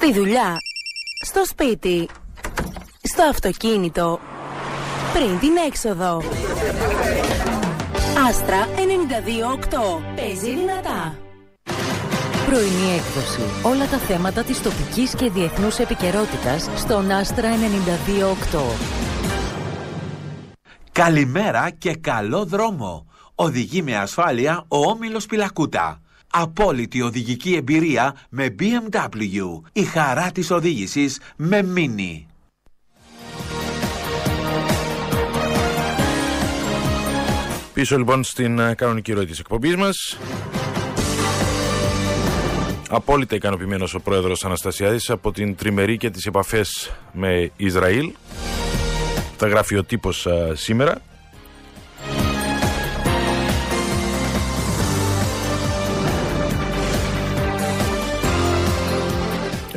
Στη δουλειά. Στο σπίτι. Στο αυτοκίνητο. Πριν την έξοδο. Άστρα 92.8. Παίζει δυνατά. Πρωινή έκδοση. Όλα τα θέματα της τοπικής και διεθνούς επικαιρότητας στον Άστρα 92.8. Καλημέρα και καλό δρόμο. Οδηγεί με ασφάλεια ο Όμιλος Πιλακούτα. Απόλυτη οδηγική εμπειρία με BMW. Η χαρά της οδήγησης με Mini. Πίσω λοιπόν στην ε, κανονική ροή της εκπομπής μας. Απόλυτα ικανοποιημένος ο πρόεδρος Αναστασιάδης από την τριμερή και τις επαφές με Ισραήλ. Τα γράφει ο τύπος ε, σήμερα.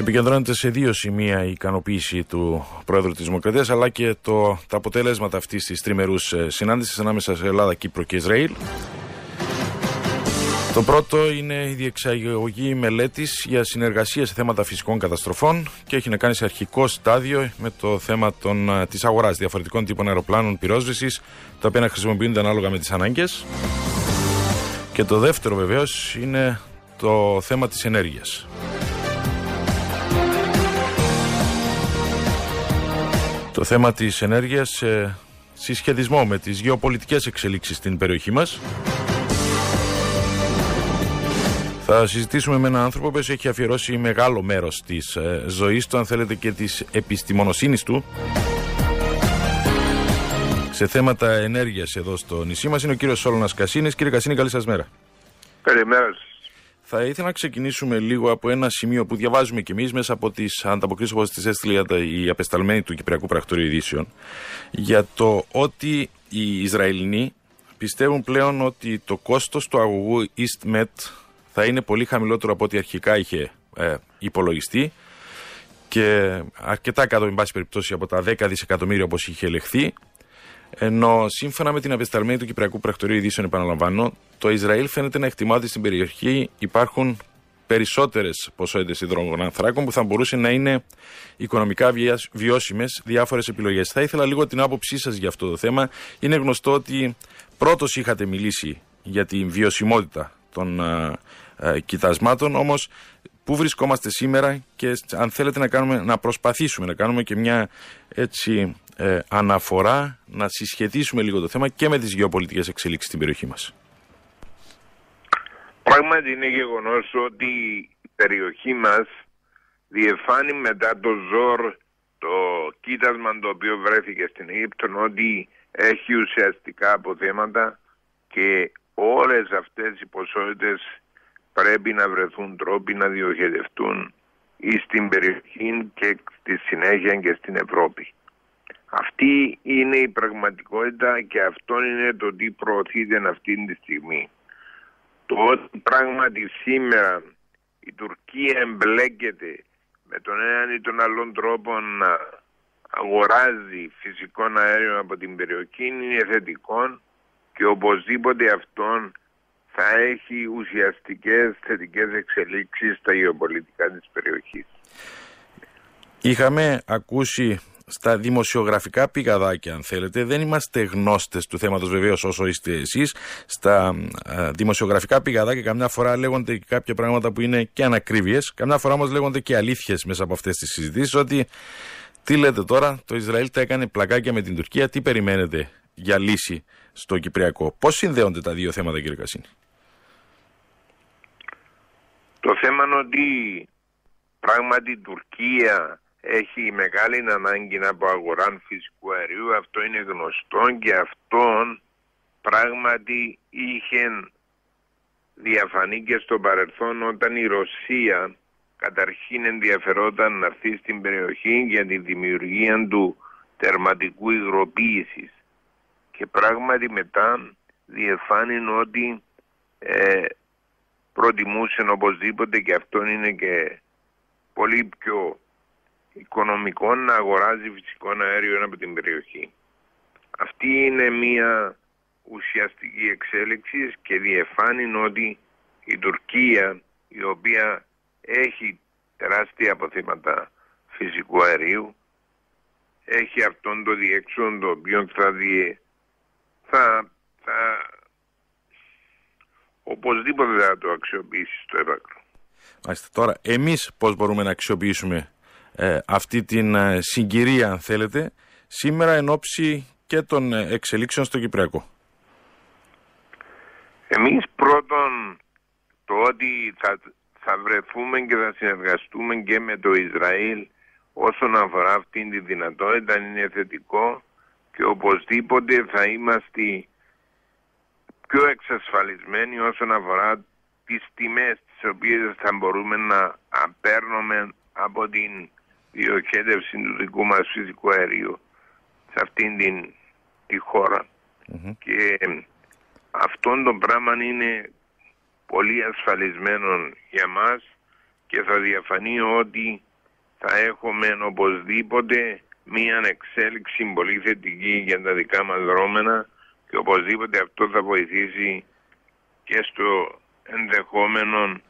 Επικεντρώνεται σε δύο σημεία η ικανοποίηση του Πρόεδρου της Δημοκρατίας αλλά και το, τα αποτέλεσματα αυτής της τριμερούς ε, συνάντησης ανάμεσα σε Ελλάδα, Κύπρο και Ισραήλ. Το πρώτο είναι η διεξαγωγή μελέτης για συνεργασία σε θέματα φυσικών καταστροφών και έχει να κάνει σε αρχικό στάδιο με το θέμα ε, της αγοράς διαφορετικών τύπων αεροπλάνων πυρόσβεσης, τα οποία να χρησιμοποιούνται ανάλογα με τις ανάγκες. Και το δεύτερο βεβαίως είναι το θέμα της ενέργειας. Το θέμα της ενέργειας σε συσχετισμό με τις γεωπολιτικές εξελίξεις στην περιοχή μας. Θα συζητήσουμε με έναν άνθρωπο που έχει αφιερώσει μεγάλο μέρος της ε, ζωής του, αν θέλετε και της επιστημονοσύνης του, σε θέματα ενέργειας εδώ στο νησί μας. Είναι ο κύριος Σόλωνας Κασίνης. Κύριε Κασίνη, καλή σας μέρα. Καλημέρα θα ήθελα να ξεκινήσουμε λίγο από ένα σημείο που διαβάζουμε κι εμείς μέσα από τις ανταποκρίσεις όπως τις έστειλε η απεσταλμένη του Κυπριακού Πρακτορείου Ειδήσεων για το ότι οι Ισραηλινοί πιστεύουν πλέον ότι το κόστος του αγωγού EastMed θα είναι πολύ χαμηλότερο από ό,τι αρχικά είχε ε, υπολογιστεί και αρκετά κάτω, εν πάση περιπτώσει, από τα 10 δισεκατομμύρια όπως είχε ελεγχθεί ενώ σύμφωνα με την απεσταλμένη του Κυπριακού Πρακτορείου Ειδήσεων, επαναλαμβάνω, το Ισραήλ φαίνεται να εκτιμά ότι στην περιοχή υπάρχουν περισσότερες ποσότητες υδρογων ανθράκων που θα μπορούσε να είναι οικονομικά βιώσιμες διάφορες επιλογές. Θα ήθελα λίγο την άποψή σας για αυτό το θέμα. Είναι γνωστό ότι πρώτος είχατε μιλήσει για την βιωσιμότητα των α, α, κοιτασμάτων, όμως πού βρισκόμαστε σήμερα και αν θέλετε να, κάνουμε, να προσπαθήσουμε να κάνουμε και μια έτσι ε, αναφορά να συσχετίσουμε λίγο το θέμα και με τις γεωπολιτικές εξελίξεις στην περιοχή μας. Πράγματι είναι γεγονός ότι η περιοχή μας διεφάνει μετά το ζόρ το κοίτασμα το οποίο βρέθηκε στην Αίγυπτο ότι έχει ουσιαστικά αποθέματα και όλες αυτές οι ποσότητες πρέπει να βρεθούν τρόποι να διοχετευτούν ή στην περιοχή και στη συνέχεια και στην Ευρώπη. Αυτή είναι η πραγματικότητα και αυτό είναι το τι προωθείται αυτή τη στιγμή. Το ότι πράγματι σήμερα η Τουρκία εμπλέκεται με τον έναν ή τον άλλον τρόπο να αγοράζει φυσικό αέριο από την περιοχή είναι θετικό και οπωσδήποτε αυτόν θα έχει ουσιαστικές θετικές εξελίξεις στα γεωπολιτικά της περιοχής. Είχαμε ακούσει στα δημοσιογραφικά πηγαδάκια, αν θέλετε. Δεν είμαστε γνώστες του θέματος βεβαίως όσο είστε εσείς. Στα δημοσιογραφικά πηγαδάκια, καμιά φορά λέγονται και κάποια πράγματα που είναι και ανακρίβειες. Καμιά φορά όμως λέγονται και αλήθειες μέσα από αυτές τις συζητήσεις. Ότι τι λέτε τώρα, το Ισραήλ τα έκανε πλακάκια με την Τουρκία. Τι περιμένετε για λύση στο Κυπριακό; Πώς συνδέονται τα δύο θέματα, κύριε Κασίνη; Το θέμα είναι ότι πράγματι η Τουρκία έχει μεγάλη ανάγκη από αγορά φυσικού αερίου. Αυτό είναι γνωστό και αυτόν πράγματι είχε διαφανεί και στο παρελθόν όταν η Ρωσία καταρχήν ενδιαφερόταν να έρθει στην περιοχή για τη δημιουργία του τερματικού υγροποίησης και πράγματι μετά διεφάνει ότι ε, προτιμούσαν οπωσδήποτε και αυτό είναι και πολύ πιο οικονομικό να αγοράζει φυσικό αέριο από την περιοχή. Αυτή είναι μια ουσιαστική εξέλιξη και διεφάνει ότι η Τουρκία η οποία έχει τεράστια αποθήματα φυσικού αερίου. Έχει αυτόν το διέξοδο το οποίο θα, διε, θα, θα οπωσδήποτε θα το αξιοποιήσει στο έπακρο. Μάλιστα. Τώρα, εμείς πώς μπορούμε να αξιοποιήσουμε ε, αυτή την ε, συγκυρία, αν θέλετε, σήμερα εν ώψη και των ε, εξελίξεων στο Κυπριακό. Εμείς πρώτον το ότι θα, θα βρεθούμε και θα συνεργαστούμε και με το Ισραήλ όσον αφορά αυτήν τη δυνατότητα είναι θετικό και οπωσδήποτε θα είμαστε πιο εξασφαλισμένοι όσον αφορά τις τιμές τις οποίες θα μπορούμε να παίρνουμε από την διοχέτευση του δικού μας φυσικού αερίου σε αυτήν την τη χωρα Και αυτό το πράγμα είναι πολύ ασφαλισμένο για μας και θα διαφανεί ότι θα έχουμε οπωσδήποτε μία εξέλιξη πολύ θετική για τα δικά μας δρόμενα και οπωσδήποτε αυτό θα βοηθήσει και στο ενδεχόμενο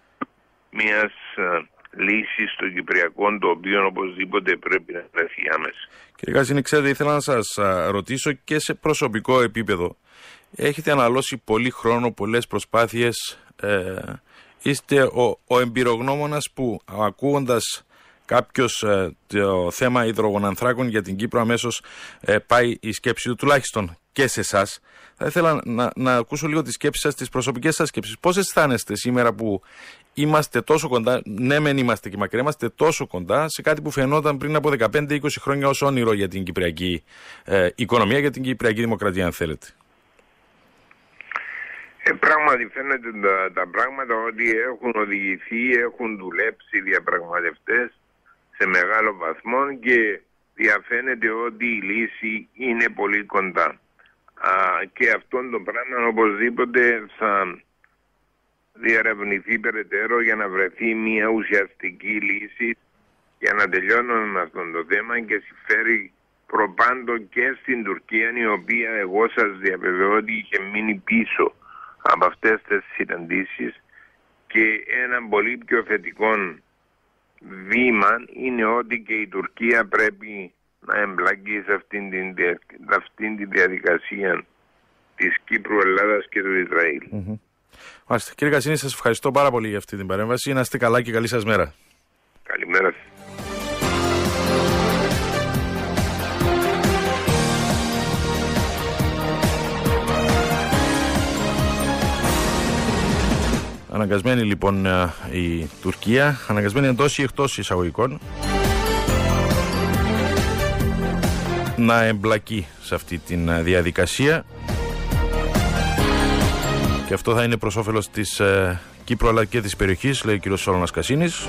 μιας ε, λύση στο Κυπριακό, το οποίο οπωσδήποτε πρέπει να βρεθεί άμεσα. Κύριε Καζίνη, ξέρετε, ήθελα να σας ρωτήσω και σε προσωπικό επίπεδο. Έχετε αναλώσει πολύ χρόνο, πολλές προσπάθειες. Ε, είστε ο, ο εμπειρογνώμονας που ακούγοντας κάποιος ε, το θέμα υδρογονανθράκων για την Κύπρο αμέσως ε, πάει η σκέψη του τουλάχιστον και σε εσάς. Θα ήθελα να, να ακούσω λίγο τη σκέψη σας, τις προσωπικές σας σκέψεις. Πώς αισθάνεστε σήμερα που είμαστε τόσο κοντά, ναι, μεν είμαστε και μακριά, είμαστε τόσο κοντά σε κάτι που φαινόταν πριν από 15-20 χρόνια ως όνειρο για την κυπριακή ε, οικονομία, για την κυπριακή δημοκρατία, αν θέλετε; Ε, πράγματι φαίνεται τα, τα πράγματα ότι έχουν οδηγηθεί, έχουν δουλέψει οι διαπραγματευτές σε μεγάλο βαθμό και διαφαίνεται ότι η λύση είναι πολύ κοντά. Α, και αυτό το πράγμα οπωσδήποτε θα διαρευνηθεί περαιτέρω για να βρεθεί μια ουσιαστική λύση για να τελειώνουμε με αυτό το θέμα και συμφέρει προπάντο και στην Τουρκία η οποία εγώ σας διαβεβαιώ ότι είχε μείνει πίσω από αυτές τις συναντήσεις και ένα πολύ πιο θετικό βήμα είναι ότι και η Τουρκία πρέπει να εμπλακείς σε αυτήν την, αυτήν την διαδικασία της Κύπρου, Ελλάδας και του Ισραήλ. Mm-hmm. Κύριε Κασίνη, σας ευχαριστώ πάρα πολύ για αυτή την παρέμβαση. Να είστε καλά και καλή σας μέρα. Καλημέρα σας. Αναγκασμένη λοιπόν ε, η Τουρκία, αναγκασμένη εντός ή εκτός εισαγωγικών, να εμπλακεί σε αυτή τη ε, διαδικασία και αυτό θα είναι προς όφελος της ε, Κύπρου αλλά και της περιοχής, λέει ο κ. Σόλωνας Κασίνης.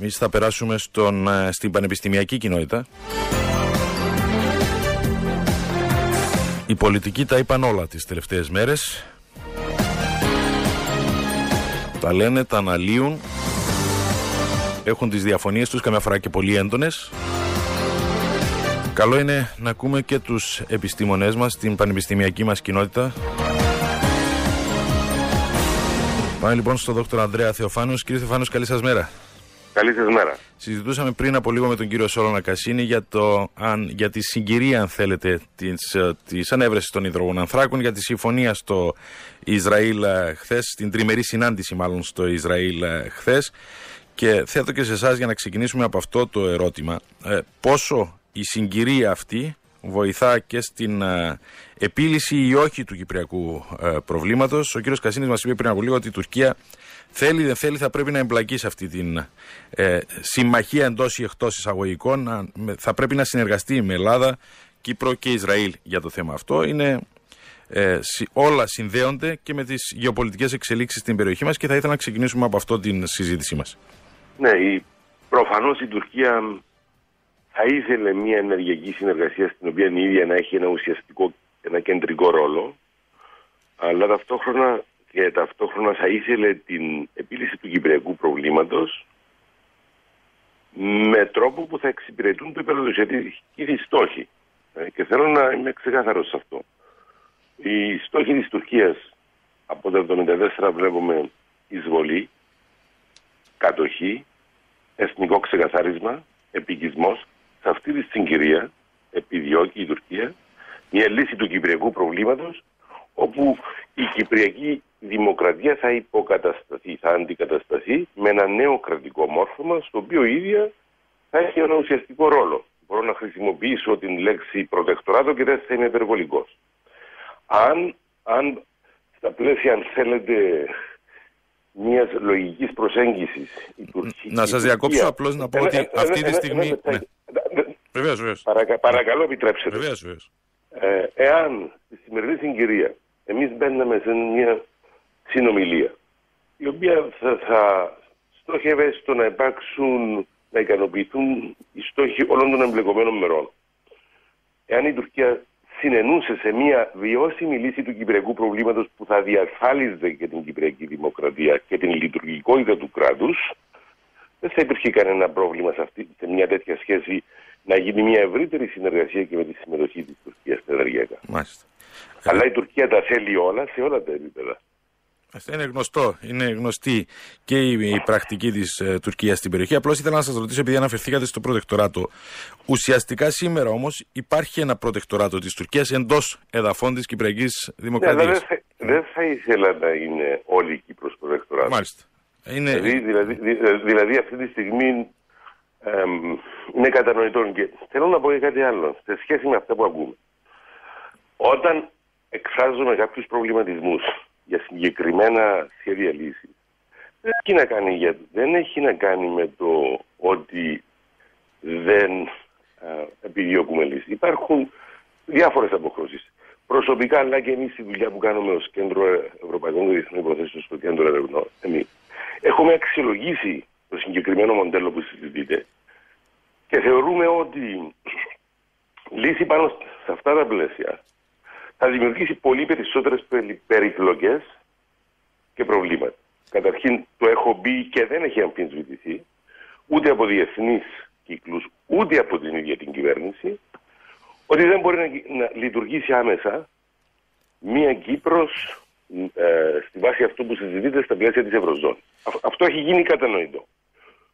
Εμείς θα περάσουμε στον, ε, στην πανεπιστημιακή κοινότητα. Οι πολιτικοί τα είπαν όλα τις τελευταίες μέρες. Τα λένε, τα αναλύουν. Έχουν τις διαφωνίες τους, καμιά φορά και πολύ έντονες. Καλό είναι να ακούμε και τους επιστήμονές μας, την πανεπιστημιακή μας κοινότητα. Πάμε λοιπόν στον δόκτωρο Ανδρέα Θεοφάνος. Κύριε Θεοφάνος, καλή σας μέρα. Καλή σας μέρα. Συζητούσαμε πριν από λίγο με τον κύριο Σόλωνα Κασίνη για, το, αν, για τη συγκυρία, αν θέλετε, της, ε, της ανέβρεσης των υδρογονανθράκων, για τη συμφωνία στο Ισραήλ ε, χθες, την τριμερή συνάντηση μάλλον στο Ισραήλ ε, χθες. Και θέτω και σε εσάς για να ξεκινήσουμε από αυτό το ερώτημα. πόσο η συγκυρία αυτή βοηθά και στην επίλυση ή όχι του κυπριακού προβλήματος. Ο κύριος Κασίνης μας είπε πριν από λίγο ότι η Τουρκία θέλει δεν θέλει θα πρέπει να εμπλακείς σε αυτή την ε, συμμαχία εντός ή εκτός εισαγωγικών. θα πρέπει να συνεργαστεί με Ελλάδα, Κύπρο και Ισραήλ για το θέμα αυτό. Είναι, ε, όλα συνδέονται και με τις γεωπολιτικές εξελίξεις στην περιοχή μας και θα ήθελα να ξεκινήσουμε από αυτό την συζήτησή μας. Ναι, η, προφανώς η Τουρκία θα ήθελε μια ενεργειακή συνεργασία στην οποία η ίδια να έχει ένα ουσιαστικό, ένα κεντρικό ρόλο αλλά ταυτόχρονα και ταυτόχρονα θα ήθελε την επίλυση του κυπριακού προβλήματος με τρόπο που θα εξυπηρετούν το υπερδοσιακή στόχοι. Ε, και θέλω να είμαι ξεκάθαρος σε αυτό. Οι στόχοι της Τουρκίας από το 1974 βλέπουμε εισβολή, κατοχή, εθνικό ξεκαθάρισμα, επικισμός. Σε αυτή τη συγκυρία επιδιώκει η Τουρκία μια λύση του κυπριακού προβλήματος όπου η κυπριακή δημοκρατία θα υποκατασταθεί, θα αντικατασταθεί με ένα νέο κρατικό μόρφωμα στο οποίο η ίδια θα έχει ένα ουσιαστικό ρόλο. Μπορώ να χρησιμοποιήσω την λέξη προτεκτοράτο και δεν θα είμαι υπερβολικός. Αν, αν στα πλαίσια, αν θέλετε, μιας λογικής προσέγγισης. Να σας διακόψω απλώς να πω ότι αυτή τη στιγμή. Βεβαίως, βεβαίως. Παρακαλώ, επιτρέψτε. Βεβαίως, βεβαίως. Ε, εάν στη σημερινή συγκυρία εμείς μπαίνουμε σε μια συνομιλία η οποία θα, θα στόχευε στο να υπάρξουν, να ικανοποιηθούν οι στόχοι όλων των εμπλεκομένων μερών. Εάν η Τουρκία συνενούσε σε μια βιώσιμη λύση του κυπριακού προβλήματος που θα διασφάλιζε και την κυπριακή δημοκρατία και την λειτουργικότητα του κράτους, δεν θα υπήρχε κανένα πρόβλημα σε, αυτή, σε μια τέτοια σχέση να γίνει μια ευρύτερη συνεργασία και με τη συμμετοχή της Τουρκίας στα ενεργειακά. Μάλιστα. Αλλά η Τουρκία τα θέλει όλα σε όλα τα επίπεδα. Αυτό είναι γνωστό. Είναι γνωστή και η, πρακτική της ε, Τουρκίας στην περιοχή. Απλώς ήθελα να σας ρωτήσω, επειδή αναφερθήκατε στο προτεκτοράτο. Ουσιαστικά σήμερα όμως υπάρχει ένα προτεκτοράτο της Τουρκίας εντός εδαφών της Κυπριακής Δημοκρατίας. Ναι, δεν, θα, δεν θα ήθελα να είναι όλη η Κύπρος προτεκτοράτος. Μάλιστα. Είναι... Δηλαδή, δηλαδή, δηλαδή αυτή τη στιγμή είναι κατανοητό. Και θέλω να πω και κάτι άλλο σε σχέση με αυτά που ακούμε. Όταν εκφράζουμε κάποιους προβληματισμούς για συγκεκριμένα σχέδια λύσης, δεν έχει να κάνει, δεν έχει να κάνει με το ότι δεν α, επιδιώκουμε λύση. Υπάρχουν διάφορες αποχρώσεις. Προσωπικά, αλλά και εμείς στη δουλειά που κάνουμε ως Κέντρο Ευρωπαϊκών Διεθνών Υποθέσεων στο Κέντρο Ερευνών, εμείς έχουμε αξιολογήσει το συγκεκριμένο μοντέλο που συζητείτε και θεωρούμε ότι λύση πάνω σε αυτά τα πλαίσια θα δημιουργήσει πολύ περισσότερες περιπλοκές και προβλήματα. Καταρχήν το έχω μπει και δεν έχει αμφισβητηθεί ούτε από διεθνείς κύκλους ούτε από την ίδια την κυβέρνηση ότι δεν μπορεί να, να λειτουργήσει άμεσα μία Κύπρος ε, στη βάση αυτού που συζητείται στα πλαίσια της Ευρωζώνης. Αυτό έχει γίνει κατανοητό.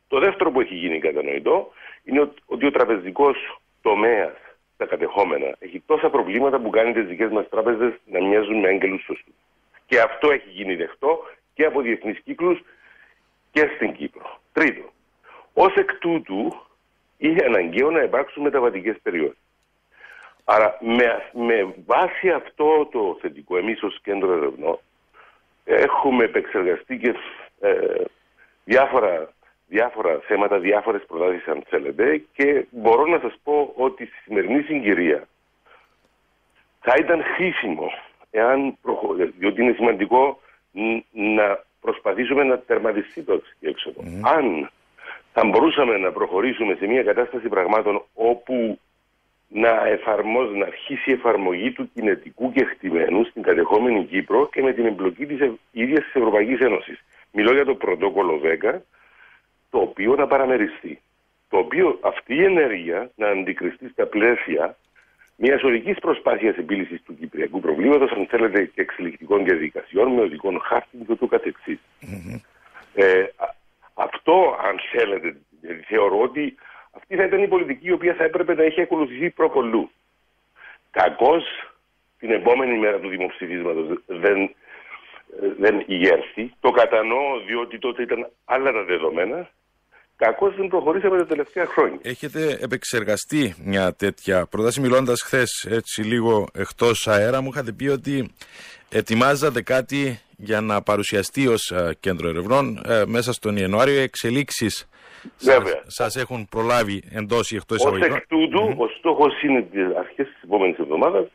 Το δεύτερο που έχει γίνει κατανοητό είναι ότι ο τραπεζικός τομέας τα κατεχόμενα έχει τόσα προβλήματα που κάνει τις δικές μας τράπεζες να μοιάζουν με άγγελους σωστούς. Και αυτό έχει γίνει δεχτό και από διεθνείς κύκλους και στην Κύπρο. Τρίτο, ως εκ τούτου είναι αναγκαίο να υπάρξουν μεταβατικές περιόδοι. Άρα με, με βάση αυτό το θετικό, εμείς ως κέντρο ερευνών έχουμε επεξεργαστεί και ε, διάφορα, διάφορα θέματα, διάφορες προτάσεις αν θέλετε και μπορώ να σας πω ότι στη σημερινή συγκυρία θα ήταν χρήσιμο εάν διότι είναι σημαντικό να προσπαθήσουμε να τερματιστεί το έξοδο. Αν θα μπορούσαμε να προχωρήσουμε σε μια κατάσταση πραγμάτων όπου να, εφαρμόζει, να αρχίσει η εφαρμογή του κινητικού και χτυμένου στην κατεχόμενη Κύπρο και με την εμπλοκή της ίδιας της Ευρωπαϊκής Ένωσης. Μιλώ για το πρωτόκολλο 10, το οποίο να παραμεριστεί. Το οποίο αυτή η ενέργεια να αντικριστεί στα πλαίσια μιας ορικής προσπάθειας επίλυσης του κυπριακού προβλήματος, αν θέλετε, και εξελικτικών διαδικασιών, με οδικών χάρτη και το καθεξής. Ε, αυτό, αν θέλετε, θεωρώ ότι αυτή θα ήταν η πολιτική η οποία θα έπρεπε να έχει ακολουθηθεί προκολού. Κακώς την επόμενη μέρα του δημοψηφίσματος δεν, δεν ηγέρθη. Το κατανοώ διότι τότε ήταν άλλα τα δεδομένα. Κακώς δεν προχωρήσαμε τα τελευταία χρόνια. Έχετε επεξεργαστεί μια τέτοια πρόταση. Μιλώντας χθες έτσι λίγο εκτός αέρα, μου είχατε πει ότι ετοιμάζατε κάτι για να παρουσιαστεί ως κέντρο ερευνών ε, μέσα στον Ιανουάριο εξελίξεις Σα έχουν προλάβει εντός ή εκτός εισαγωγικών. Ω εκ τούτου, mm-hmm. ο στόχος είναι αρχές της επόμενης εβδομάδας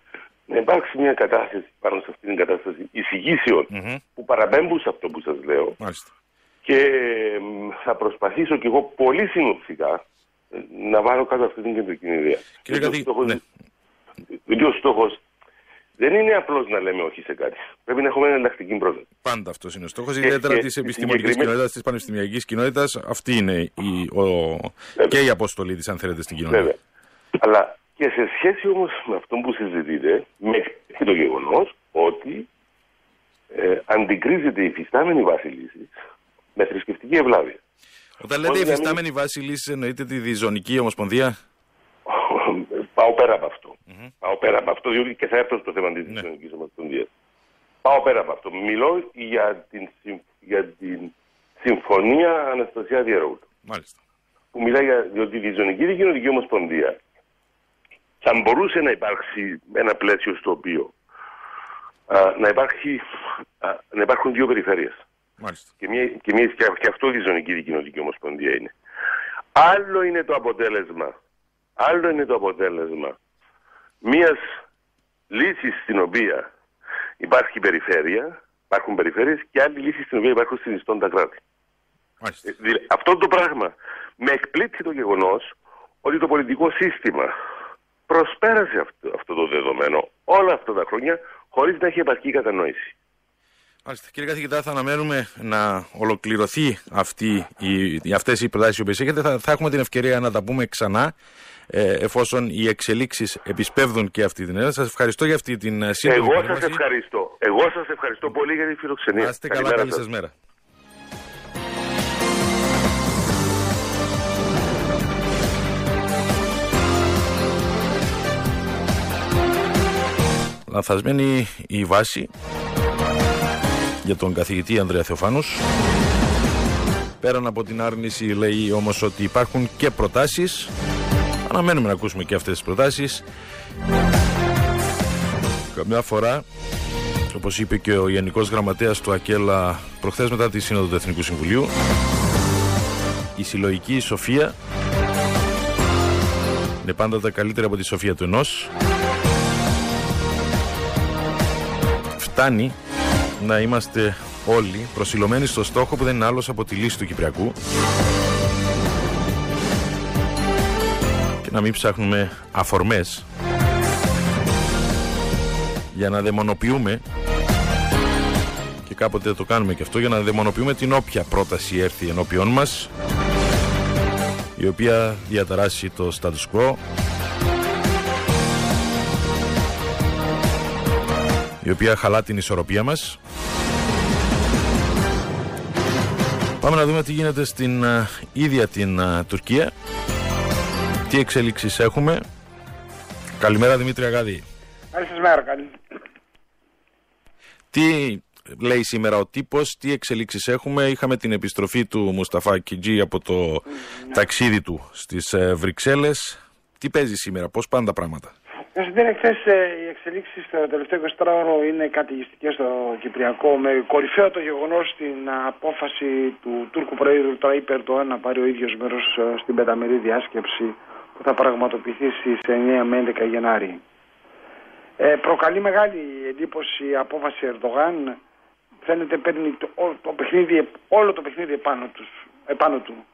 να υπάρξει μια κατάσταση πάνω σε αυτήν την κατάσταση εισηγήσεων mm-hmm. που παραπέμπουν σε αυτό που σας λέω. Μάλιστα. Και θα προσπαθήσω κι εγώ πολύ συνοπτικά να βάλω κάτω αυτή την κεντρική ιδέα. Κύριε Κατή, ναι. ο στόχος δεν είναι απλώς να λέμε όχι σε κάτι. Πρέπει να έχουμε εναλλακτική πρόταση. Πάντα αυτός είναι ο στόχος, ιδιαίτερα της επιστημονικής κοινότητας, της πανεπιστημιακής κοινότητας. Αυτή είναι η, ο, και η αποστολή της, αν θέλετε, στην κοινότητα. Βέβαια. Αλλά και σε σχέση όμως με αυτό που συζητείτε, με το γεγονός ότι ε, αντικρίζεται η φυστάμενη βάση λύση με θρησκευτική ευλάβεια. Όταν λέτε η φυστάμενη βάση λύσης, εννοείται τη διζωνική ομοσπονδία; Πάω πέρα από αυτό. Mm-hmm. Πάω πέρα από αυτό, διότι και θα έρθω στο θέμα της ναι. διζωνικής ομοσπονδίας. Πάω πέρα από αυτό. Μιλώ για την, για την συμφωνία Αναστασία Διαρρούτου. Μάλιστα. Που μιλάει για ότι η διζωνική δικαιωτική ομοσπονδία θα μπορούσε να υπάρξει ένα πλαίσιο στο οποίο α, να, υπάρχει, α, να υπάρχουν δύο περιφέρειες. Μάλιστα. Και, μια, και, μια, και αυτό η ζωνική δικοινοτική ομοσπονδία είναι. Άλλο είναι το αποτέλεσμα, άλλο είναι το αποτέλεσμα μιας λύσης στην οποία υπάρχει περιφέρεια, υπάρχουν περιφέρειες και άλλη λύση στην οποία υπάρχουν συνιστώντα κράτη. Μάλιστα. Ε, αυτό το πράγμα με εκπλήττει το γεγονός ότι το πολιτικό σύστημα προσπέρασε αυτό, αυτό το δεδομένο όλα αυτά τα χρόνια χωρίς να έχει επαρκή κατανόηση. Μάλιστα. Κύριε καθηγητά, θα αναμένουμε να ολοκληρωθεί αυτή η, αυτές οι προτάσεις που έχετε. Θα, θα έχουμε την ευκαιρία να τα πούμε ξανά ε, εφόσον οι εξελίξεις επισπεύδουν και αυτή την έννοια. Σας ευχαριστώ για αυτή την ε, σύντομη Εγώ σας ευχαριστώ. Εγώ σας ευχαριστώ πολύ για τη φιλοξενία. Να είστε καλά, καλή σας μέρα. Λαθασμένη η βάση για τον καθηγητή Ανδρέα Θεοφάνους. Πέραν από την άρνηση λέει όμως ότι υπάρχουν και προτάσεις. Αναμένουμε να ακούσουμε και αυτές τις προτάσεις. Καμιά φορά, όπως είπε και ο Γενικός Γραμματέας του ΑΚΕΛΑ προχθές μετά τη Σύνοδο του Εθνικού Συμβουλίου, η συλλογική σοφία είναι πάντα τα καλύτερα από τη σοφία του ενός. Φτάνει να είμαστε όλοι προσιλωμένοι στο στόχο που δεν είναι άλλος από τη λύση του Κυπριακού. Και να μην ψάχνουμε αφορμές για να δαιμονοποιούμε. Και κάποτε το κάνουμε και αυτό για να δαιμονοποιούμε την όποια πρόταση έρθει ενώπιόν μας η οποία διαταράσει το status quo. Η οποία χαλά την ισορροπία μας Πάμε να δούμε τι γίνεται στην uh, ίδια την uh, Τουρκία. Τι εξελίξεις έχουμε. Καλημέρα Δημήτρη Αγάδη. Καλημέρα, καλή. Τι λέει σήμερα ο τύπος, τι εξελίξεις έχουμε. Είχαμε την επιστροφή του Μουσταφά Κιτζή από το ναι. ταξίδι του στις ε, Βρυξέλλες. Τι παίζει σήμερα, πώς πάνε τα πράγματα; Στην εχθέ οι εξελίξεις στο τελευταίο 24ωρο είναι κατηγιστικέ στο Κυπριακό, με κορυφαίο το γεγονός την απόφαση του Τούρκου Προέδρου Τραίπ Ερντοάν να πάρει ο ίδιος μέρος ε, στην πενταμερή διάσκεψη που θα πραγματοποιηθεί στις 9 με 11 Γενάρη. Ε, προκαλεί μεγάλη εντύπωση η απόφαση Ερντογάν. Φαίνεται παίρνει το, το παιχνίδι, όλο το παιχνίδι επάνω, τους, επάνω του.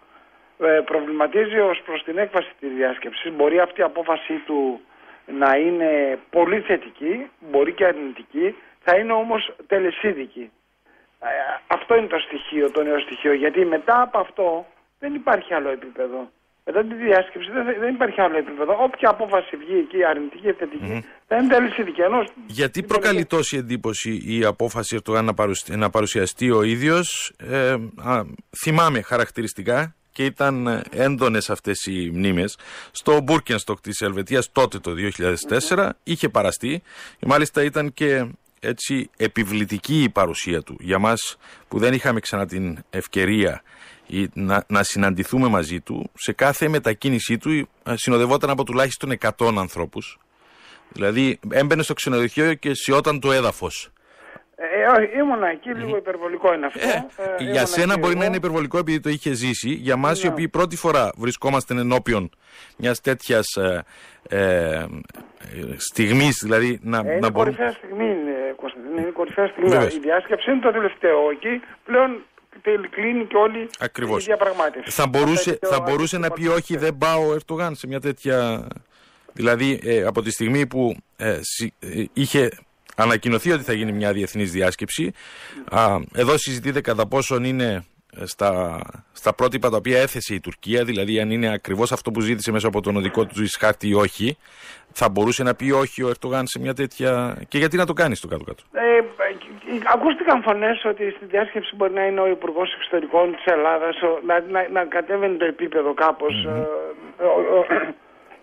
Ε, προβληματίζει ως προς την έκβαση της διάσκεψης. Μπορεί αυτή η απόφαση του να είναι πολύ θετική, μπορεί και αρνητική, θα είναι όμως τελεσίδικη. Ε, αυτό είναι το στοιχείο, το νέο στοιχείο, γιατί μετά από αυτό δεν υπάρχει άλλο επίπεδο. Μετά τη διάσκεψη δεν, δεν υπάρχει άλλο επίπεδο. Όποια απόφαση βγει εκεί, αρνητική ή θετική, mm-hmm. θα είναι τελεσίδικη. Ενός... Γιατί προκαλεί τόση εντύπωση η απόφαση του να παρουσιαστεί ο ίδιος. Ε, θυμάμαι χαρακτηριστικά και ήταν έντονες αυτές οι μνήμες. Στο Μπούρκενστοκ της Ελβετίας τότε το 2004 είχε παραστεί. Και μάλιστα ήταν και έτσι επιβλητική η παρουσία του. Για μας που δεν είχαμε ξανά την ευκαιρία να, να συναντηθούμε μαζί του σε κάθε μετακίνησή του ε, συνοδευόταν από τουλάχιστον 100 ανθρώπους. Δηλαδή έμπαινε στο ξενοδοχείο και σιώταν το έδαφος ε, ήμουνα εκεί, λίγο υπερβολικό είναι αυτό. Ε, ε, για σένα μπορεί να είναι υπερβολικό επειδή το είχε ζήσει. Για μας, οι ναι. οποίοι πρώτη φορά βρισκόμαστε ενώπιον μιας τέτοιας ε, ε, στιγμής, δηλαδή να, ε, είναι κορυφαία στιγμή, Κωνσταντίνε. Είναι κορυφαία στιγμή. Η διάσκεψη είναι το τελευταίο. Εκεί πλέον κλείνει και όλη Ακριβώς. η διαπραγμάτευση. Θα μπορούσε, θα μπορούσε να πει όχι, δεν πάω ο Ερτογάν σε μια τέτοια. Δηλαδή, από τη στιγμή που είχε ανακοινωθεί ότι θα γίνει μια διεθνής διάσκεψη. Α, εδώ συζητείται κατά πόσον είναι στα, στα πρότυπα τα οποία έθεσε η Τουρκία, δηλαδή αν είναι ακριβώς αυτό που ζήτησε μέσα από τον οδικό του χάρτη ή όχι, θα μπορούσε να πει όχι ο Ερτογάν σε μια τέτοια... και γιατί να το κάνεις στο κάτω-κάτω; Ε, ακούστηκαν φωνές ότι στη διάσκεψη μπορεί να είναι ο Υπουργός Εξωτερικών της Ελλάδας, να, να, να κατέβαινε το επίπεδο κάπως, mm-hmm. ο, ο,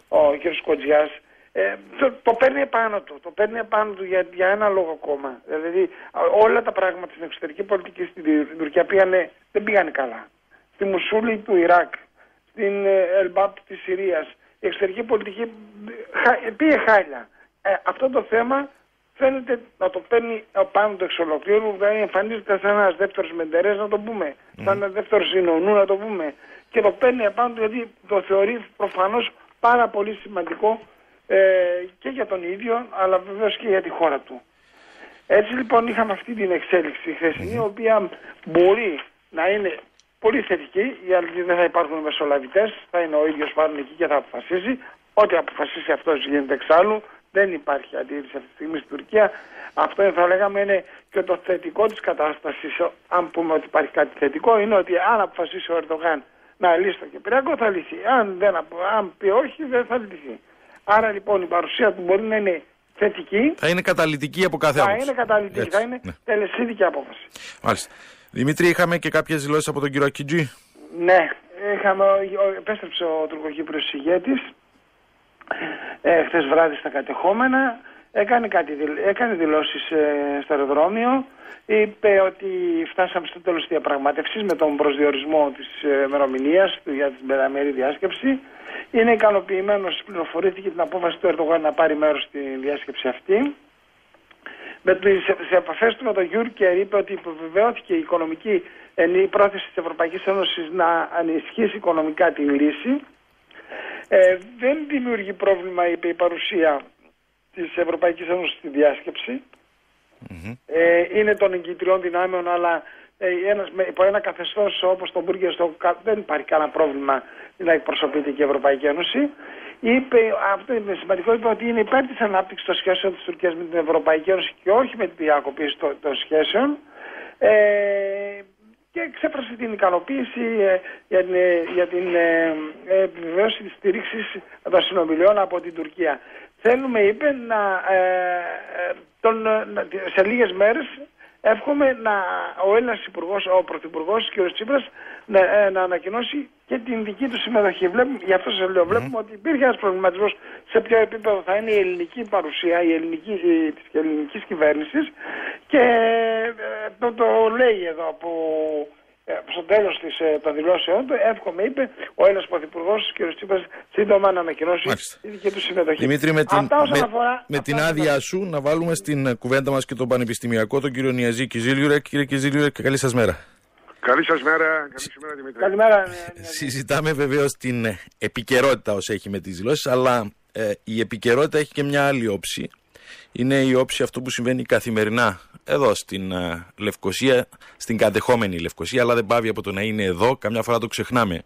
ο, ο κ. Κοτζιάς. Ε, το, το παίρνει επάνω του. Το παίρνει επάνω του για, για ένα λόγο ακόμα. Δηλαδή όλα τα πράγματα στην εξωτερική πολιτική στην Τουρκία πήγανε, δεν πήγανε καλά. Στη Μουσούλη του Ιράκ, στην ε, Ελμπάπ της Συρίας, η εξωτερική πολιτική πήγε χάλια. Ε, αυτό το θέμα φαίνεται να το παίρνει πάνω του εξ ολοκλήρου, δηλαδή εμφανίζεται σαν ένας δεύτερος Μεντερές, να το πούμε, mm. σαν ένας δεύτερος Συνονού, να το πούμε, και το παίρνει επάνω του γιατί το θεωρεί προφανώς πάρα πολύ σημαντικό ε, και για τον ίδιο, αλλά βεβαίως και για τη χώρα του. Έτσι λοιπόν είχαμε αυτή την εξέλιξη η χθεσινή, η οποία μπορεί να είναι πολύ θετική, γιατί δεν θα υπάρχουν μεσολαβητές, θα είναι ο ίδιος πάνω εκεί και θα αποφασίσει. Ό,τι αποφασίσει αυτός γίνεται εξάλλου. Δεν υπάρχει αντίρρηση αυτή τη στιγμή στην Τουρκία. Αυτό θα λέγαμε είναι και το θετικό της κατάστασης. Αν πούμε ότι υπάρχει κάτι θετικό, είναι ότι αν αποφασίσει ο Ερντογάν να λύσει το Κυπριακό θα λυθεί. Αν, δεν, αν πει όχι, δεν θα λυθεί. Άρα λοιπόν η παρουσία του μπορεί να είναι θετική. Θα είναι καταλητική από κάθε άποψη. Θα είναι καταλητική, Έτσι, θα είναι ναι. τελεσίδικη απόφαση. Μάλιστα. Δημήτρη, είχαμε και κάποιες δηλώσεις από τον κύριο Ακιτζή. Ναι, είχαμε, επέστρεψε ο τουρκοκύπριος ηγέτης ε, χθες βράδυ στα κατεχόμενα. Έκανε, κάτι, έκανε δηλώσεις ε, στο αεροδρόμιο. Είπε ότι φτάσαμε στο τέλος της διαπραγμάτευσης με τον προσδιορισμό της ε, ημερομηνίας για την πενταμερή διάσκεψη. Είναι ικανοποιημένος, πληροφορήθηκε την απόφαση του Ερντογάν να πάρει μέρος στη διάσκεψη αυτή. Με τις επαφές του με τον Γιούνκερ είπε ότι επιβεβαιώθηκε η οικονομική η πρόθεση της Ευρωπαϊκής Ένωσης να ενισχύσει οικονομικά τη λύση. Ε, δεν δημιουργεί πρόβλημα, είπε, η παρουσία της Ευρωπαϊκής Ένωσης στη διασκεψη Ε, είναι των εγκυτριών δυνάμεων, αλλά ε, ένας, με, υπό ένα καθεστώς όπως το Μπουργκερ δεν υπάρχει κανένα πρόβλημα να εκπροσωπείται και η Ευρωπαϊκή Ένωση. Είπε, αυτό είναι σημαντικό, είπε ότι είναι υπέρ της ανάπτυξης των σχέσεων της Τουρκίας με την Ευρωπαϊκή Ένωση και όχι με την διακοπή των σχέσεων. Ε, και εξέφρασε την ικανοποίηση ε, για την, ε, για την ε, επιβεβαίωση της στήριξης των συνομιλιών από την Τουρκία. Θέλουμε, είπε, να, τον, σε λίγες μέρες Εύχομαι να, ο Έλληνας Υπουργός, ο Πρωθυπουργός κ. Τσίπρας, να, ε, να ανακοινώσει και την δική του συμμετοχή. Βλέπουμε, γι' αυτό σας λέω, βλέπουμε ότι υπήρχε ένας προβληματισμός σε ποιο επίπεδο θα είναι η ελληνική παρουσία η ελληνική, της ελληνικής κυβέρνησης και ε, το, το λέει εδώ από ε, στο τέλος ε, των δηλώσεών του, εύχομαι, είπε ο Έλληνα Πρωθυπουργός κ. Τσίπρα σύντομα να ανακοινώσει τη δική του συμμετοχή. Δημήτρη, με την, με, αφορά, με την άδειά σου να βάλουμε στην κουβέντα μας και τον Πανεπιστημιακό, τον κύριο Νιαζή Κιζίλιουρεκ. Κύριε Κιζίλιουρεκ, καλή σας μέρα. Καλή σας μέρα, καλή μέρα Δημήτρη. Καλημέρα. Συζητάμε βεβαίως την επικαιρότητα όσο έχει με τις δηλώσεις, αλλά ε, η επικαιρότητα έχει και μια άλλη όψη. Είναι η όψη αυτό που συμβαίνει καθημερινά εδώ στην uh, Λευκοσία, στην κατεχόμενη Λευκοσία, αλλά δεν πάβει από το να είναι εδώ. Καμιά φορά το ξεχνάμε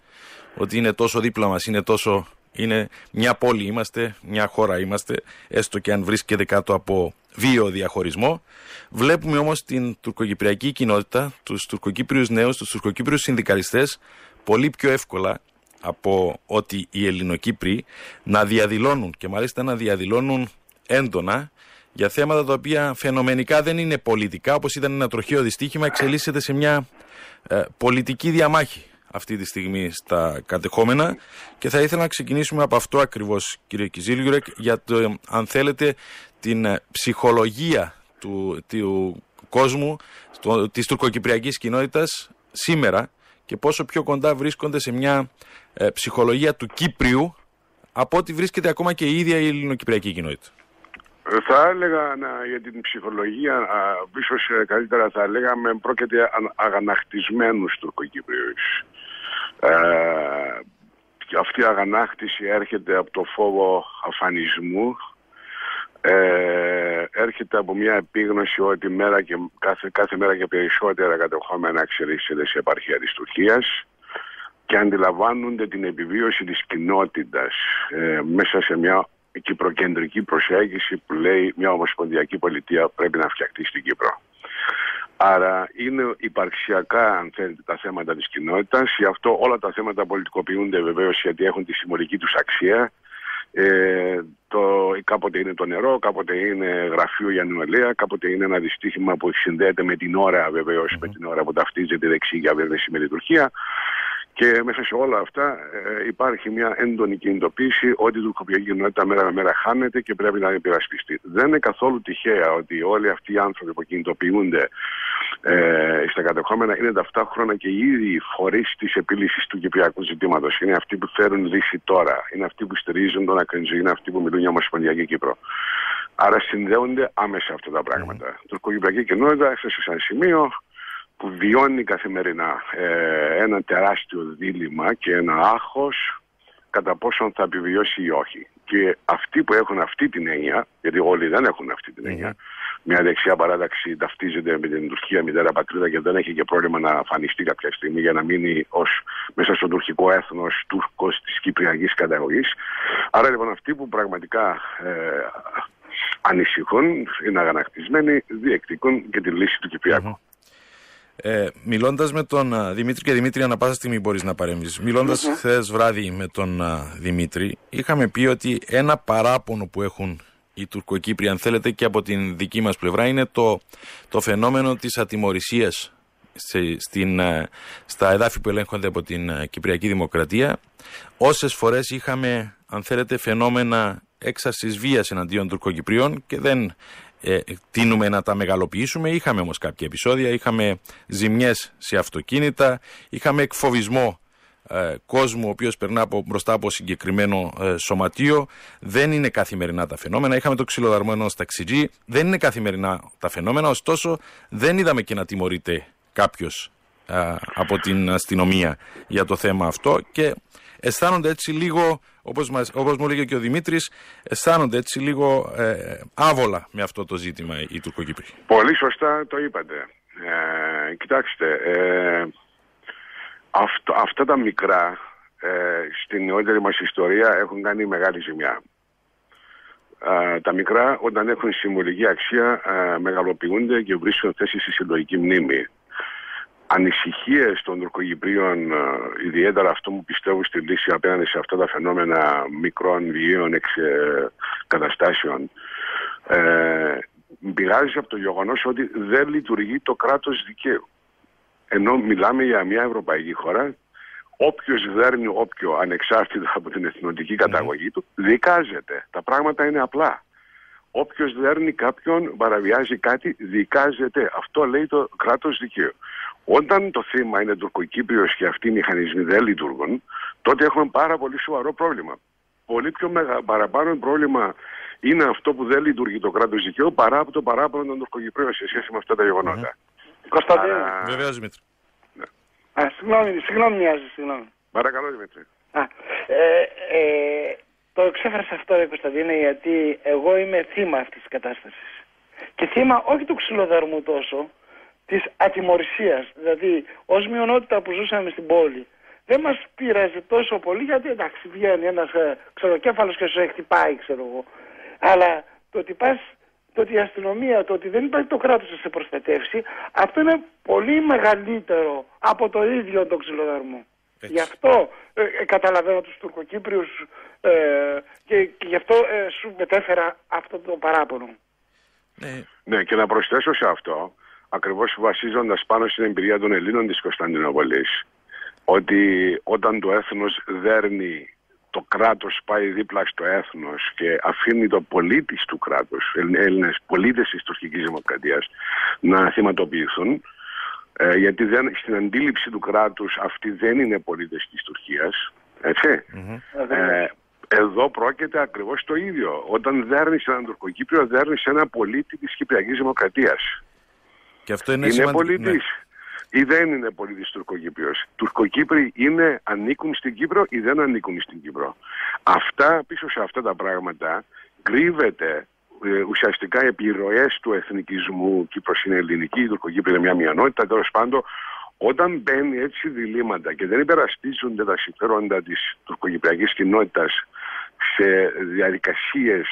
ότι είναι τόσο δίπλα μας, είναι τόσο... Είναι μια πόλη είμαστε, μια χώρα είμαστε, έστω και αν βρίσκεται κάτω από βίο διαχωρισμό. Βλέπουμε όμως την τουρκοκυπριακή κοινότητα, τους τουρκοκύπριους νέους, τους τουρκοκύπριους συνδικαλιστές πολύ πιο εύκολα από ότι οι Ελληνοκύπροι να διαδηλώνουν και μάλιστα να διαδηλώνουν έντονα για θέματα τα οποία φαινομενικά δεν είναι πολιτικά, όπως ήταν ένα τροχαίο δυστύχημα, εξελίσσεται σε μια ε, πολιτική διαμάχη αυτή τη στιγμή στα κατεχόμενα και θα ήθελα να ξεκινήσουμε από αυτό ακριβώς κύριε Κιζίλιουρεκ για το αν θέλετε την ε, ψυχολογία του, του κόσμου το, της τουρκοκυπριακής κοινότητας σήμερα και πόσο πιο κοντά βρίσκονται σε μια ε, ψυχολογία του Κύπριου από ό,τι βρίσκεται ακόμα και η ίδια η ελληνοκυπριακή κοινότητα. Θα έλεγα να, για την ψυχολογία, ίσως ε, καλύτερα θα λέγαμε, πρόκειται αγανακτισμένους τουρκοκύπριους. Ε, και αυτή η αγανάκτηση έρχεται από το φόβο αφανισμού, ε, έρχεται από μια επίγνωση ότι μέρα και, κάθε, κάθε μέρα και περισσότερα κατεχόμενα εξελίσσεται σε επαρχία της Τουρκίας και αντιλαμβάνονται την επιβίωση της κοινότητας ε, μέσα σε μια κυπροκεντρική προσέγγιση που λέει μια ομοσπονδιακή πολιτεία πρέπει να φτιαχτεί στην Κύπρο. Άρα είναι υπαρξιακά αν θέλετε τα θέματα της κοινότητας, γι' αυτό όλα τα θέματα πολιτικοποιούνται βεβαίως γιατί έχουν τη συμμορική τους αξία. Ε, το, κάποτε είναι το νερό, κάποτε είναι γραφείο για νεολαία, κάποτε είναι ένα δυστύχημα που συνδέεται με την ώρα βεβαίως, με την ώρα που ταυτίζεται δεξί για με τη Τουρκία. Και μέσα σε όλα αυτά ε, υπάρχει μια έντονη κινητοποίηση ότι η τουρκοπιακή κοινότητα μέρα με μέρα χάνεται και πρέπει να υπερασπιστεί. Δεν είναι καθόλου τυχαία ότι όλοι αυτοί οι άνθρωποι που κινητοποιούνται ε, στα κατεχόμενα είναι ταυτόχρονα και οι ίδιοι φορείς της επίλυσης του κυπριακού ζητήματος. Είναι αυτοί που φέρουν λύση τώρα. Είναι αυτοί που στηρίζουν τον Ακριτζή. Είναι αυτοί που μιλούν για Ομοσπονδιακή Κύπρο. Άρα συνδέονται άμεσα αυτά τα πράγματα. Mm. Η τουρκοκυπριακή κοινότητα έφτασε σε ένα σημείο που βιώνει καθημερινά ε, ένα τεράστιο δίλημα και ένα άγχος κατά πόσον θα επιβιώσει ή όχι. Και αυτοί που έχουν αυτή την έννοια, γιατί όλοι δεν έχουν αυτή την έννοια, μια δεξιά παράταξη ταυτίζεται με την Τουρκία μητέρα πατρίδα και δεν έχει και πρόβλημα να αφανιστεί κάποια στιγμή για να μείνει ως μέσα στο τουρκικό έθνος Τούρκος της Κυπριακής καταγωγής. Άρα λοιπόν αυτοί που πραγματικά ε, ανησυχούν, είναι αγανακτισμένοι, διεκδικούν και τη λύση του κυπριακου ε, Μιλώντας με τον Δημήτρη και Δημήτρη, ανά πάσα στιγμή μπορείς να παρέμβεις. Μιλώντας χθες βράδυ με τον Δημήτρη, είχαμε πει ότι ένα παράπονο που έχουν οι Τουρκοκύπροι, αν θέλετε, και από την δική μας πλευρά, είναι το, το φαινόμενο της ατιμορρησίας στην, στα εδάφη που ελέγχονται από την Κυπριακή Δημοκρατία. Όσες φορές είχαμε, αν θέλετε, φαινόμενα έξαρσης βίας εναντίον Τουρκοκυπρίων και δεν ε, τίνουμε να τα μεγαλοποιήσουμε. Είχαμε όμως κάποια επεισόδια, είχαμε ζημιές σε αυτοκίνητα, είχαμε εκφοβισμό ε, κόσμου ο οποίος περνά από, μπροστά από συγκεκριμένο ε, σωματείο. Δεν είναι καθημερινά τα φαινόμενα. Είχαμε το ξυλοδαρμένο στα ταξιτζή. Δεν είναι καθημερινά τα φαινόμενα. Ωστόσο δεν είδαμε και να τιμωρείται κάποιος ε, από την αστυνομία για το θέμα αυτό και αισθάνονται έτσι λίγο, όπως, μας, όπως μου έλεγε και ο Δημήτρης, αισθάνονται έτσι λίγο ε, άβολα με αυτό το ζήτημα οι Τουρκοκύπροι. Πολύ σωστά το είπατε. Ε, κοιτάξτε, ε, αυτό, αυτά τα μικρά ε, στην νεότερη μας ιστορία έχουν κάνει μεγάλη ζημιά. Ε, τα μικρά όταν έχουν συμβολική αξία ε, μεγαλοποιούνται και βρίσκουν θέση στη συλλογική μνήμη ανησυχίες των τουρκογυπρίων, ε, ιδιαίτερα αυτό που πιστεύω στη λύση απέναντι σε αυτά τα φαινόμενα μικρών βιαίων εξ, ε, καταστάσεων, ε, πηγάζει από το γεγονός ότι δεν λειτουργεί το κράτος δικαίου. Ενώ μιλάμε για μια ευρωπαϊκή χώρα, όποιος δέρνει όποιο ανεξάρτητα από την εθνοτική καταγωγή του, δικάζεται. Τα πράγματα είναι απλά. Όποιος δέρνει κάποιον, παραβιάζει κάτι, δικάζεται. Αυτό λέει το κράτος δικαίου. Όταν το θύμα είναι τουρκοκύπριος και αυτοί οι μηχανισμοί δεν λειτουργούν, τότε έχουμε πάρα πολύ σοβαρό πρόβλημα. Πολύ πιο μεγα, παραπάνω πρόβλημα είναι αυτό που δεν λειτουργεί το κράτος δικαίου παρά από το παράπονο των τουρκοκυπρίων σε σχέση με αυτά τα γεγονότα. Mm-hmm. Κωνσταντίνο. Βεβαίως, Δημήτρη. Ναι. Α, συγγνώμη, συγγνώμη μοιάζει, συγγνώμη. Παρακαλώ, Δημήτρη. Α, ε, ε, το εξέφρασα αυτό, ρε Κωνσταντίνε, γιατί εγώ είμαι θύμα αυτής της κατάστασης. Και θύμα όχι του ξυλοδαρμού τόσο, της ατιμορρησίας. Δηλαδή, ως μειονότητα που ζούσαμε στην πόλη, δεν μας πείραζε τόσο πολύ, γιατί εντάξει βγαίνει ένας ε, ξεροκέφαλος και σου χτυπάει, ξέρω εγώ. Αλλά το ότι πας το ότι η αστυνομία, το ότι δεν υπάρχει το κράτος να σε προστατεύσει, αυτό είναι πολύ μεγαλύτερο από το ίδιο το ξυλοδαρμό. Γι' αυτό ε, ε, καταλαβαίνω τους Τουρκοκύπριους ε, και, και, γι' αυτό ε, σου μετέφερα αυτό το παράπονο. Ναι. ναι, και να προσθέσω σε αυτό, ακριβώς βασίζοντας πάνω στην εμπειρία των Ελλήνων της Κωνσταντινούπολης, ότι όταν το έθνος δέρνει το κράτος πάει δίπλα στο έθνος και αφήνει το πολίτης του κράτους, Έλληνες πολίτες της τουρκικής δημοκρατίας να θυματοποιηθούν, ε, γιατί δεν, στην αντίληψη του κράτους αυτοί δεν είναι πολίτες της Τουρκίας, Ε, εδώ πρόκειται ακριβώς το ίδιο. Όταν δέρνεις έναν τουρκοκύπριο, δέρνεις ένα πολίτη της Κυπριακής Δημοκρατίας. Και αυτό είναι, είναι πολίτης ναι. ή δεν είναι πολίτης τουρκοκύπριος. Τουρκοκύπροι είναι, ανήκουν στην Κύπρο ή δεν ανήκουν στην Κύπρο. Αυτά, πίσω σε αυτά τα πράγματα, κρύβεται ε, ουσιαστικά επιρροές του εθνικισμού, Κύπρος είναι ελληνική, η Τουρκοκύπρη είναι μια μειονότητα, τέλος πάντων, όταν μπαίνει έτσι διλήμματα και δεν υπερασπίζονται τα συμφέροντα της τουρκοκυπριακής κοινότητας σε διαδικασίες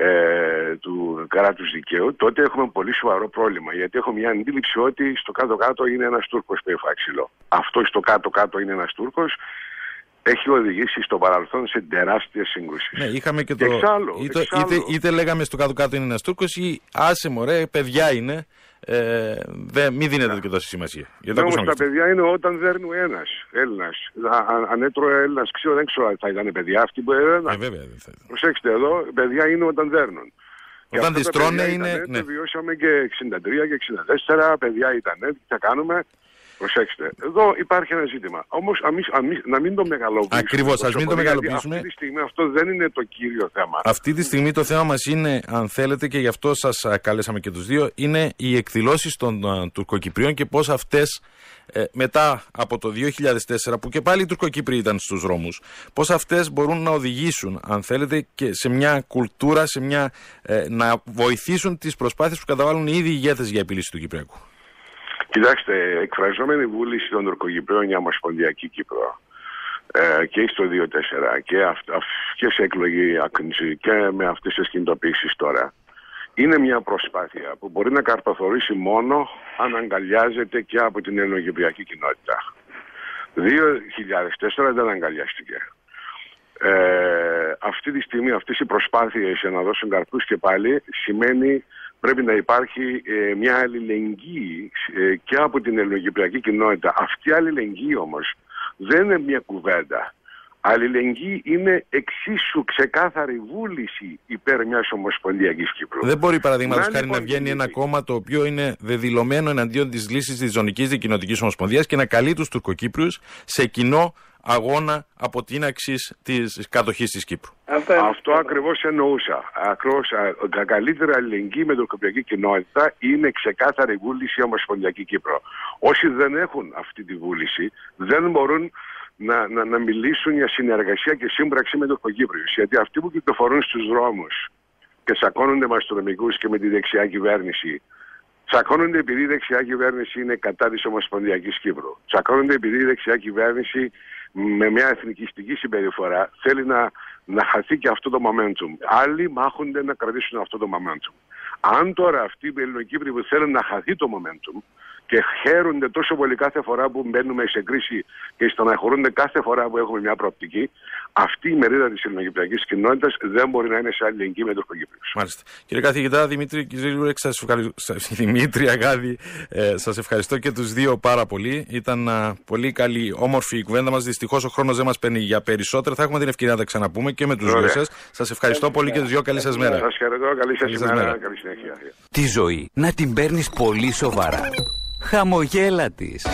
ε, του κράτους δικαίου, τότε έχουμε πολύ σοβαρό πρόβλημα. Γιατί έχω μια αντίληψη ότι στο κάτω-κάτω είναι ένας Τούρκος φάξιλο. Αυτό στο κάτω-κάτω είναι ένας Τούρκος. Έχει οδηγήσει στο παρελθόν σε τεράστιες σύγκρουσει. Ναι, είχαμε και το. Εξάλλου, είτε, εξάλλου. Είτε, είτε, λέγαμε στο κάτω-κάτω είναι ένας Τούρκος ή άσε μωρέ, παιδιά είναι. Ε, δε, μην δίνετε yeah. και τόση σημασία. Γιατί Όμως τα παιδιά είναι όταν δέρνει ένας Έλληνας. Αν, αν έτρωε Έλληνας ξέρω, δεν ξέρω αν θα ήταν παιδιά αυτοί που έδαιναν. Ε, βέβαια, δεν θα Προσέξτε εδώ, παιδιά είναι όταν δέρνουν. Όταν τι τρώνε είναι. Ναι. Βιώσαμε και 63 και 64, παιδιά ήταν έτσι, τι θα κάνουμε. Προσέξτε, εδώ υπάρχει ένα ζήτημα. Όμως να μην το μεγαλοποιήσουμε. Ακριβώς, ας μην το μεγαλοποιήσουμε. Αυτή τη στιγμή αυτό δεν είναι το κύριο θέμα. Αυτή τη στιγμή το θέμα μας είναι, αν θέλετε, και γι' αυτό σας καλέσαμε και τους δύο, είναι οι εκδηλώσεις των τουρκοκυπρίων και πώς αυτές ε, μετά από το 2004 που και πάλι οι Τουρκοκύπροι ήταν στους δρόμους πώς αυτές μπορούν να οδηγήσουν αν θέλετε και σε μια κουλτούρα σε μια, ε, να βοηθήσουν τις προσπάθειες που καταβάλουν οι ίδιοι ηγέτες για επίλυση του Κυπριακού. Κοιτάξτε, εκφραζόμενη βούληση των Τουρκοκυπρίων για Ομοσπονδιακή Κύπρο ε, και στο 2-4 και, αυ, και σε εκλογή άκρηση και με αυτές τις κινητοποιήσεις τώρα είναι μια προσπάθεια που μπορεί να καρποθορήσει μόνο αν αγκαλιάζεται και από την ελληνοκυπριακή κοινότητα. 2004 δεν αγκαλιάστηκε. Ε, αυτή τη στιγμή αυτές οι προσπάθειες για να δώσουν καρπούς και πάλι σημαίνει πρέπει να υπάρχει ε, μια αλληλεγγύη ε, και από την ελληνοκυπριακή κοινότητα. Αυτή η αλληλεγγύη όμως δεν είναι μια κουβέντα. Αλληλεγγύη είναι εξίσου ξεκάθαρη βούληση υπέρ μιας Ομοσπονδιακής Κύπρου. Δεν μπορεί παραδείγματος χάρη να βγαίνει ένα κόμμα το οποίο είναι δεδηλωμένο εναντίον της λύσης της Ζωνική Δικοινοτικής Ομοσπονδίας και να καλεί τους Τουρκοκύπριους σε κοινό αγώνα αποτείναξη της κατοχής της Κύπρου. Αυτό ακριβώς εννοούσα. Ακριβώ η καλύτερη αλληλεγγύη με την τουρκοκυπριακή κοινότητα είναι ξεκάθαρη βούληση η Ομοσπονδιακή Κύπρο. Όσοι δεν έχουν αυτή τη βούληση δεν μπορούν να, να, να μιλήσουν για συνεργασία και σύμπραξη με το Κοκύπριο. Γιατί αυτοί που κυκλοφορούν στους δρόμους και σακώνονται με αστυνομικού και με τη δεξιά κυβέρνηση, τσακώνονται επειδή η δεξιά κυβέρνηση είναι κατά της Ομοσπονδιακής Κύπρου. Τσακώνονται επειδή η δεξιά κυβέρνηση με μια εθνικιστική συμπεριφορά θέλει να, να χαθεί και αυτό το momentum. Άλλοι μάχονται να κρατήσουν αυτό το momentum. Αν τώρα αυτοί οι Ελληνοκύπροι που θέλουν να χαθεί το momentum και χαίρονται τόσο πολύ κάθε φορά που μπαίνουμε σε κρίση και στεναχωρούνται κάθε φορά που έχουμε μια προοπτική, αυτή η μερίδα της ελληνοκυπριακής κοινότητας δεν μπορεί να είναι σε αλληλεγγύη με τους Κύπριου. Μάλιστα. Κύριε καθηγητά Δημήτρη, κύριε Λούρεξ, σας ευχαριστώ. Δημήτρη Αγάδη, ε, σας ευχαριστώ και τους δύο πάρα πολύ. Ήταν α, πολύ καλή, όμορφη η κουβέντα μας. Δυστυχώς ο χρόνος δεν μας παίρνει για περισσότερα. Θα έχουμε την ευκαιρία να τα ξαναπούμε και με τους δύο σας. Σας ευχαριστώ πολύ και τους δύο. Καλή σας μέρα. Σας χαιρετώ. Καλή σας μέρα. Καλή συνέχεια. Τη ζωή να την παίρνεις πολύ σοβαρά. Χαμογέλα της.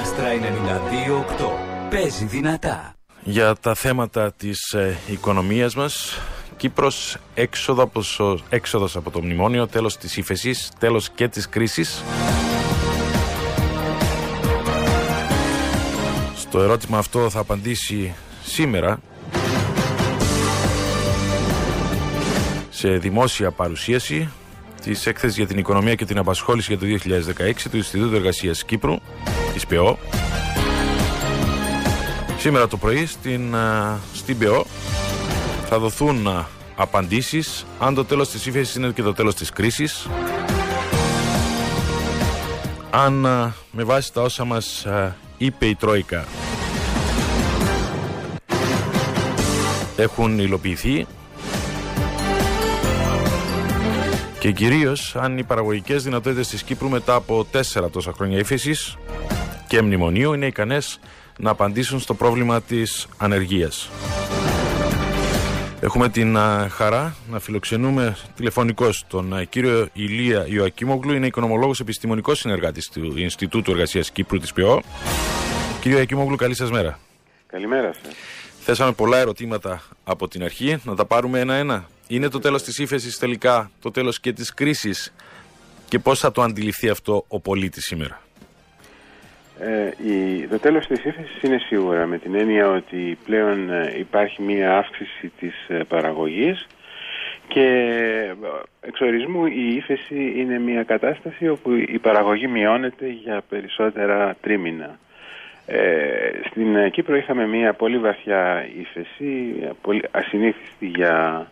Άστρα 92.8. Παίζει δυνατά. Για τα θέματα της ε, οικονομίας μας, Κύπρος έξοδο από, έξοδος από το μνημόνιο, τέλος της ύφεσης, τέλος και της κρίσης. Στο ερώτημα αυτό θα απαντήσει σήμερα σε δημόσια παρουσίαση της έκθεσης για την οικονομία και την απασχόληση για το 2016 του Ινστιτούτου Εργασίας Κύπρου, της ΠΕΟ. Σήμερα το πρωί στην, στην ΠΕΟ θα δοθούν απαντήσεις αν το τέλος της ύφεσης είναι και το τέλος της κρίσης αν με βάση τα όσα μας είπε η Τρόικα έχουν υλοποιηθεί Και κυρίως αν οι παραγωγικές δυνατότητες της Κύπρου μετά από τέσσερα τόσα χρόνια ύφεσης και μνημονίου είναι ικανές να απαντήσουν στο πρόβλημα της ανεργίας. Έχουμε την χαρά να φιλοξενούμε τηλεφωνικώ τον κύριο Ηλία Ιωακίμογλου, είναι οικονομολόγος επιστημονικός συνεργάτης του Ινστιτούτου Εργασίας Κύπρου της ΠΕΟ. Κύριο Ιωακίμογλου, καλή σας μέρα. Καλημέρα σας. Θέσαμε πολλά ερωτήματα από την αρχή, να τα πάρουμε ένα-ένα. Είναι το τέλος της ύφεσης τελικά, το τέλος και της κρίσης και πώς θα το αντιληφθεί αυτό ο πολίτης σήμερα; Ε, η, το τέλος της ύφεσης είναι σίγουρα με την έννοια ότι πλέον ε, υπάρχει μία αύξηση της ε, παραγωγής και ε, εξορισμού η ύφεση είναι μία κατάσταση όπου η παραγωγή μειώνεται για περισσότερα τρίμηνα. στην Κύπρο είχαμε μια πολύ βαθιά ύφεση, πολύ ασυνήθιστη για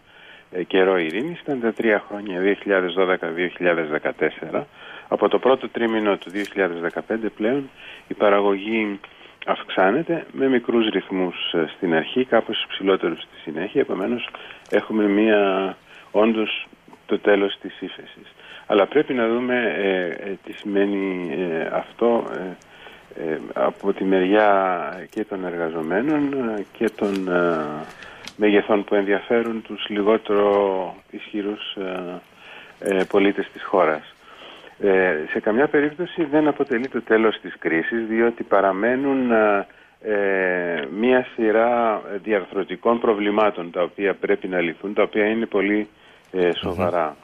καιρό ειρήνης. Ήταν τα τρία χρόνια 2012-2014. Από το πρώτο τρίμηνο του 2015 πλέον η παραγωγή αυξάνεται με μικρούς ρυθμούς ε, στην αρχή, κάπως ψηλότερους στη συνέχεια. Επομένως έχουμε μία όντως το τέλος της ύφεσης. Αλλά πρέπει να δούμε ε, ε, τι σημαίνει αυτό από τη μεριά και των εργαζομένων και των μεγεθών που ενδιαφέρουν τους λιγότερο ισχυρούς πολίτες της χώρας. Ε, σε καμιά περίπτωση δεν αποτελεί το τέλος της κρίσης διότι παραμένουν ε, ε, μία σειρά διαρθρωτικών προβλημάτων τα οποία πρέπει να λυθούν, τα οποία είναι πολύ ε, σοβαρα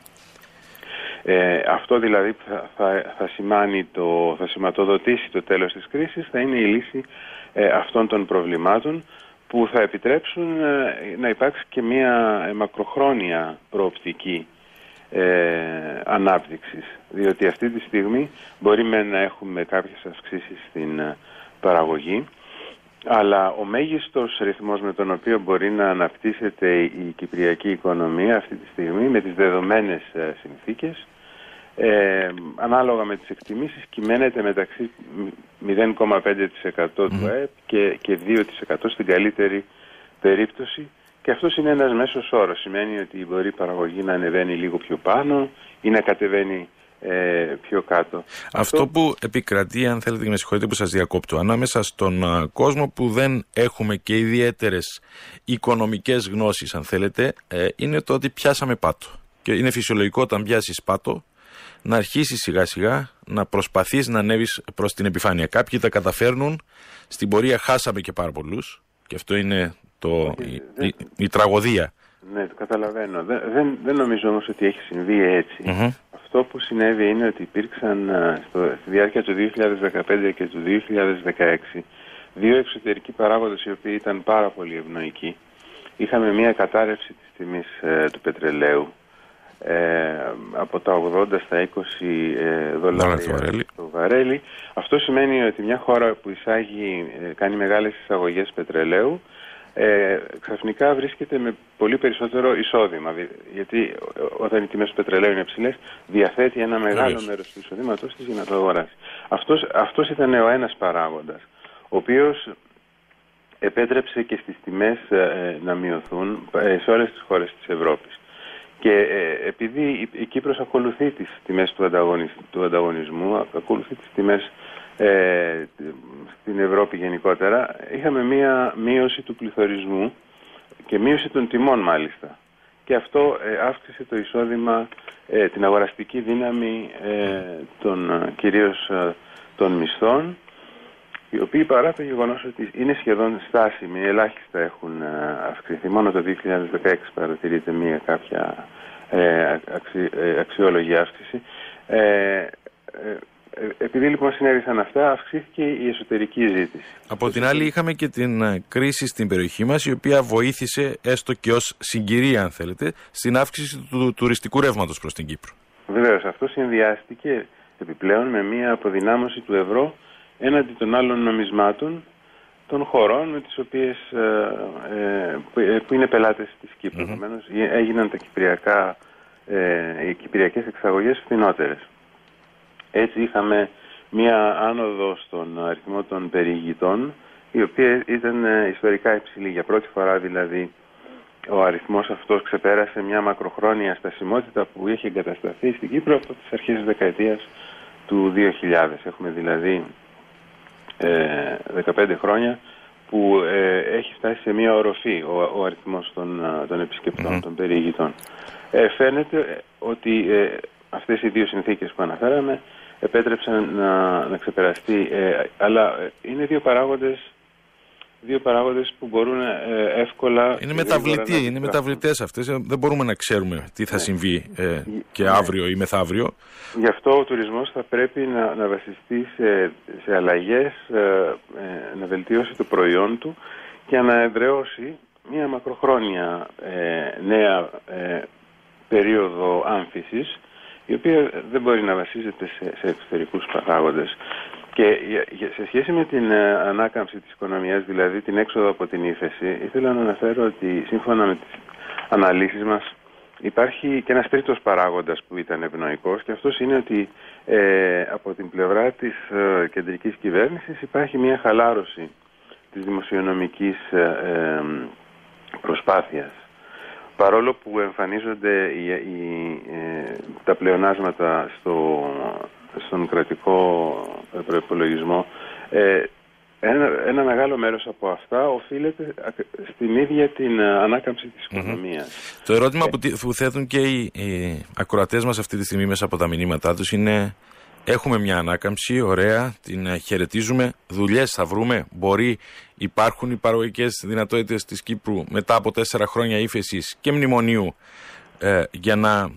αυτό δηλαδή θα, θα, θα, σημάνει το, θα σηματοδοτήσει το τέλος της κρίσης, θα είναι η λύση αυτών των προβλημάτων που θα επιτρέψουν να υπάρξει και μία μακροχρόνια προοπτική ε, ανάπτυξης. Διότι αυτή τη στιγμή μπορεί με να έχουμε κάποιες αυξήσεις στην ε, παραγωγή αλλά ο μέγιστος ρυθμός με τον οποίο μπορεί να αναπτύσσεται η κυπριακή οικονομία αυτή τη στιγμή με τις δεδομένες ε, συνθήκες ε, ανάλογα με τις εκτιμήσεις κυμαίνεται μεταξύ 0,5% του ΑΕΠ και, και 2% στην καλύτερη περίπτωση και αυτός είναι ένας μέσος όρος. Σημαίνει ότι μπορεί η παραγωγή να ανεβαίνει λίγο πιο πάνω ή να κατεβαίνει ε, πιο κάτω. Αυτό που επικρατεί, αν θέλετε και με συγχωρείτε που σας διακόπτω, ανάμεσα στον κόσμο που δεν έχουμε και ιδιαίτερες οικονομικές γνώσεις, αν θέλετε, ε, είναι το ότι πιάσαμε πάτο. Και είναι φυσιολογικό όταν πιάσεις πάτο να αρχίσεις σιγά σιγά να προσπαθείς να ανέβεις προς την επιφάνεια. Κάποιοι τα καταφέρνουν, στην πορεία χάσαμε και πάρα πολλούς. Και αυτό είναι το, η, η, τραγωδία. Ναι, το καταλαβαίνω. Δεν, δεν, δεν νομίζω όμως ότι έχει συμβεί Αυτό που συνέβη είναι ότι υπήρξαν στο, στη διάρκεια του 2015 και του 2016 δύο εξωτερικοί παράγοντες οι οποίοι ήταν πάρα πολύ ευνοϊκοί. Είχαμε μια κατάρρευση της τιμής ε, του πετρελαίου ε, από τα 80 στα 20 ε, δολάρια το βαρέλι. Αυτό σημαίνει ότι μια χώρα που εισάγει, ε, κάνει μεγάλες εισαγωγές πετρελαίου ε, ξαφνικά βρίσκεται με πολύ περισσότερο εισόδημα. Γιατί όταν οι τιμές του πετρελαίου είναι ψηλές, διαθέτει ένα μεγάλο μέρος του εισοδήματό της για να το αγοράσει. Αυτός, αυτός ήταν ο ένας παράγοντας, ο οποίος επέτρεψε και στις τιμές ε, να μειωθούν ε, σε όλες τις χώρες της Ευρώπης. Και ε, επειδή η, Κύπρος ακολουθεί τις τιμές του, του ανταγωνισμού, ακολουθεί τις τιμές ε, στην Ευρώπη γενικότερα, είχαμε μία μείωση του πληθωρισμού και μείωση των τιμών μάλιστα. Και αυτό ε, αύξησε το εισόδημα, ε, την αγοραστική δύναμη ε, των, κυρίως των μισθών, οι οποίοι παρά το γεγονός ότι είναι σχεδόν στάσιμοι, ελάχιστα έχουν αυξηθεί. Μόνο το 2016 παρατηρείται μία κάποια αξιόλογη αύξηση. Ε, επειδή λοιπόν συνέβησαν αυτά, αυξήθηκε η εσωτερική ζήτηση. Από την άλλη, είχαμε και την ε, κρίση στην περιοχή μας, η οποία βοήθησε, έστω και ως συγκυρία, αν θέλετε, στην αύξηση του τουριστικού ρεύματος προς την Κύπρο. Βεβαίως, αυτό συνδυάστηκε επιπλέον με μια αποδυνάμωση του ευρώ έναντι των άλλων νομισμάτων των χωρών με τις οποίες, ε, ε, που είναι πελάτες της Κύπρου. Mm-hmm. έγιναν τα κυπριακά, ε, οι κυπριακές εξαγωγές φθηνότερες. Έτσι είχαμε μία άνοδο στον αριθμό των περιηγητών, η οποία ήταν ε, ιστορικά υψηλή. Για πρώτη φορά δηλαδή ο αριθμός αυτός ξεπέρασε μια μακροχρόνια στασιμότητα που είχε εγκατασταθεί στην Κύπρο από τις αρχές της δεκαετίας του 2000. Έχουμε δηλαδή 15 ε, χρόνια που ε, έχει φτάσει σε μια οροφή ο, ο αριθμός των, των επισκεπτών, των περιηγητών. φαίνεται ότι αυτές οι δύο συνθήκες που αναφέραμε επέτρεψαν να, να ξεπεραστεί. Ε, αλλά ε, είναι δύο παράγοντες δύο παράγοντες που μπορούν ε, εύκολα... Είναι μεταβλητοί, είναι μεταβλητές αυτές. Δεν μπορούμε να ξέρουμε τι θα ναι. συμβεί και ναι. αύριο ή μεθαύριο. Γι' αυτό ο τουρισμός θα πρέπει να, να βασιστεί σε, σε αλλαγές, να βελτιώσει το προϊόν του και να εδραιώσει μια μακροχρόνια νέα περίοδο άμφισης η οποία δεν μπορεί να βασίζεται σε, σε εξωτερικούς παράγοντες. Και σε σχέση με την ε, ανάκαμψη της οικονομίας, δηλαδή την έξοδο από την ύφεση, ήθελα να αναφέρω ότι σύμφωνα με τις αναλύσεις μας υπάρχει και ένας τρίτος παράγοντας που ήταν ευνοϊκός και αυτός είναι ότι ε, από την πλευρά της ε, κεντρικής κυβέρνησης υπάρχει μια χαλάρωση της δημοσιονομικής ε, προσπάθειας. Παρόλο που εμφανίζονται οι, τα πλεονάσματα στο, στον κρατικό προπολογισμό, ένα, ένα μεγάλο μέρος από αυτά οφείλεται στην ίδια την ε, ανάκαμψη της οικονομίας. Το ερώτημα ε. που, θέτουν και οι, οι ακροατές μας αυτή τη στιγμή μέσα από τα μηνύματά τους είναι έχουμε μια ανάκαμψη, ωραία, την ε, χαιρετίζουμε, δουλειές θα βρούμε, μπορεί, υπάρχουν οι παραγωγικές δυνατότητες της Κύπρου μετά από τέσσερα χρόνια ύφεσης και μνημονίου για να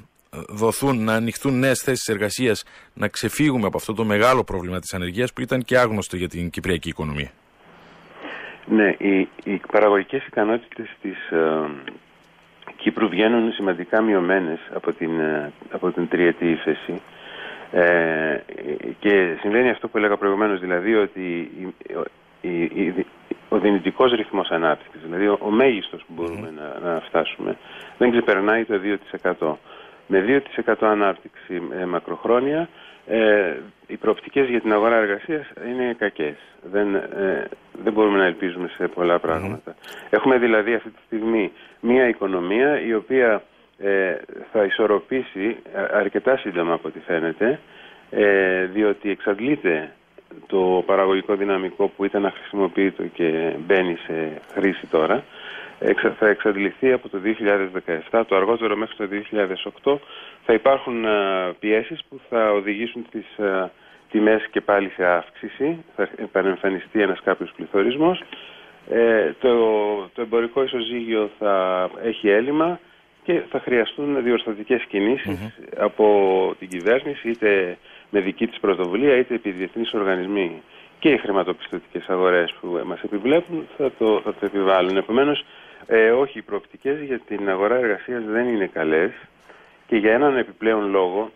δοθούν, να ανοιχθούν νέες θέσεις εργασίας, να ξεφύγουμε από αυτό το μεγάλο πρόβλημα της ανεργίας που ήταν και άγνωστο για την κυπριακή οικονομία. Ναι, οι, οι παραγωγικές ικανότητες της ε, Κύπρου βγαίνουν σημαντικά μειωμένες από την, ε, από την τριετή ύφεση. Ε, και συμβαίνει αυτό που έλεγα προηγουμένως, δηλαδή ότι η, η, ο δυνητικός ρυθμός ανάπτυξης, δηλαδή ο, ο μέγιστος που μπορούμε να, να φτάσουμε, δεν ξεπερνάει το 2% με 2% ανάπτυξη ε, μακροχρόνια ε, οι προοπτικές για την αγορά εργασίας είναι κακές. Δεν, ε, δεν μπορούμε να ελπίζουμε σε πολλά Έχουμε δηλαδή αυτή τη στιγμή μια οικονομία η οποία ε, θα ισορροπήσει αρκετά σύντομα από ό,τι φαίνεται ε, διότι εξαντλείται το παραγωγικό δυναμικό που ήταν αχρησιμοποιητό και μπαίνει σε χρήση τώρα θα εξαντληθεί από το 2017, το αργότερο μέχρι το 2008 θα υπάρχουν πιέσεις που θα οδηγήσουν τις τιμές και πάλι σε αύξηση, θα επανεμφανιστεί ένας κάποιος πληθωρισμός, ε, το, το εμπορικό ισοζύγιο θα έχει έλλειμμα και θα χρειαστούν διορθωτικές από την κυβέρνηση είτε με δική της πρωτοβουλία είτε επί διεθνείς οργανισμοί. Και οι χρηματοπιστωτικές αγορές που μας επιβλέπουν θα το, θα το επιβάλλουν. Επομένως ε, όχι, οι προοπτικές για την αγορά εργασίας δεν είναι καλές και για έναν επιπλέον λόγο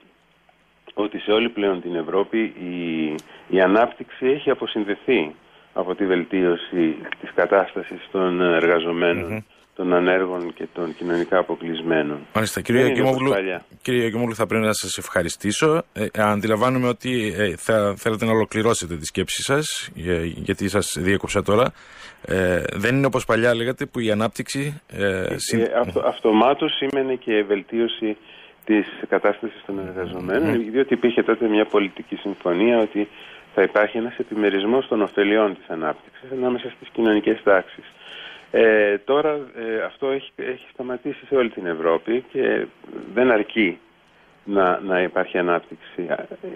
ότι σε όλη πλέον την Ευρώπη η, η ανάπτυξη έχει αποσυνδεθεί από τη βελτίωση της κατάστασης των εργαζομένων των ανέργων και των κοινωνικά αποκλεισμένων. Μάλιστα. Κύριε Γιακυμόγλου, κύριε θα πρέπει να σας ευχαριστήσω. Ε, αντιλαμβάνομαι ότι ε, θα θέλετε να ολοκληρώσετε τη σκέψη σας, γιατί σας διέκοψα τώρα. Ε, δεν είναι όπως παλιά λέγατε που η ανάπτυξη... Ε, ε, ε αυτο, αυτομάτως σήμαινε και βελτίωση της κατάστασης των εργαζομένων, διότι υπήρχε τότε μια πολιτική συμφωνία ότι θα υπάρχει ένας επιμερισμός των ωφελιών της ανάπτυξης ανάμεσα στις κοινωνικές τάξεις. Ε, τώρα ε, αυτό έχει, έχει σταματήσει σε όλη την Ευρώπη και δεν αρκεί να, να υπάρχει ανάπτυξη.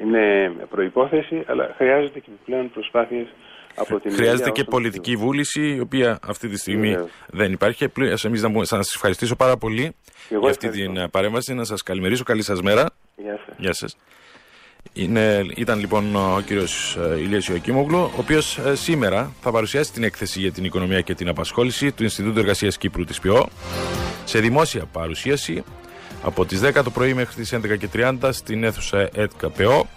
Είναι προϋπόθεση, αλλά χρειάζεται και επιπλέον προσπάθειες από την Χρειάζεται και πολιτική βούληση, η οποία αυτή τη στιγμή δεν υπάρχει. Εμείς να, να σας ευχαριστήσω πάρα πολύ για αυτή την παρέμβαση, να σας καλημερίσω. Καλή σας μέρα. Γεια σας. Γεια σας. Είναι, ήταν λοιπόν ο κύριος ε, Ηλίας Ιωκίμογλου, ο οποίος ε, σήμερα θα παρουσιάσει την έκθεση για την οικονομία και την απασχόληση του Ινστιτούτου Εργασίας Κύπρου της ΠΙΟ σε δημόσια παρουσίαση από τις 10 το πρωί μέχρι τις 11.30 στην αίθουσα ΕΤΚΑ ΠΕΟ.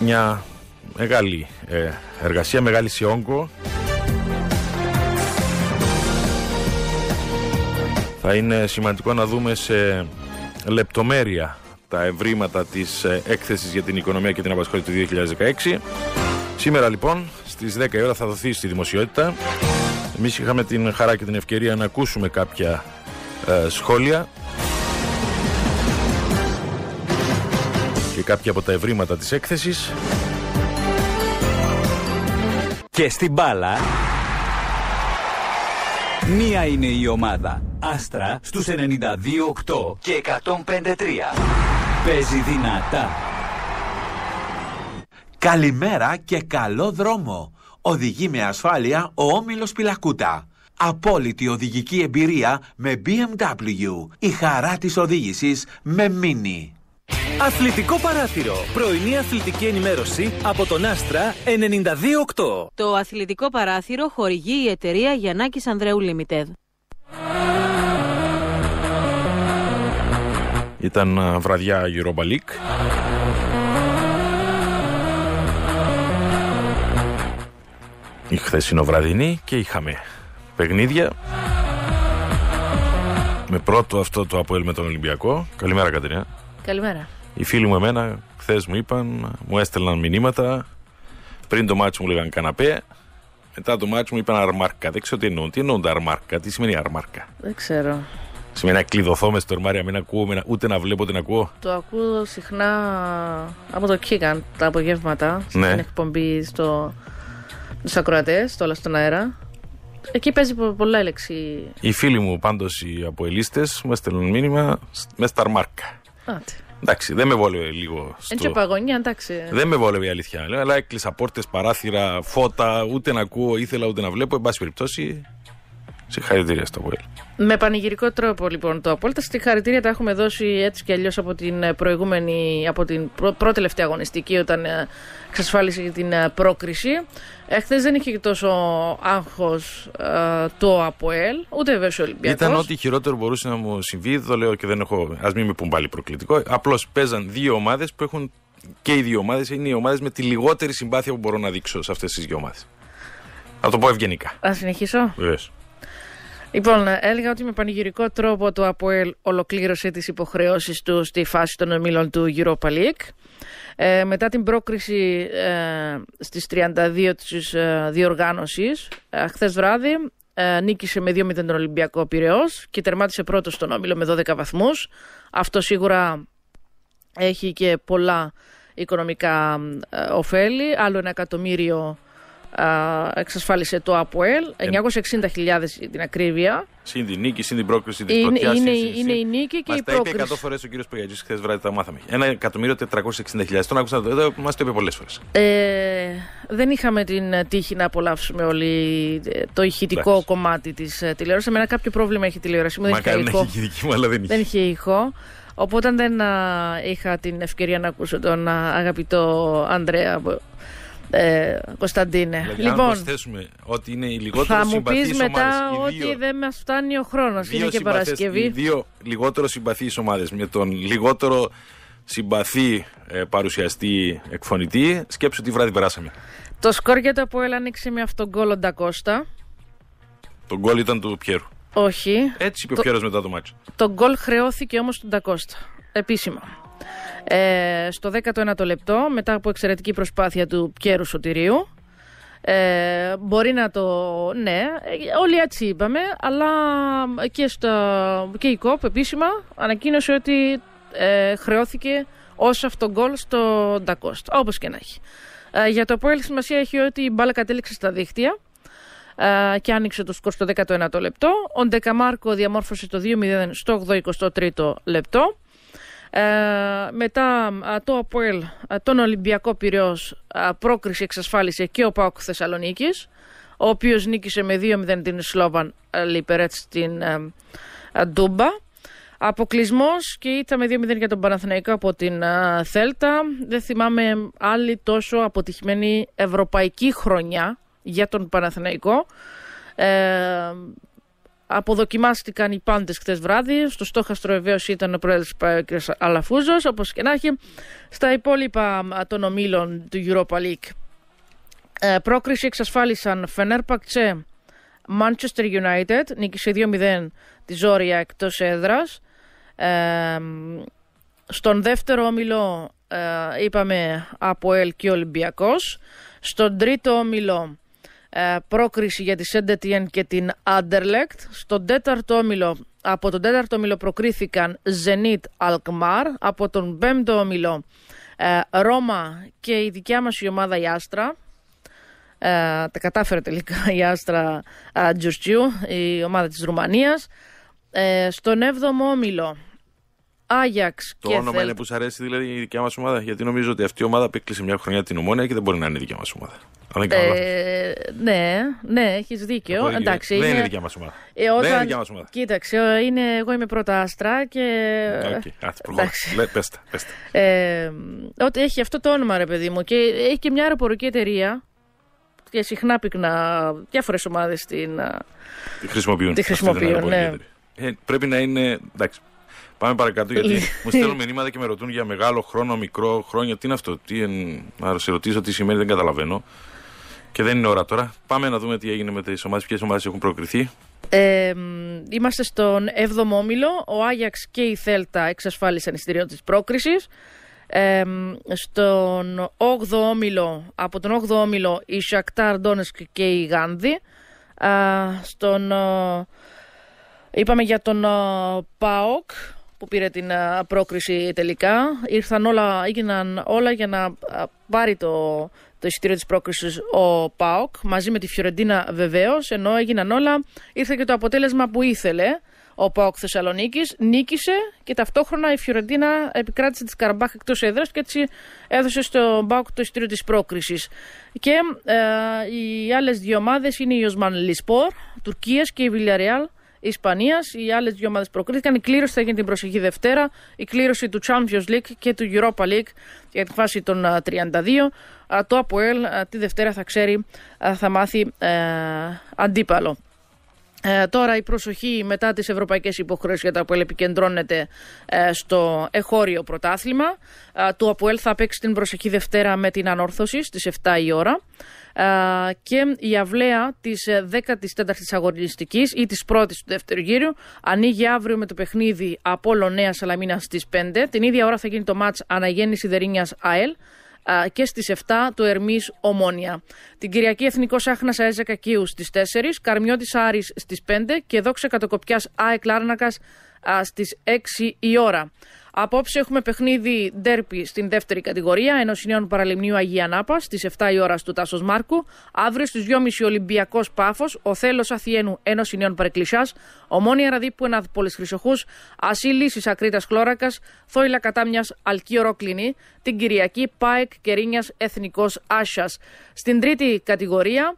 Μια μεγάλη ε, εργασία, μεγάλη σε όγκο Θα είναι σημαντικό να δούμε σε λεπτομέρεια τα ευρήματα της ε, έκθεσης για την οικονομία και την απασχόληση του 2016. Σήμερα λοιπόν στις 10 η ώρα θα δοθεί στη δημοσιότητα. Εμείς είχαμε την χαρά και την ευκαιρία να ακούσουμε κάποια ε, σχόλια και κάποια από τα ευρήματα της έκθεσης. Και στην μπάλα Μία είναι η ομάδα Άστρα στους 92-8 και 105-3. Παίζει δυνατά. Καλημέρα και καλό δρόμο. Οδηγεί με ασφάλεια ο Όμιλος Πιλακούτα. Απόλυτη οδηγική εμπειρία με BMW. Η χαρά της οδήγησης με Mini. Αθλητικό παράθυρο. Πρωινή αθλητική ενημέρωση από τον Άστρα 92.8. Το αθλητικό παράθυρο χορηγεί η εταιρεία Γιαννάκης Ανδρέου Limited. Ήταν α, βραδιά Europa League. Η χθεσινοβραδινή και είχαμε παιχνίδια. Με πρώτο αυτό το Αποέλ με τον Ολυμπιακό. Καλημέρα Κατρινά. Καλημέρα. Οι φίλοι μου εμένα χθες μου είπαν, μου έστελναν μηνύματα. Πριν το μάτσο μου λέγαν καναπέ. Μετά το μάτσο μου είπαν αρμάρκα. Δεν ξέρω τι εννοούν. Τι εννοούν τα αρμάρκα, τι σημαίνει αρμάρκα; Δεν ξέρω. Σημαίνει να κλειδωθώ μες στο ερμάρια, μην ακούω, με να- ούτε να βλέπω, ούτε να ακούω. Το ακούω συχνά από το Κίκαν τα απογεύματα. Ναι. Στην εκπομπή στο... στους ακροατές, στο όλα στον αέρα. Εκεί παίζει πο- πολλά η λέξη. Οι φίλοι μου πάντως οι αποελίστες μου έστελναν μήνυμα μες στα αρμάρκα. Άτε. Εντάξει, δεν με βόλευε λίγο. Έτσι Στο... παγωνία, εντάξει. Δεν με βόλευε η αλήθεια. Λέω, αλλά έκλεισα πόρτες, παράθυρα, φώτα, ούτε να ακούω, ήθελα ούτε να βλέπω. Εν πάση περιπτώσει, συγχαρητήρια στο Αποέλ. Με πανηγυρικό τρόπο λοιπόν το απόλυτα. Συγχαρητήρια τα έχουμε δώσει έτσι κι αλλιώς από την ε, προηγούμενη, από την πρω- πρώτη τελευταία αγωνιστική όταν ε, εξασφάλισε την ε, πρόκριση. Εχθές δεν είχε και τόσο άγχος το ΑΠΟΕΛ, ούτε βέβαια ο Ολυμπιακός. Ήταν ό,τι χειρότερο μπορούσε να μου συμβεί. Δεν το λέω και δεν έχω. Α μην με πούν πάλι προκλητικό. Απλώς παίζαν δύο ομάδες που έχουν. Και οι δύο ομάδες είναι οι ομάδες με τη λιγότερη συμπάθεια που μπορώ να δείξω σε αυτές τις δύο ομάδες. Να το πω ευγενικά. Α συνεχίσω; Βεβαίως. Λοιπόν, ε, έλεγα ότι με πανηγυρικό τρόπο το ΑΠΟΕΛ ολοκλήρωσε τις υποχρεώσεις του στη φάση των ομίλων του Europa League. Ε, μετά την πρόκριση ε, στις 32 της ε, διοργάνωσης, ε, χθες βράδυ ε, νίκησε με 2-0 τον Ολυμπιακό Πυραιός και τερμάτισε πρώτος στον όμιλο με 12 βαθμούς. Αυτό σίγουρα έχει και πολλά οικονομικά ε, ωφέλη. Άλλο ένα εκατομμύριο ε, εξασφάλισε το ΑΠΟΕΛ, 960.000 την ακρίβεια. Συν την νίκη, συν την πρόκριση τη Είναι, πρωτιά. είναι, είναι η νίκη και Μας η τα είπε πρόκριση. 100 φορές ο κύριος Πογιατζής χθες βράδυ τα μάθαμε. Ένα εκατομμύριο 460.000. Τον άκουσα εδώ, μας το είπε πολλές φορές. Ε, δεν είχαμε την ε, τύχη να απολαύσουμε όλοι ε, το ηχητικό Εντάξει. κομμάτι της ε, τηλεόρασης. Εμένα κάποιο πρόβλημα έχει η τηλεόραση μου. Δεν είχε Μακάρι να ηχό. έχει και δική μου, αλλά δεν είχε. Δεν είχε ηχό. Οπότε δεν α, είχα την ευκαιρία να ακούσω τον α, αγαπητό Ανδρέα ε, Κωνσταντίνε. Δηλαδή, αν λοιπόν, προσθέσουμε ότι είναι οι λιγότερο θα μου συμπαθεί πεις μετά ομάδες. ότι δεν μας φτάνει ο χρόνος. δύο Είναι και συμπαθές- Παρασκευή. Οι δύο λιγότερο συμπαθείς ομάδες με τον λιγότερο συμπαθή ε, παρουσιαστή εκφωνητή, σκέψου τι βράδυ περάσαμε. Το σκορ για το Αποέλ άνοιξε με αυτόν γκολ ο Ντακώστα. Το γκολ ήταν του Πιέρου. Όχι. Έτσι είπε Το- ο Πιέρος μετά το μάτσο. Το γκολ χρεώθηκε όμως στον Ντακώστα. Επίσημα. Ε, στο 19ο λεπτό, μετά από εξαιρετική προσπάθεια του Πιέρου Σωτηρίου, ε, μπορεί να το... Ναι, ε, όλοι έτσι είπαμε, αλλά και, στα, και η ΚΟΠ επίσημα ανακοίνωσε ότι ε, χρεώθηκε ως αυτό γκολ στο Ντακώστα, όπως και να έχει. Ε, για το Αποέλ σημασία έχει ότι η μπάλα κατέληξε στα δίχτυα ε, και άνοιξε το σκορ στο 19ο λεπτό. Ο Ντεκαμάρκο διαμόρφωσε το 2-0 στο 83ο λεπτό. Ε, μετά α, το Αποέλ, α, τον Ολυμπιακό Πυραιός, α, πρόκριση εξασφάλισε και ο Πάοκ Θεσσαλονίκης, ο οποίος νίκησε με 2-0 την Σλόβαν ε, Λιπερέτ στην ε, ε, Ντούμπα. Αποκλεισμός και ήττα με 2-0 για τον Παναθηναϊκό από την α, Θέλτα. Δεν θυμάμαι άλλη τόσο αποτυχημένη ευρωπαϊκή χρονιά για τον Παναθηναϊκό. Ε, αποδοκιμάστηκαν οι πάντες χτε βράδυ. Στο στόχαστρο βεβαίως ήταν ο πρόεδρος ο κ. Αλαφούζος. Όπως και να έχει, στα υπόλοιπα α, των ομίλων του Europa League. Ε, πρόκριση εξασφάλισαν Φενέρπακτσε Manchester United, νίκησε 2-0 τη Ζόρια εκτός έδρας. Ε, στον δεύτερο όμιλο ε, είπαμε από ΕΛ και Ολυμπιακός. Στον τρίτο όμιλο ε, πρόκριση για τη Σεντετιέν και την Άντερλεκτ. Στον τέταρτο όμιλο, από τον τέταρτο όμιλο προκρίθηκαν Zenit Alkmaar. Από τον πέμπτο όμιλο ε, Ρώμα και η δικιά μας η ομάδα η Άστρα. Ε, τα κατάφερε τελικά η Άστρα ε, Τζουρτζιού, η ομάδα της Ρουμανίας. Ε, στον 7ο όμιλο Άγιαξ Το και όνομα είναι Θέλτα. που σου αρέσει δηλαδή η δικιά μας ομάδα. Γιατί νομίζω ότι αυτή η ομάδα απέκλεισε μια χρονιά την Ομόνοια και δεν μπορεί να είναι η δικιά μας ομάδα. Αν δεν κάνω λάθος. Ε, ναι, ναι, έχεις δίκιο. Έχω δίκιο. Εντάξει, δεν είναι- είναι η δικιά μας ομάδα. Ε, Δεν είναι η όταν... δικιά μας ομάδα. Κοίταξε, ε, είναι, εγώ είμαι πρώτα Άστρα και. Οκ, άσε, προχώρα. εντάξει. Λέ, πες τα, πες τα. Ε, ότι έχει αυτό το όνομα, ρε παιδί μου. Και έχει και μια αεροπορική εταιρεία και συχνά πυκνά διάφορες ομάδες στην. α, Τη χρησιμοποιούν. Τη Αυτή χρησιμοποιούν, την αεροπορική ναι. εταιρεία. Ε, πρέπει να είναι. Εντάξει. Πάμε παρακάτω γιατί μου στέλνουν μηνύματα και με ρωτούν για μεγάλο χρόνο, μικρό χρόνια. Τι είναι αυτό, τι εν... να σε ρωτήσω τι σημαίνει, δεν καταλαβαίνω. Και δεν είναι ώρα τώρα. Πάμε να δούμε τι έγινε με τις ομάδες, ποιες ομάδες έχουν προκριθεί. Ε, μ, είμαστε στον 7ο όμιλο. Ο Άγιαξ και η Θέλτα εξασφάλισαν εισιτήριο της πρόκρισης. Ε, μ, στον 8ο όμιλο, από τον 8ο όμιλο η Σακτάρ Ντόνεσκ και η Γάνδη. Α, στον, ε, είπαμε για τον ε, ΠΑΟΚ που πήρε την ε, πρόκριση τελικά. Ήρθαν όλα, έγιναν όλα για να α, πάρει το, το εισιτήριο της πρόκρισης ο ΠΑΟΚ μαζί με τη Φιωρεντίνα βεβαίως ενώ έγιναν όλα ήρθε και το αποτέλεσμα που ήθελε ο ΠΑΟΚ Θεσσαλονίκης νίκησε και ταυτόχρονα η Φιωρεντίνα επικράτησε τη Καραμπάχ εκτός έδρας και έτσι έδωσε στον ΠΑΟΚ το εισιτήριο της πρόκρισης. Και ε, οι άλλες δύο ομάδες είναι η Οσμαν Λισπορ Τουρκίας και η Villarreal Ισπανίας. Οι άλλες δύο ομάδες προκρίθηκαν. Η κλήρωση θα γίνει την προσεχή Δευτέρα. Η κλήρωση του Champions League και του Europa League για τη φάση των α, 32. Α, Το ΑΠΟΕΛ α, τη Δευτέρα θα ξέρει, α, θα μάθει ε, αντίπαλο. Ε, τώρα η προσοχή μετά τις ευρωπαϊκές υποχρεώσεις για τα ΑΠΟΕΛ επικεντρώνεται ε, στο εχώριο πρωτάθλημα. Ε, το ΑΠΟΕΛ θα παίξει την προσεχή Δευτέρα με την ανόρθωση στις 7 η ώρα. Ε, και η αυλαία της ε, 14ης αγωνιστικής ή της πρώτης του δεύτερου γύρου ανοίγει αύριο με το παιχνίδι Απόλλων Νέας Σαλαμίνας στις 5. Την ίδια ώρα θα γίνει το μάτς Αναγέννηση Δερίνιας ΑΕΛ α, και στις 7 το Ερμής Ομόνια. Την Κυριακή Εθνικός Άχνας ΑΕΖΕ Κακίου στις 4, Καρμιώτης Άρης στις 5 και Δόξα Κατοκοπιάς ΑΕΚ Λάρνακας α, στις 6 η ώρα. Απόψε έχουμε παιχνίδι ντέρπι στην δεύτερη κατηγορία ενός νέων Παραλιμνίου Αγία Νάπα στις 7 η ώρα του Τάσος Μάρκου. Αύριο στις 2.30 Ολυμπιακός Πάφος, ο Θέλος Αθιένου ενός νέων Παρεκκλησιά, Ομόνια Ραδίπου Εναδπόλη Χρυσοχούς, Ασύ Λύση Ακρίτα Κλώρακα, Θόηλα Κατάμιας Αλκείο Ροκλινή, την Κυριακή Πάεκ Κερίνιας Εθνικός Άσιας. Στην τρίτη κατηγορία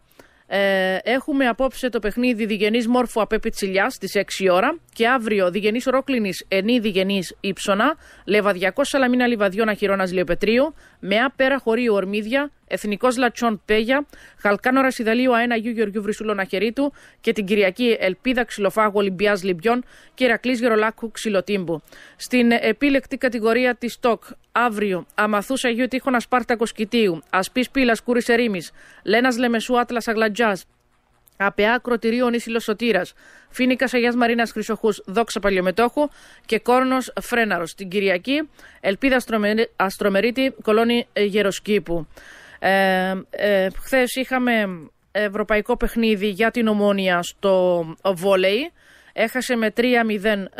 ε, έχουμε απόψε το παιχνίδι Διγενής Μόρφου Απέπη Τσιλιάς στις 6 ώρα και αύριο Διγενής Ρόκλινης Ενή Διγενής Ήψονα, Λεβαδιακός Σαλαμίνα Λιβαδιών Αχυρώνας Λιοπετρίου, Μεά Πέρα Χωρίου Ορμίδια, Εθνικός Λατσόν Πέγια, Χαλκάνορα Σιδαλίου Αένα Αγίου Γεωργιού Βρυσούλων Αχερίτου και την Κυριακή Ελπίδα Ξυλοφάγου Ολυμπιάς Λιμπιών και Ηρακλής Γερολάκου Ξυλοτύμπου. Στην επίλεκτη κατηγορία της ΤΟΚ αύριο Αμαθούς Αγίου Τείχονα Σπάρτακο Κητίου, Ασπής Πύλας Κούρης Ερήμης, Λένας Λεμεσού Άτλας Αγλατζάς, ΑΠΑ Κροτηρίου Ονίσιλο Σωτήρας, Φίνικα Αγία Μαρίνας Χρυσοχούς, Δόξα Παλιομετόχου και Κόρνος Φρέναρος. Την Κυριακή, Ελπίδα Αστρομερί- Αστρομερίτη, Κολόνη ε, Γεροσκήπου. Ε, ε, Χθες είχαμε ευρωπαϊκό παιχνίδι για την ομόνια στο βόλεϊ. Έχασε με 3-0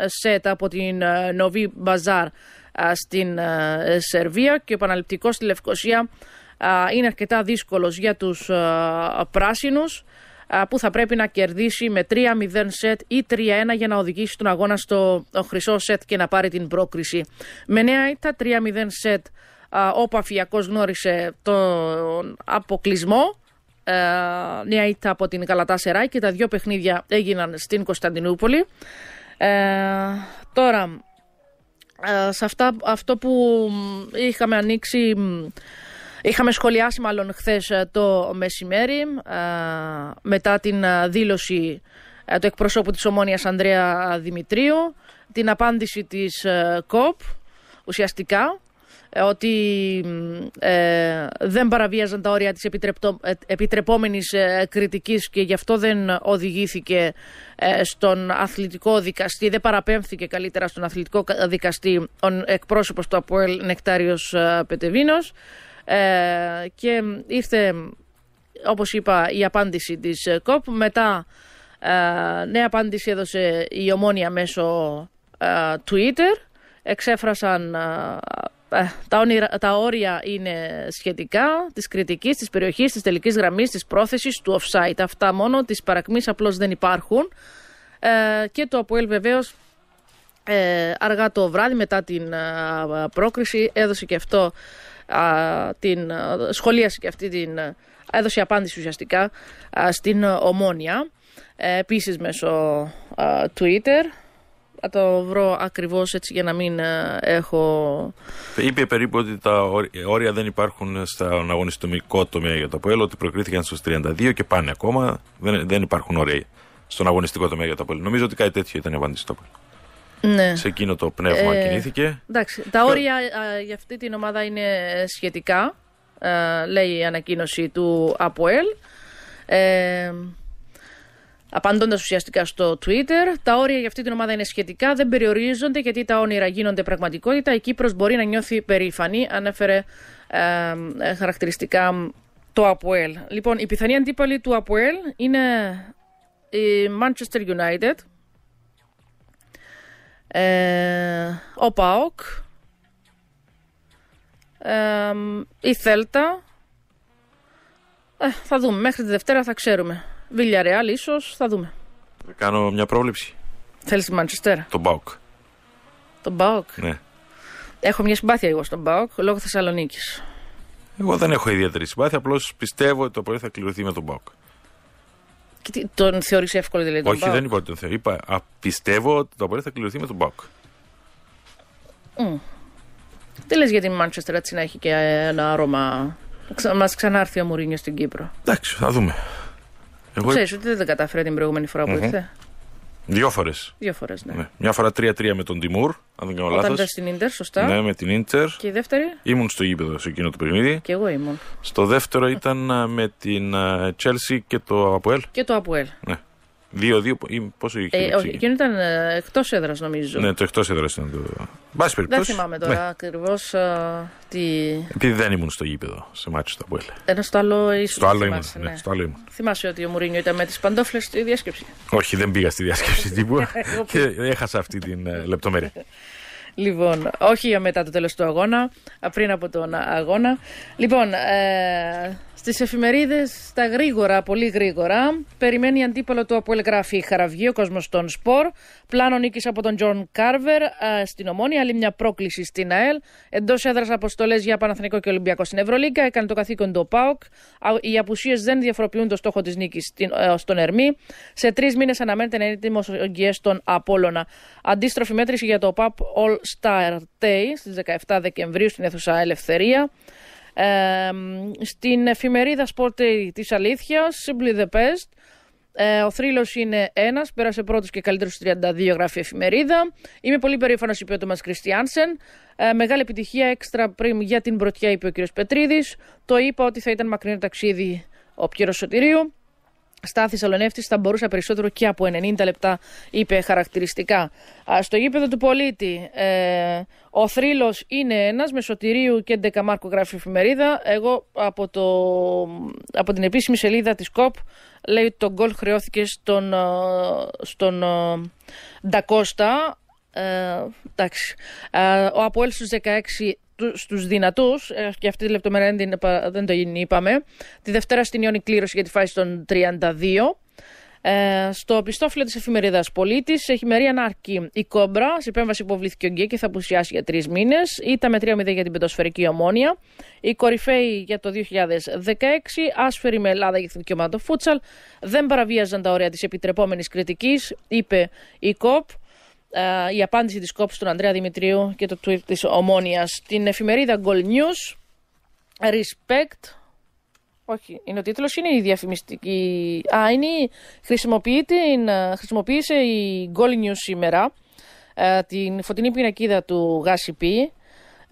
σετ από την ε, Νοβί Μπαζάρ α, στην ε, Σερβία και ο επαναληπτικός στη Λευκοσία α, είναι αρκετά δύσκολος για τους α, πράσινους α, που θα πρέπει να κερδίσει με 3-0 σετ ή 3-1 για να οδηγήσει τον αγώνα στο ε, χρυσό σετ και να πάρει την πρόκριση. Με νέα ήττα 3-0 σετ α, ο Παφιακός γνώρισε τον αποκλεισμό ε, νέα ήττα από την Καλατά Σεράι και τα δύο παιχνίδια έγιναν στην Κωνσταντινούπολη. Ε, τώρα, ε, σε αυτά, αυτό που μ, είχαμε ανοίξει, μ, είχαμε σχολιάσει μάλλον χθες ε, το μεσημέρι ε, μετά την ε, δήλωση ε, του εκπροσώπου της Ομόνιας Ανδρέα Δημητρίου, την απάντηση της ε, ΚΟΠ ουσιαστικά. ε, ότι μ, ε, δεν παραβίαζαν τα όρια της επιτρεπτο, ε, επιτρεπόμενης ε, κριτικής και γι' αυτό δεν οδηγήθηκε ε, στον αθλητικό δικαστή, δεν παραπέμφθηκε καλύτερα στον αθλητικό κα- δικαστή ο εκπρόσωπος του ΑΠΟΕΛ Νεκτάριος ε, Πετεβίνος. Ε, και μ, ήρθε όπως είπα η απάντηση της ε, ΚΟΠ. Μετά ε, νέα απάντηση έδωσε η Ομόνια μέσω ε, Twitter. Εξέφρασαν ε, ε, τα, όνειρα, τα όρια είναι σχετικά της κριτικής, της περιοχής, της τελικής γραμμής, της πρόθεσης, του offside. Αυτά μόνο, της παρακμής απλώς δεν υπάρχουν. Ε, και το ΑΠΟΕΛ βεβαίως ε, αργά το βράδυ μετά την α, πρόκριση έδωσε και αυτό α, την, α, σχολίασε και αυτή την α, έδωσε απάντηση ουσιαστικά α, στην ομόνια ε, επίσης μέσω α, Twitter θα το βρω ακριβώς έτσι για να μην α, έχω Είπε περίπου ότι τα όρια- όρια δεν υπάρχουν στον αγωνιστικό τομέα για το ΑΠΟΕΛ, ότι προκρίθηκαν στους 32 και πάνε ακόμα. Δεν, δεν υπάρχουν όρια στον αγωνιστικό τομέα για το ΑΠΟΕΛ. Νομίζω ότι κάτι τέτοιο ήταν η απάντηση του ΑΠΟΕΛ. Ναι. Σε εκείνο το πνεύμα Ε, κινήθηκε. Εντάξει, τα όρια α, για αυτή την ομάδα είναι σχετικά, ε, λέει η ανακοίνωση του ΑΠΟΕΛ. Ε, Απαντώντας ουσιαστικά στο Twitter, τα όρια για αυτή την ομάδα είναι σχετικά, δεν περιορίζονται γιατί τα όνειρα γίνονται πραγματικότητα. Η Κύπρος μπορεί να νιώθει περήφανη, ανέφερε ε, ε, χαρακτηριστικά το ΑΠΟΕΛ. Λοιπόν, η πιθανή αντίπαλη του ΑΠΟΕΛ είναι η Manchester United, ε, ο ΠΑΟΚ, ε, η Θέλτα. Ε, θα δούμε. Μέχρι τη Δευτέρα θα ξέρουμε. Βιλιαρεάλ ίσως, θα δούμε. Να κάνω μια πρόβλεψη. Θέλεις τη Μάντσεστερ, Τον Μπάουκ. τον ΠΑΟΚ. Ναι. Έχω μια συμπάθεια εγώ στον ΠΑΟΚ λόγω Θεσσαλονίκης. Εγώ δεν έχω ιδιαίτερη συμπάθεια, απλώς πιστεύω ότι το πρωί θα κληρωθεί με τον Μπάουκ. Και τι, τον θεωρείς εύκολο δηλαδή τον Όχι, ΠΑΟΚ. δεν είπα ότι τον θεωρώ. Είπα, α, πιστεύω ότι το πρωί θα κληρωθεί με τον Μπάουκ. Μμ. Τι λες για την Μάντσεστερ έτσι να έχει και ένα άρωμα. Ξα, μας ξανάρθει ο Μουρίνιο στην Κύπρο. Εντάξει, θα δούμε. Εγώ Ξέρεις ότι δεν τα κατάφερε την προηγούμενη φορά που Μμμ. ήρθε. δύο φορές. Δύο φορές, ναι. Ναι. Μια φορά 3-3 με τον Τιμούρ, αν δεν κάνω Όταν λάθος. ήταν στην Ίντερ, σωστά. Ναι, με την Ίντερ. Και η δεύτερη, Ήμουν στο γήπεδο σε εκείνο το παιχνίδι. και εγώ ήμουν. Στο δεύτερο ήταν α, με την Chelsea και το Αποέλ. Και το Αποέλ. Ναι. 2-2. ή Πόσο είχε Ε, λήξει όχι, εκεί; εκείνο ήταν ε, εκτός έδρας, νομίζω. Ναι, το εκτός έδρας ήταν το. Μπάση Δεν περιπτώσει. θυμάμαι τώρα Ναι. ακριβώς τι. Επειδή δεν ήμουν στο γήπεδο σε μάτσο του Αποέλ. Ένα στο άλλο ίσω. Στο άλλο ήμουν. Ναι, στο άλλο ήμουν. Θυμάσαι ότι ο Μουρίνιο ήταν με τις παντόφλες στη διάσκεψη. Όχι, δεν πήγα στη διάσκεψη τύπου και έχασα αυτή την ε, λεπτομέρεια. Λοιπόν, όχι μετά το τέλος του αγώνα, α, πριν από τον αγώνα. Λοιπόν, ε, στις εφημερίδες, στα γρήγορα, πολύ γρήγορα, περιμένει αντίπαλο του Αποέλ γράφει Χαραυγή, ο κόσμος των Σπορ. Πλάνο νίκης από τον Τζον Κάρβερ ε, στην Ομόνοια, άλλη μια πρόκληση στην ΑΕΛ. Εντός έδρας αποστολές για Παναθηνικό και Ολυμπιακό στην Ευρωλίγκα, έκανε το καθήκον του ΠΑΟΚ. Α, Οι απουσίες δεν διαφοροποιούν το στόχο της νίκης στην- ε, στον Ερμή. Σε τρεις μήνες αναμένεται να είναι έτοιμος ο Γκιές στον Απόλλωνα. Αντίστροφη μέτρηση για το ΠΑΠ All Star Day στις 17 Δεκεμβρίου στην αίθουσα Ελευθερία. Ε, στην εφημερίδα Sport Day της αλήθειας, Simply the Best, ε, ο θρύλος είναι ένας, πέρασε πρώτος και καλύτερος στους 32, γράφει η εφημερίδα. Είμαι πολύ περήφανος, είπε ο Τόμας Κριστιανσεν. Ε, μεγάλη επιτυχία, έξτρα πριν για την πρωτιά, είπε ο κ. Πετρίδης. Το είπα ότι θα ήταν μακρινό ταξίδι ο Πιέρος Σωτηρίου. Στα Θεσσαλονεύτη θα μπορούσα περισσότερο και από 90 λεπτά, είπε χαρακτηριστικά. Α, στο γήπεδο του πολίτη, ε, ο θρύλος είναι ένας, με Σωτηρίου και Ντεκαμάρκο γράφει η εφημερίδα. Εγώ από, το, από την επίσημη σελίδα της ΚΟΠ λέει ότι το γκολ χρεώθηκε στον, ε, στον ε, Ντακώστα. Ε, εντάξει. Ε, ο Αποέλ στους 16 του- στους δυνατούς ε, και αυτή τη λεπτομέρεια δεν, την είπα- δεν το είπαμε τη Δευτέρα στην Ιόνη κλήρωση για τη φάση των 32 ε, στο πιστόφυλλο της εφημερίδας Πολίτης έχει μερία να αρκεί η κόμπρα. Σε επέμβαση υποβλήθηκε ο Γκέ και θα απουσιάσει για τρεις μήνες. Ήταν με 3-0 για την πεντοσφαιρική ομόνια. Η κορυφαίοι για το 2016, άσφαιρη με Ελλάδα για την δικαιωμάτων φούτσαλ, δεν παραβίαζαν τα όρια της επιτρεπόμενης κριτικής, είπε η ΚΟΠ. Ε, η απάντηση της ΚΟΠ στον Ανδρέα Δημητρίου και το tweet της Ομόνιας στην εφημερίδα Gold News. Respect. Όχι, είναι ο τίτλος, είναι η διαφημιστική... Α, είναι η... Χρησιμοποιεί την... ε, χρησιμοποίησε η Gold News σήμερα ε, την φωτεινή πινακίδα του Γάση Πι.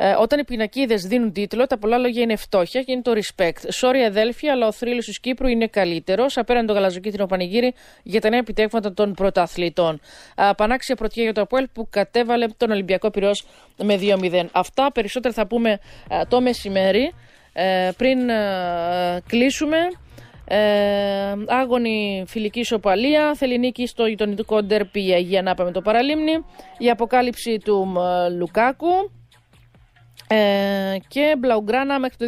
Ε, όταν οι πινακίδες δίνουν τίτλο, τα πολλά λόγια είναι φτώχεια και είναι το respect. Sorry, αδέλφια, αλλά ο θρύλος της Κύπρου είναι καλύτερος απέναντι το γαλαζοκίτρινο πανηγύρι για τα νέα επιτεύγματα των πρωταθλητών. Α, πανάξια πρωτιά για το Αποέλ που κατέβαλε τον Ολυμπιακό Πυρό με 2-0. Αυτά περισσότερα θα πούμε ε, το μεσημέρι. Ε, πριν ε, κλείσουμε, ε, άγωνη φιλική ισοπαλία. Θέλει νίκη στο γειτονικό ντερπι η Αγία Νάπα με το παραλίμνη. Η αποκάλυψη του μ, Λουκάκου. Ε, και Μπλαουγκράνα μέχρι το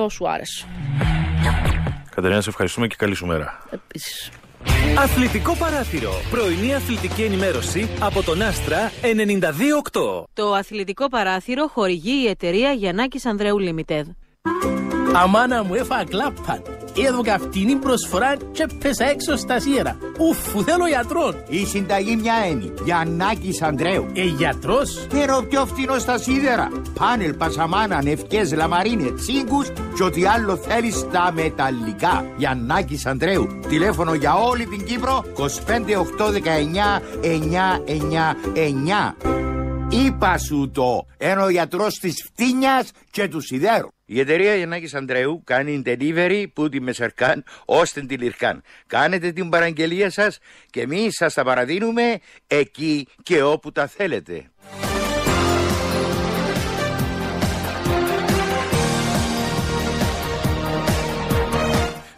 2022 ο Σουάρες. Κατερίνα, σε ευχαριστούμε και καλή σου μέρα. Επίσης. Αθλητικό παράθυρο. Πρωινή αθλητική ενημέρωση από τον Άστρα 92.8. Το αθλητικό παράθυρο χορηγεί η εταιρεία Γιαννάκης Ανδρέου Limited. Αμάνα μου έφαγα κλάπαν. Έδωκα αυτήν την προσφορά και πέσα έξω στα σύερα. Ουφ, θέλω γιατρό. Η συνταγή μια είναι. Γιαννάκης Ανδρέου. Ε, γιατρός; Pero πιο φθηνό στα σίδερα. Πάνελ, πασαμάνα, νευκές, λαμαρίνε, τσίγκους και ό,τι άλλο θέλεις στα μεταλλικά. Γιαννάκης Ανδρέου. Τηλέφωνο για όλη την Κύπρο 25819 999. Είπα σου το. Ένα ο γιατρός της φτύνιας και του σιδέρου. Η εταιρεία Γιαννάκης Ανδρεού κάνει delivery που τη Μεσαρκάν ως την Τηλιρκάν. Κάνετε την παραγγελία σας και εμείς σας τα παραδίνουμε εκεί και όπου τα θέλετε.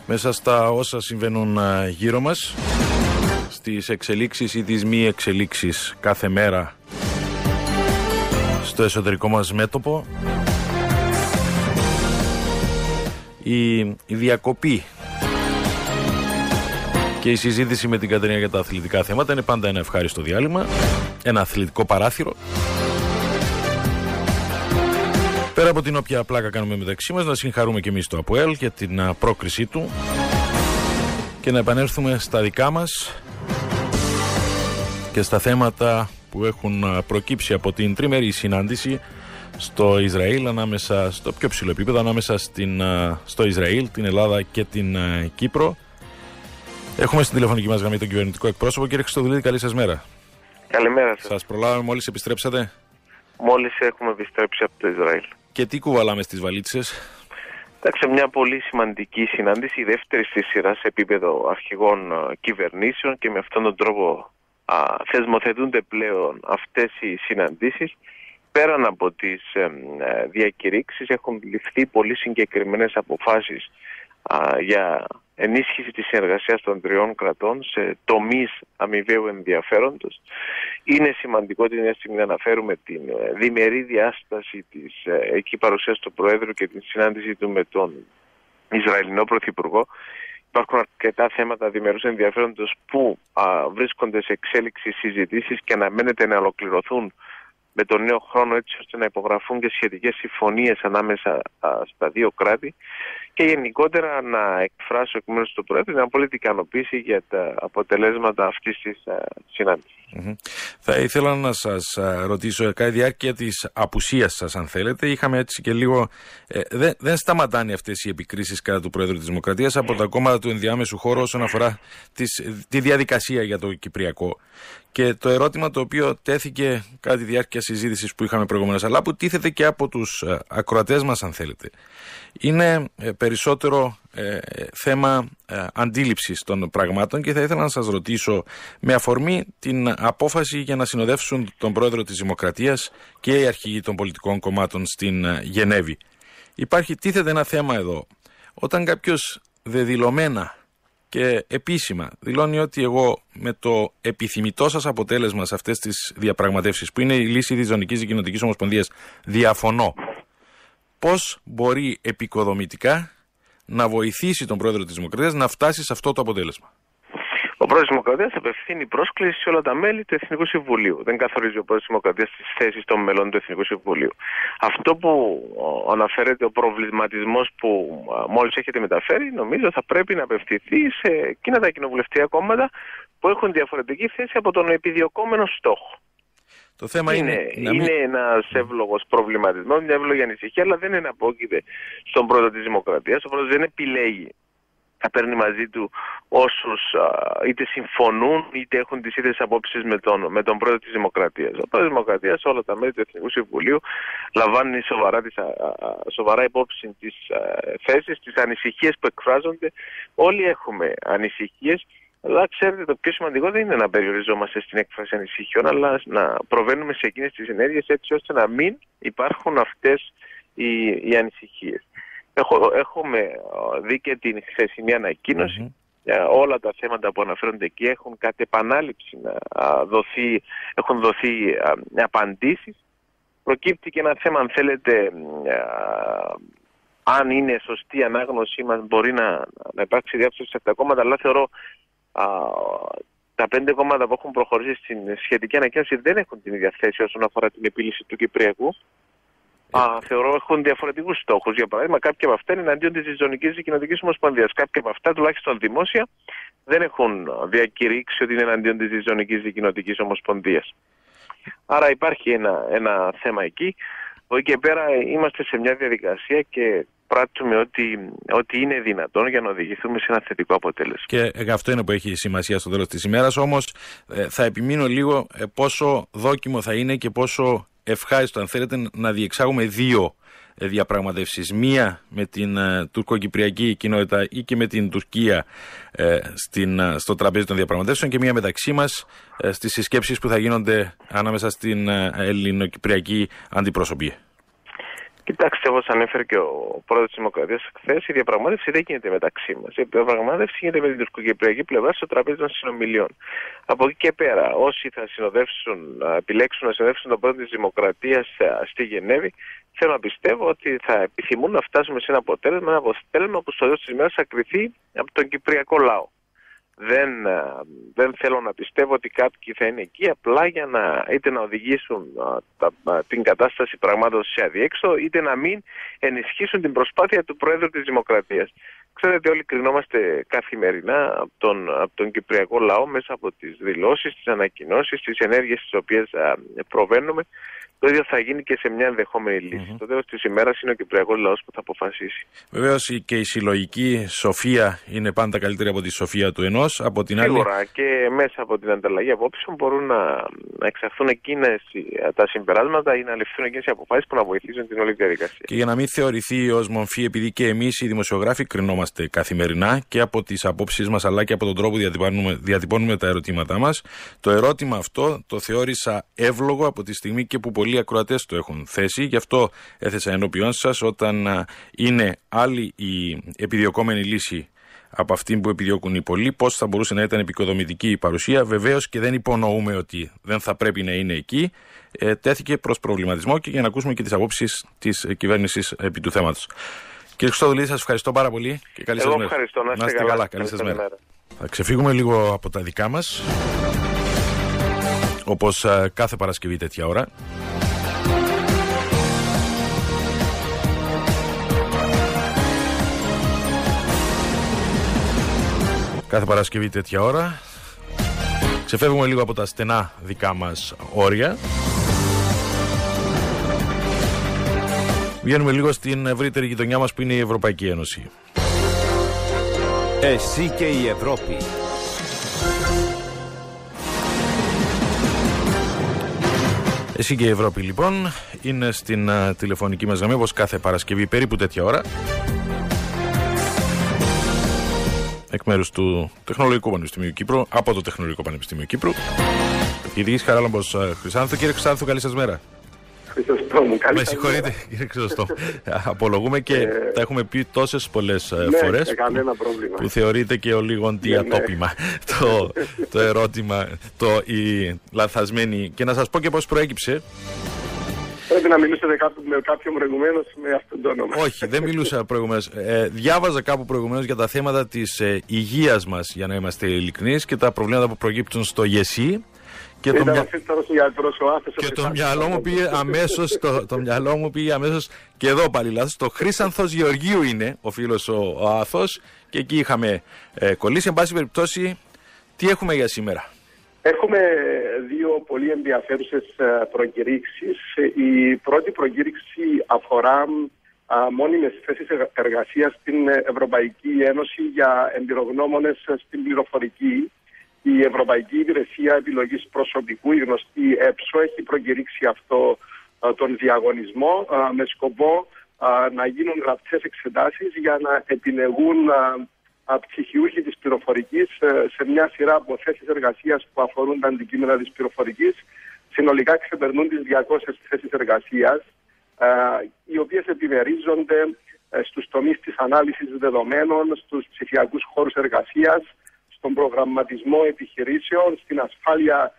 Μέσα στα όσα συμβαίνουν α, γύρω μας, στις εξελίξεις ή τις μη εξελίξεις κάθε μέρα στο εσωτερικό μας μέτωπο, η, η διακοπή και η συζήτηση με την Κατερίνα για τα αθλητικά θέματα είναι πάντα ένα ευχάριστο διάλειμμα, ένα αθλητικό παράθυρο. Πέρα από την όποια πλάκα κάνουμε μεταξύ μας, να συγχαρούμε και εμείς το ΑΠΟΕΛ για την α, πρόκρισή του και να επανέλθουμε στα δικά μας και στα θέματα που έχουν α, προκύψει από την τριμερή συνάντηση στο Ισραήλ ανάμεσα στο πιο ψηλό επίπεδο ανάμεσα στην, α, στο Ισραήλ, την Ελλάδα και την α, Κύπρο. Έχουμε στην τηλεφωνική μας γραμμή τον κυβερνητικό εκπρόσωπο. Κύριε Χριστοδουλίδη, καλή σας μέρα. Καλημέρα σας. Σας προλάβαμε μόλις επιστρέψατε; Μόλις έχουμε επιστρέψει από το Ισραήλ. Και τι κουβαλάμε στις βαλίτσες; Εντάξει, μια πολύ σημαντική συνάντηση, η δεύτερη στη σειρά σε επίπεδο αρχηγών α, κυβερνήσεων και με αυτόν τον τρόπο α, θεσμοθετούνται πλέον αυτές οι συναντήσεις. Πέραν από τις ε, ε, διακηρύξεις έχουν ληφθεί πολύ συγκεκριμένες αποφάσεις α, για ενίσχυση της συνεργασίας των τριών κρατών σε τομείς αμοιβαίου ενδιαφέροντος. Είναι σημαντικό την μια στιγμή να αναφέρουμε την ε, διμερή διάσταση της ε, εκεί παρουσίας του Προέδρου και την συνάντηση του με τον Ισραηλινό Πρωθυπουργό. Υπάρχουν αρκετά θέματα διμερούς ενδιαφέροντος που α, βρίσκονται σε εξέλιξη συζητήσεις και αναμένεται να ολοκληρωθούν με τον νέο χρόνο έτσι ώστε να υπογραφούν και σχετικές συμφωνίες ανάμεσα α, στα δύο κράτη και γενικότερα να εκφράσω εκ μέρους του Πρόεδρου την απόλυτη ικανοποίηση για τα αποτελέσματα αυτής της α, συνάντησης. Μμμ. Θα ήθελα να σας α, ρωτήσω κατά τη διάρκεια της απουσίας σας αν θέλετε είχαμε έτσι και λίγο ε, δεν, δεν σταματάνε αυτές οι επικρίσεις κατά του Πρόεδρου της Δημοκρατίας από τα κόμματα του ενδιάμεσου χώρου όσον αφορά τις, τη διαδικασία για το Κυπριακό και το ερώτημα το οποίο τέθηκε κατά τη διάρκεια συζήτησης που είχαμε προηγουμένως, αλλά που τίθεται και από τους ακροατές μας, αν θέλετε, είναι ε, περισσότερο ε, θέμα ε, αντίληψης των πραγμάτων και θα ήθελα να σας ρωτήσω με αφορμή την απόφαση για να συνοδεύσουν τον πρόεδρο της Δημοκρατίας και οι αρχηγοί των πολιτικών κομμάτων στην ε, Γενέβη. Υπάρχει, τίθεται ένα θέμα εδώ. Όταν κάποιος δεδηλωμένα και επίσημα δηλώνει ότι εγώ με το επιθυμητό σας αποτέλεσμα σε αυτές τις διαπραγματεύσεις που είναι η λύση της Ζωνικής Δικοινοτικής Ομοσπονδίας διαφωνώ πώς μπορεί επικοδομητικά να βοηθήσει τον πρόεδρο της Δημοκρατίας να φτάσει σε αυτό το αποτέλεσμα; Ο πρόεδρος της Δημοκρατίας απευθύνει πρόσκληση σε όλα τα μέλη του Εθνικού Συμβουλίου. Δεν καθορίζει ο πρόεδρος της Δημοκρατίας τις θέσεις των μελών του Εθνικού Συμβουλίου. Αυτό που ο, αναφέρεται, ο προβληματισμός που μόλις έχετε μεταφέρει, νομίζω θα πρέπει να απευθυνθεί σε εκείνα τα κοινοβουλευτικά κόμματα που έχουν διαφορετική θέση από τον επιδιωκόμενο στόχο. Το θέμα είναι, είναι, είναι ένας εύλογος προβληματισμός, μια εύλογη ανησυχία, αλλά δεν είναι απόκειται στον πρόεδρο της Δημοκρατίας. Ο πρόεδρος δεν επιλέγει θα παίρνει μαζί του όσους είτε συμφωνούν είτε έχουν τις ίδιες απόψεις με τον, με τον πρόεδρο της Δημοκρατίας. Ο πρόεδρος της Δημοκρατίας, όλα τα μέλη του Εθνικού Συμβουλίου λαμβάνουν σοβαρά, τις, σοβαρά υπόψη τις θέσεις, τις ανησυχίες που εκφράζονται. Όλοι έχουμε ανησυχίες αλλά ξέρετε, το πιο σημαντικό δεν είναι να περιοριζόμαστε στην έκφραση ανησυχιών, αλλά να προβαίνουμε σε εκείνες τις ενέργειες έτσι ώστε να μην υπάρχουν αυτές οι, οι ανησυχίες. Έχω, έχουμε δει και την χθεσινή ανακοίνωση. Για όλα τα θέματα που αναφέρονται εκεί έχουν κατ' επανάληψη να δοθεί, έχουν δοθεί απαντήσεις. Προκύπτει και ένα θέμα, αν θέλετε, αν είναι σωστή η ανάγνωσή μας, μπορεί να, να υπάρξει διάψευση σε αυτά τα κόμματα, αλλά θεωρώ α, τα πέντε κόμματα που έχουν προχωρήσει στην σχετική ανακοίνωση δεν έχουν την ίδια θέση όσον αφορά την επίλυση του Κυπριακού Α, θεωρώ έχουν διαφορετικούς στόχους. Για παράδειγμα, κάποια από αυτά είναι εναντίον της Ζωνικής και Κοινοτική Ομοσπονδίας. Κάποια από αυτά, τουλάχιστον δημόσια, δεν έχουν διακηρύξει ότι είναι εναντίον της Ζωνικής και Κοινοτική Ομοσπονδίας. Άρα υπάρχει ένα, ένα θέμα εκεί. Από εκεί και πέρα είμαστε σε μια διαδικασία και πράττουμε ό,τι, ό,τι είναι δυνατόν για να οδηγηθούμε σε ένα θετικό αποτέλεσμα. Και ε, αυτό είναι που έχει σημασία στο τέλος της ημέρας. Όμως ε, θα επιμείνω λίγο ε, πόσο δόκιμο θα είναι και πόσο ευχάριστο, αν θέλετε, να διεξάγουμε δύο ε, διαπραγματεύσεις. Μία με την ε, τουρκοκυπριακή κοινότητα ή και με την Τουρκία ε, στην, στο τραπέζι των διαπραγματεύσεων και μία μεταξύ μας στις συσκέψεις που θα γίνονται ανάμεσα στην ελληνοκυπριακή αντιπροσωπεία. Κοιτάξτε, όπως ανέφερε και ο πρόεδρος της Δημοκρατίας χθες, η διαπραγμάτευση δεν γίνεται μεταξύ μας. Η διαπραγμάτευση γίνεται με την τουρκοκυπριακή πλευρά στο τραπέζι των συνομιλιών. Από εκεί και πέρα, όσοι θα συνοδεύσουν, επιλέξουν να συνοδεύσουν τον πρόεδρο της Δημοκρατίας στη Γενέβη, θέλω να πιστεύω ότι θα επιθυμούν να φτάσουμε σε ένα αποτέλεσμα, ένα αποτέλεσμα που στο τέλος της ημέρα θα κρυθεί από τον Κυπριακό λαό. Δεν, ε, δεν θέλω να πιστεύω ότι κάποιοι θα είναι εκεί απλά για να είτε να οδηγήσουν την κατάσταση πραγμάτων σε αδιέξοδο είτε να μην ενισχύσουν την προσπάθεια του Πρόεδρου της Δημοκρατίας. Ξέρετε όλοι κρινόμαστε καθημερινά από τον, από τον Κυπριακό λαό μέσα από τις δηλώσεις, τις ανακοινώσεις, τις ενέργειες τις οποίες προβαίνουμε το ίδιο θα γίνει και σε μια ενδεχόμενη λύση. Mm-hmm. Το τέλο της ημέρας είναι ο Κυπριακός λαός που θα αποφασίσει. Βεβαίως και η συλλογική σοφία είναι πάντα καλύτερη από τη σοφία του ενός. Από την Σίγουρα άλλη... και μέσα από την ανταλλαγή απόψεων μπορούν να, να εξαχθούν εκείνες τα συμπεράσματα ή να ληφθούν εκείνες οι αποφάσεις που να βοηθήσουν την όλη διαδικασία. Και για να μην θεωρηθεί ως μορφή, επειδή και εμείς οι δημοσιογράφοι κρινόμαστε καθημερινά και από τις απόψεις μας αλλά και από τον τρόπο που διατυπώνουμε, διατυπώνουμε τα ερωτήματά μας, το ερώτημα αυτό το θεώρησα εύλογο από τη στιγμή και που πολλοί πολλοί ακροατές το έχουν θέσει. Γι' αυτό έθεσα ενώπιον σας όταν είναι άλλη η επιδιωκόμενη λύση από αυτή που επιδιώκουν οι πολλοί, πώς θα μπορούσε να ήταν επικοδομητική η παρουσία. Βεβαίως και δεν υπονοούμε ότι δεν θα πρέπει να είναι εκεί. Ε, τέθηκε προς προβληματισμό και για να ακούσουμε και τις απόψεις της κυβέρνησης επί του θέματος. Κύριε Χρυστοδουλή, σας ευχαριστώ πάρα πολύ και καλή σας μέρα. Ευχαριστώ, να είστε, καλά. Καλή σας μέρα. Θα ξεφύγουμε λίγο από τα δικά μας. Όπως κάθε Παρασκευή τέτοια ώρα. κάθε Παρασκευή τέτοια ώρα. Ξεφεύγουμε λίγο από τα στενά δικά μας όρια. Βγαίνουμε λίγο στην ευρύτερη γειτονιά μας που είναι η Ευρωπαϊκή Ένωση. Εσύ και η Ευρώπη. Εσύ και η Ευρώπη λοιπόν είναι στην τηλεφωνική μας γραμμή όπως κάθε Παρασκευή περίπου τέτοια ώρα. εκ μέρους του Τεχνολογικού Πανεπιστημίου Κύπρου, από το Τεχνολογικό Πανεπιστημίου Κύπρου. Καθηγητή Χαράλαμπο ε, Χρυσάνθου. Κύριε Χρυσάνθου, καλή σας μέρα. Χρυσοστόμου, καλή Με συγχωρείτε, κύριε Χρυσοστό. Απολογούμε και ε, τα έχουμε πει τόσες πολλές ε, ναι, φορές που, που θεωρείται και ο λίγο διατόπιμα ναι, ναι. το, το ερώτημα, το, η λαθασμένη. Και να σας πω και πώς προέκυψε. Πρέπει να μιλούσατε με κάποιον προηγουμένως με αυτόν τον όνομα. Όχι, δεν μιλούσα προηγουμένως. Ε, διάβαζα κάπου προηγουμένως για τα θέματα της ε, υγείας μας, για να είμαστε ειλικρινείς, και τα προβλήματα που προκύπτουν στο ΓΕΣΥ. Και το, μυα... και το μυαλό μου πήγε αμέσως το, το μυαλό μου πήγε αμέσως και εδώ πάλι λάθος το Χρήσανθο Γεωργίου είναι ο φίλος ο, ο και εκεί είχαμε ε, κολλήσει εν πάση περιπτώσει τι έχουμε για σήμερα; Έχουμε δύο πολύ ενδιαφέρουσες ε, προκηρύξεις. Η πρώτη προκήρυξη αφορά μόνιμες θέσεις εργασίας στην Ευρωπαϊκή Ένωση για εμπειρογνώμονες στην πληροφορική. Η Ευρωπαϊκή Υπηρεσία Επιλογής Προσωπικού, η γνωστή ΕΠΣΟ, έχει προκηρύξει αυτό τον διαγωνισμό με σκοπό να γίνουν γραπτές εξετάσεις για να επιλεγούν ψυχιούχοι της πληροφορικής ε, σε μια σειρά από θέσεις εργασίας που αφορούν τα αντικείμενα της πληροφορικής. Συνολικά ξεπερνούν τις 200 θέσεις εργασίας, ε, οι οποίες επιμερίζονται ε, στους τομείς της ανάλυσης δεδομένων, στους ψηφιακούς χώρους εργασίας, στον προγραμματισμό επιχειρήσεων, στην ασφάλεια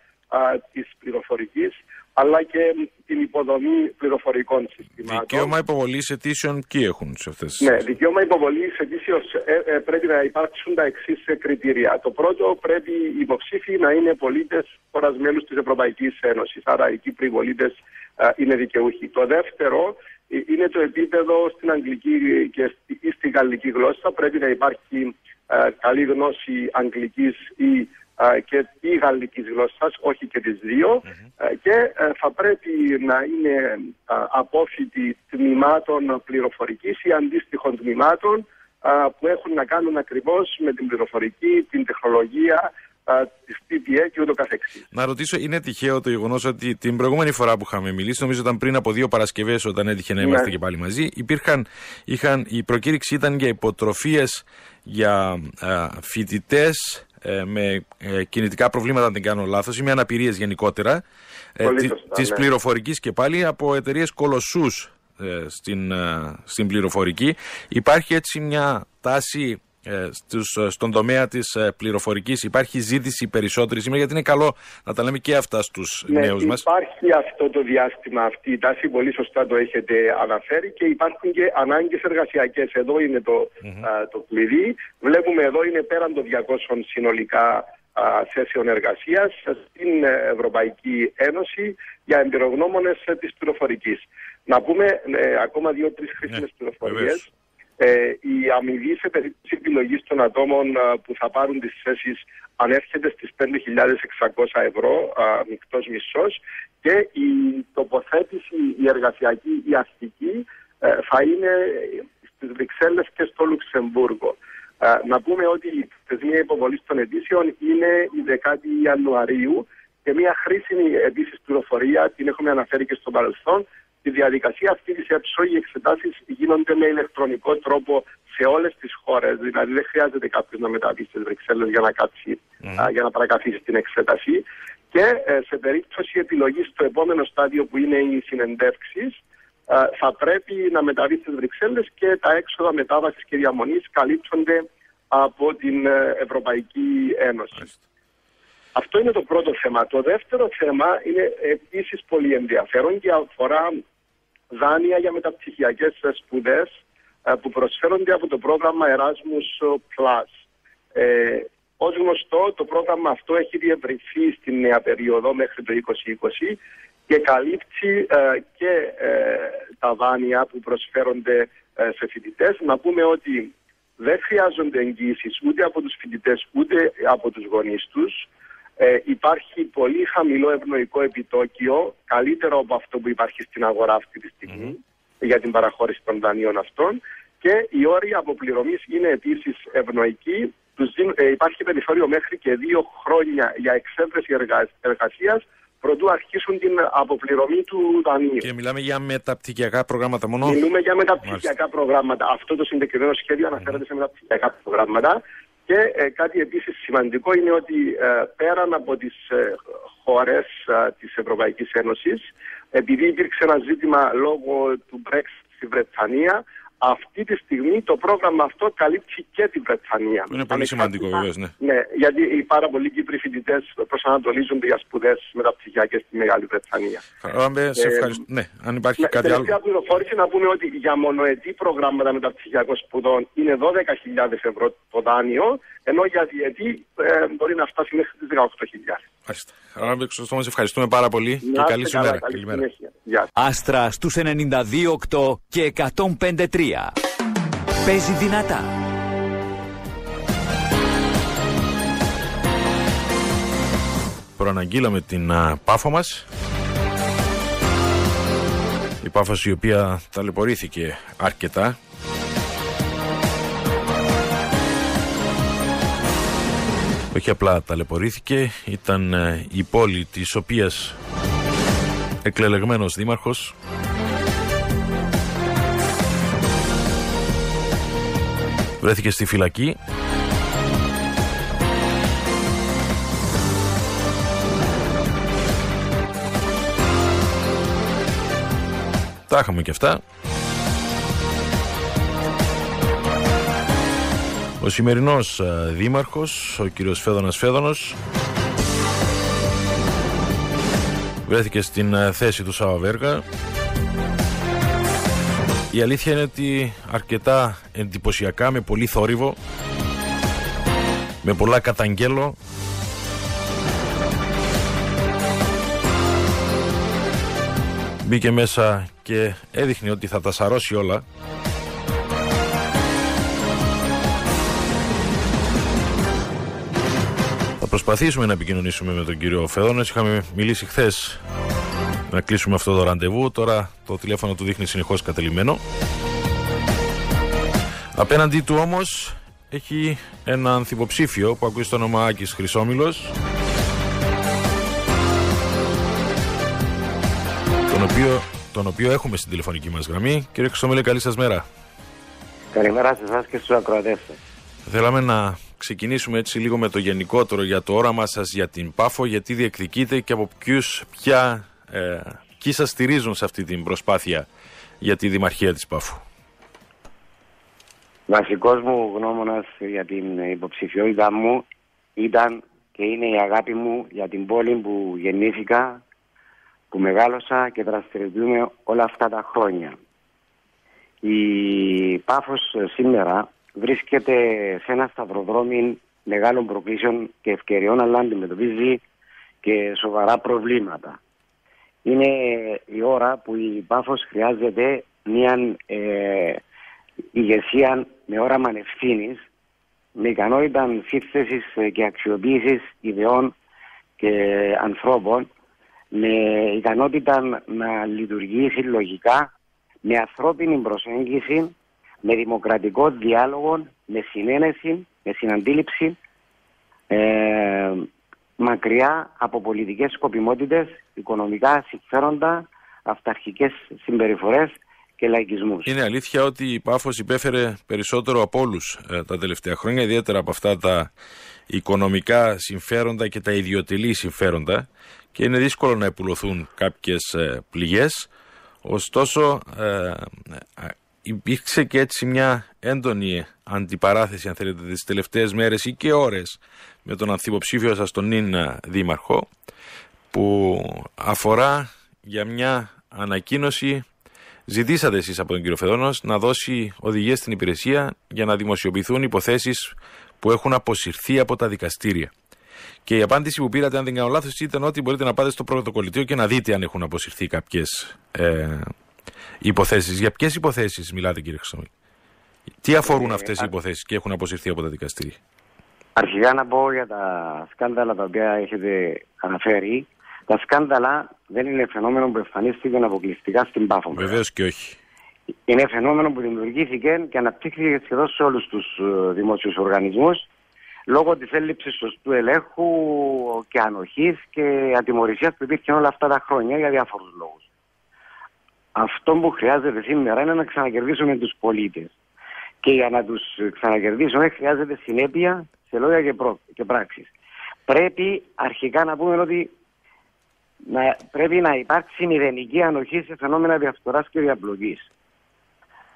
της πληροφορικής αλλά και την υποδομή πληροφορικών συστημάτων. Δικαίωμα υποβολής αιτήσεων τι έχουν σε αυτές Ναι, δικαίωμα υποβολής αιτήσεων ε, ε, πρέπει να υπάρξουν τα εξής κριτήρια. Το πρώτο, πρέπει οι υποψήφοι να είναι πολίτες χώρα μέλου της Ευρωπαϊκής Ένωσης. Άρα οι Κύπροι πολίτες ε, είναι δικαιούχοι. Το δεύτερο ε, είναι το επίπεδο στην αγγλική και στη, ή στη γαλλική γλώσσα. Πρέπει να υπάρχει ε, καλή γνώση αγγλικής ή ε, και ή γαλλικής γλώσσας, όχι και τις δυο Ε, και ε, θα πρέπει να είναι ε, απόφοιτοι τμήματων πληροφορικής ή αντίστοιχων τμήματων ε, που έχουν να κάνουν ακριβώς με την πληροφορική, την τεχνολογία, ε, τη PPA και ούτω καθεξής. Να ρωτήσω, είναι τυχαίο το γεγονός ότι την προηγούμενη φορά που είχαμε μιλήσει, νομίζω ήταν πριν από δύο Παρασκευές, όταν έτυχε να είμαστε Ναι. και πάλι μαζί, υπήρχαν, είχαν, η προκήρυξη ήταν για υποτροφίες για φοιτητές με ε, κινητικά προβλήματα, αν δεν κάνω λάθος, ή με αναπηρίες γενικότερα, ε, Πολύ τη σωστά, της ναι. πληροφορικής και πάλι από εταιρείες κολοσσούς ε, στην, ε, στην πληροφορική. Υπάρχει έτσι μια τάση ε, στους, ε, στον τομέα της ε, πληροφορικής, υπάρχει ζήτηση περισσότερη σήμερα, γιατί είναι καλό να τα λέμε και αυτά στους Ναι, νέους μας. υπάρχει αυτό το διάστημα αυτή η τάση, πολύ σωστά το έχετε αναφέρει και υπάρχουν και ανάγκες εργασιακές. Εδώ είναι το, α, το κλειδί. Βλέπουμε εδώ είναι πέραν των 200 συνολικά α, θέσεων εργασίας στην ε, Ευρωπαϊκή Ένωση για εμπειρογνώμονες ε, της πληροφορικής. Να πούμε ε, ακόμα δύο-τρεις χρήσιμες πληροφορίες. Ε, η αμοιβή σε περίπτωση επιλογής των ατόμων α, που θα πάρουν τις θέσεις ανέρχεται στις 5.600 ευρώ α, μεικτός μισθός και η τοποθέτηση, η εργασιακή, η αστική ε, θα είναι στις Βρυξέλλες και στο Λουξεμβούργο. Ε, να πούμε ότι η θεσμία υποβολής των αιτήσεων είναι η 10η Ιανουαρίου και μια χρήσιμη επίσης πληροφορία, την έχουμε αναφέρει και στο παρελθόν, Τη διαδικασία αυτή της ΕΠΣΟ οι εξετάσεις γίνονται με ηλεκτρονικό τρόπο σε όλες τις χώρες. Δηλαδή δεν χρειάζεται κάποιος να μεταβεί στις Βρυξέλλες για να κάτσει, α, για να παρακαθίσει την εξέταση. Και ε, σε περίπτωση επιλογής στο επόμενο στάδιο που είναι οι συνεντεύξεις, θα πρέπει να μεταβεί στις Βρυξέλλες και τα έξοδα μετάβασης και διαμονής καλύπτονται από την ε, Ευρωπαϊκή Ένωση. Αυτό είναι το πρώτο θέμα. Το δεύτερο θέμα είναι επίσης πολύ ενδιαφέρον και αφορά δάνεια για μεταπτυχιακές σπουδές ε, που προσφέρονται από το πρόγραμμα Erasmus Plus. Ε, ως γνωστό, το πρόγραμμα αυτό έχει διευρυνθεί στην νέα περίοδο μέχρι το 2020 και καλύπτει ε, και ε, τα δάνεια που προσφέρονται ε, σε φοιτητές. Να πούμε ότι δεν χρειάζονται εγγύησεις ούτε από τους φοιτητές ούτε από τους γονείς τους. Ε, υπάρχει πολύ χαμηλό ευνοϊκό επιτόκιο, καλύτερο από αυτό που υπάρχει στην αγορά αυτή τη στιγμή για την παραχώρηση των δανείων αυτών και οι όροι αποπληρωμής είναι επίσης ευνοϊκοί. Τους δίνουν- ε, υπάρχει περιθώριο μέχρι και δύο χρόνια για εξέβρεση εργα... εργασίας προτού αρχίσουν την αποπληρωμή του δανείου. Και μιλάμε για μεταπτυχιακά προγράμματα μόνο; Μιλούμε για μεταπτυχιακά προγράμματα. Αυτό το συγκεκριμένο σχέδιο αναφέρεται σε μεταπτυχιακά προγράμματα. Και ε, κάτι επίσης σημαντικό είναι ότι ε, πέραν από τις ε, χώρες ε, της Ευρωπαϊκής Ένωσης, επειδή υπήρξε ένα ζήτημα λόγω του Brexit στη Βρετανία, αυτή τη στιγμή το πρόγραμμα αυτό καλύπτει και τη Βρετανία. Είναι πολύ σημαντικό βεβαίως, ναι. Ναι, γιατί οι πάρα πολλοί Κύπροι φοιτητές προσανατολίζονται για σπουδές μεταπτυχιακές στη Μεγάλη Βρετανία. Χαράμπε, σε Ε, ευχαριστώ. Ναι, αν υπάρχει Ναι, κάτι άλλο. τελευταία πληροφόρηση να πούμε ότι για μονοετή προγράμματα μεταπτυχιακών σπουδών είναι 12.000 ευρώ το δάνειο, ενώ για διετή ε, μπορεί να φτάσει μέχρι τις 18.000. Μάλιστα. Χαράμπε, Χρυσόστομο, σε ευχαριστούμε πάρα πολύ και Να είστε καλή σου καλά, μέρα. καλή Καλημέρα. συνέχεια. Γεια. Άστρα στους 92,8 και 105,3. Παίζει δυνατά. Προαναγγείλαμε την α, πάφο μας. Η πάφος η οποία ταλαιπωρήθηκε αρκετά. Όχι απλά ταλαιπωρήθηκε, ήταν ε, η πόλη της οποίας εκλελεγμένος δήμαρχος βρέθηκε στη φυλακή Τα είχαμε και αυτά. Ο σημερινός α, δήμαρχος, ο κύριος Φέδωνας Φέδωνος, βρέθηκε στην α, θέση του Σάβα Βέργα. Η αλήθεια είναι ότι αρκετά εντυπωσιακά, με πολύ θόρυβο, με πολλά καταγγέλω, μπήκε μέσα και έδειχνε ότι θα τα σαρώσει όλα. Θα προσπαθήσουμε να επικοινωνήσουμε με τον κύριο Φεδόνος. Είχαμε μιλήσει χθες να κλείσουμε αυτό το ραντεβού. Τώρα το τηλέφωνο του δείχνει συνεχώς κατελημένο. Απέναντί του όμως έχει ένα ανθυποψήφιο που ακούει στο όνομα Άκης Χρυσόμιλος τον οποίο, τον οποίο έχουμε στην τηλεφωνική μας γραμμή. Κύριε Χρυσόμιλε, καλή σας μέρα. Καλημέρα σε εσάς και στους ακροατές σας. Θέλαμε να ξεκινήσουμε έτσι λίγο με το γενικότερο για το όραμά σας για την ΠΑΦΟ, γιατί διεκδικείτε και από ποιους πια ε, ποιοι σας στηρίζουν σε αυτή την προσπάθεια για τη Δημαρχία της ΠΑΦΟ. Βασικός μου γνώμονας για την υποψηφιότητα μου ήταν και είναι η αγάπη μου για την πόλη που γεννήθηκα, που μεγάλωσα και δραστηριοποιούμε όλα αυτά τα χρόνια. Η Πάφος σήμερα βρίσκεται σε ένα σταυροδρόμι μεγάλων προκλήσεων και ευκαιριών αλλά αντιμετωπίζει και σοβαρά προβλήματα. Είναι η ώρα που η Πάφος χρειάζεται μια ε, ηγεσία με όραμα ευθύνης, με ικανότητα σύνθεσης και αξιοποίησης ιδεών και ανθρώπων, με ικανότητα να λειτουργεί συλλογικά, με ανθρώπινη προσέγγιση, με δημοκρατικό διάλογο, με συνένεση, με συναντήληψη, ε, μακριά από πολιτικές σκοπιμότητες, οικονομικά συμφέροντα, αυταρχικές συμπεριφορές και λαϊκισμούς. Είναι αλήθεια ότι η Πάφος υπέφερε περισσότερο από όλους ε, τα τελευταία χρόνια, ιδιαίτερα από αυτά τα οικονομικά συμφέροντα και τα ιδιωτελή συμφέροντα και είναι δύσκολο να επουλωθούν κάποιες ε, πληγές. Ωστόσο, ε, υπήρξε και έτσι μια έντονη αντιπαράθεση, αν θέλετε, τις τελευταίες μέρες ή και ώρες με τον ανθυποψήφιο σας, τον νυν Δήμαρχο, που αφορά για μια ανακοίνωση Ζητήσατε εσείς από τον κύριο Φεδόνος να δώσει οδηγίες στην υπηρεσία για να δημοσιοποιηθούν υποθέσεις που έχουν αποσυρθεί από τα δικαστήρια. Και η απάντηση που πήρατε, αν δεν κάνω λάθος, ήταν ότι μπορείτε να πάτε στο πρωτοκολλητήριο και να δείτε αν έχουν αποσυρθεί κάποιες ε, υποθέσεις. Για ποιες υποθέσεις μιλάτε, κύριε Χρυσόμη; Τι αφορούν ε, αυτές οι υποθέσεις και έχουν αποσυρθεί από τα δικαστήρια; Αρχικά να πω για τα σκάνδαλα τα οποία έχετε αναφέρει. Τα σκάνδαλα δεν είναι φαινόμενο που εμφανίστηκε αποκλειστικά στην Πάφο. Βεβαίως και όχι. Είναι φαινόμενο που δημιουργήθηκε και αναπτύχθηκε σχεδόν σε όλους τους ε, δημόσιους οργανισμούς λόγω της έλλειψης σωστού ελέγχου και ανοχής και ατιμορρησίας που υπήρχε όλα αυτά τα χρόνια για διάφορους λόγους. Αυτό που χρειάζεται σήμερα είναι να ξανακερδίσουμε τους πολίτες. Και για να τους ξανακερδίσουμε χρειάζεται συνέπεια σε λόγια και, προ... και πράξεις. Πρέπει αρχικά να πούμε ότι να, πρέπει να υπάρξει μηδενική ανοχή σε φαινόμενα διαφθοράς και διαπλοκής.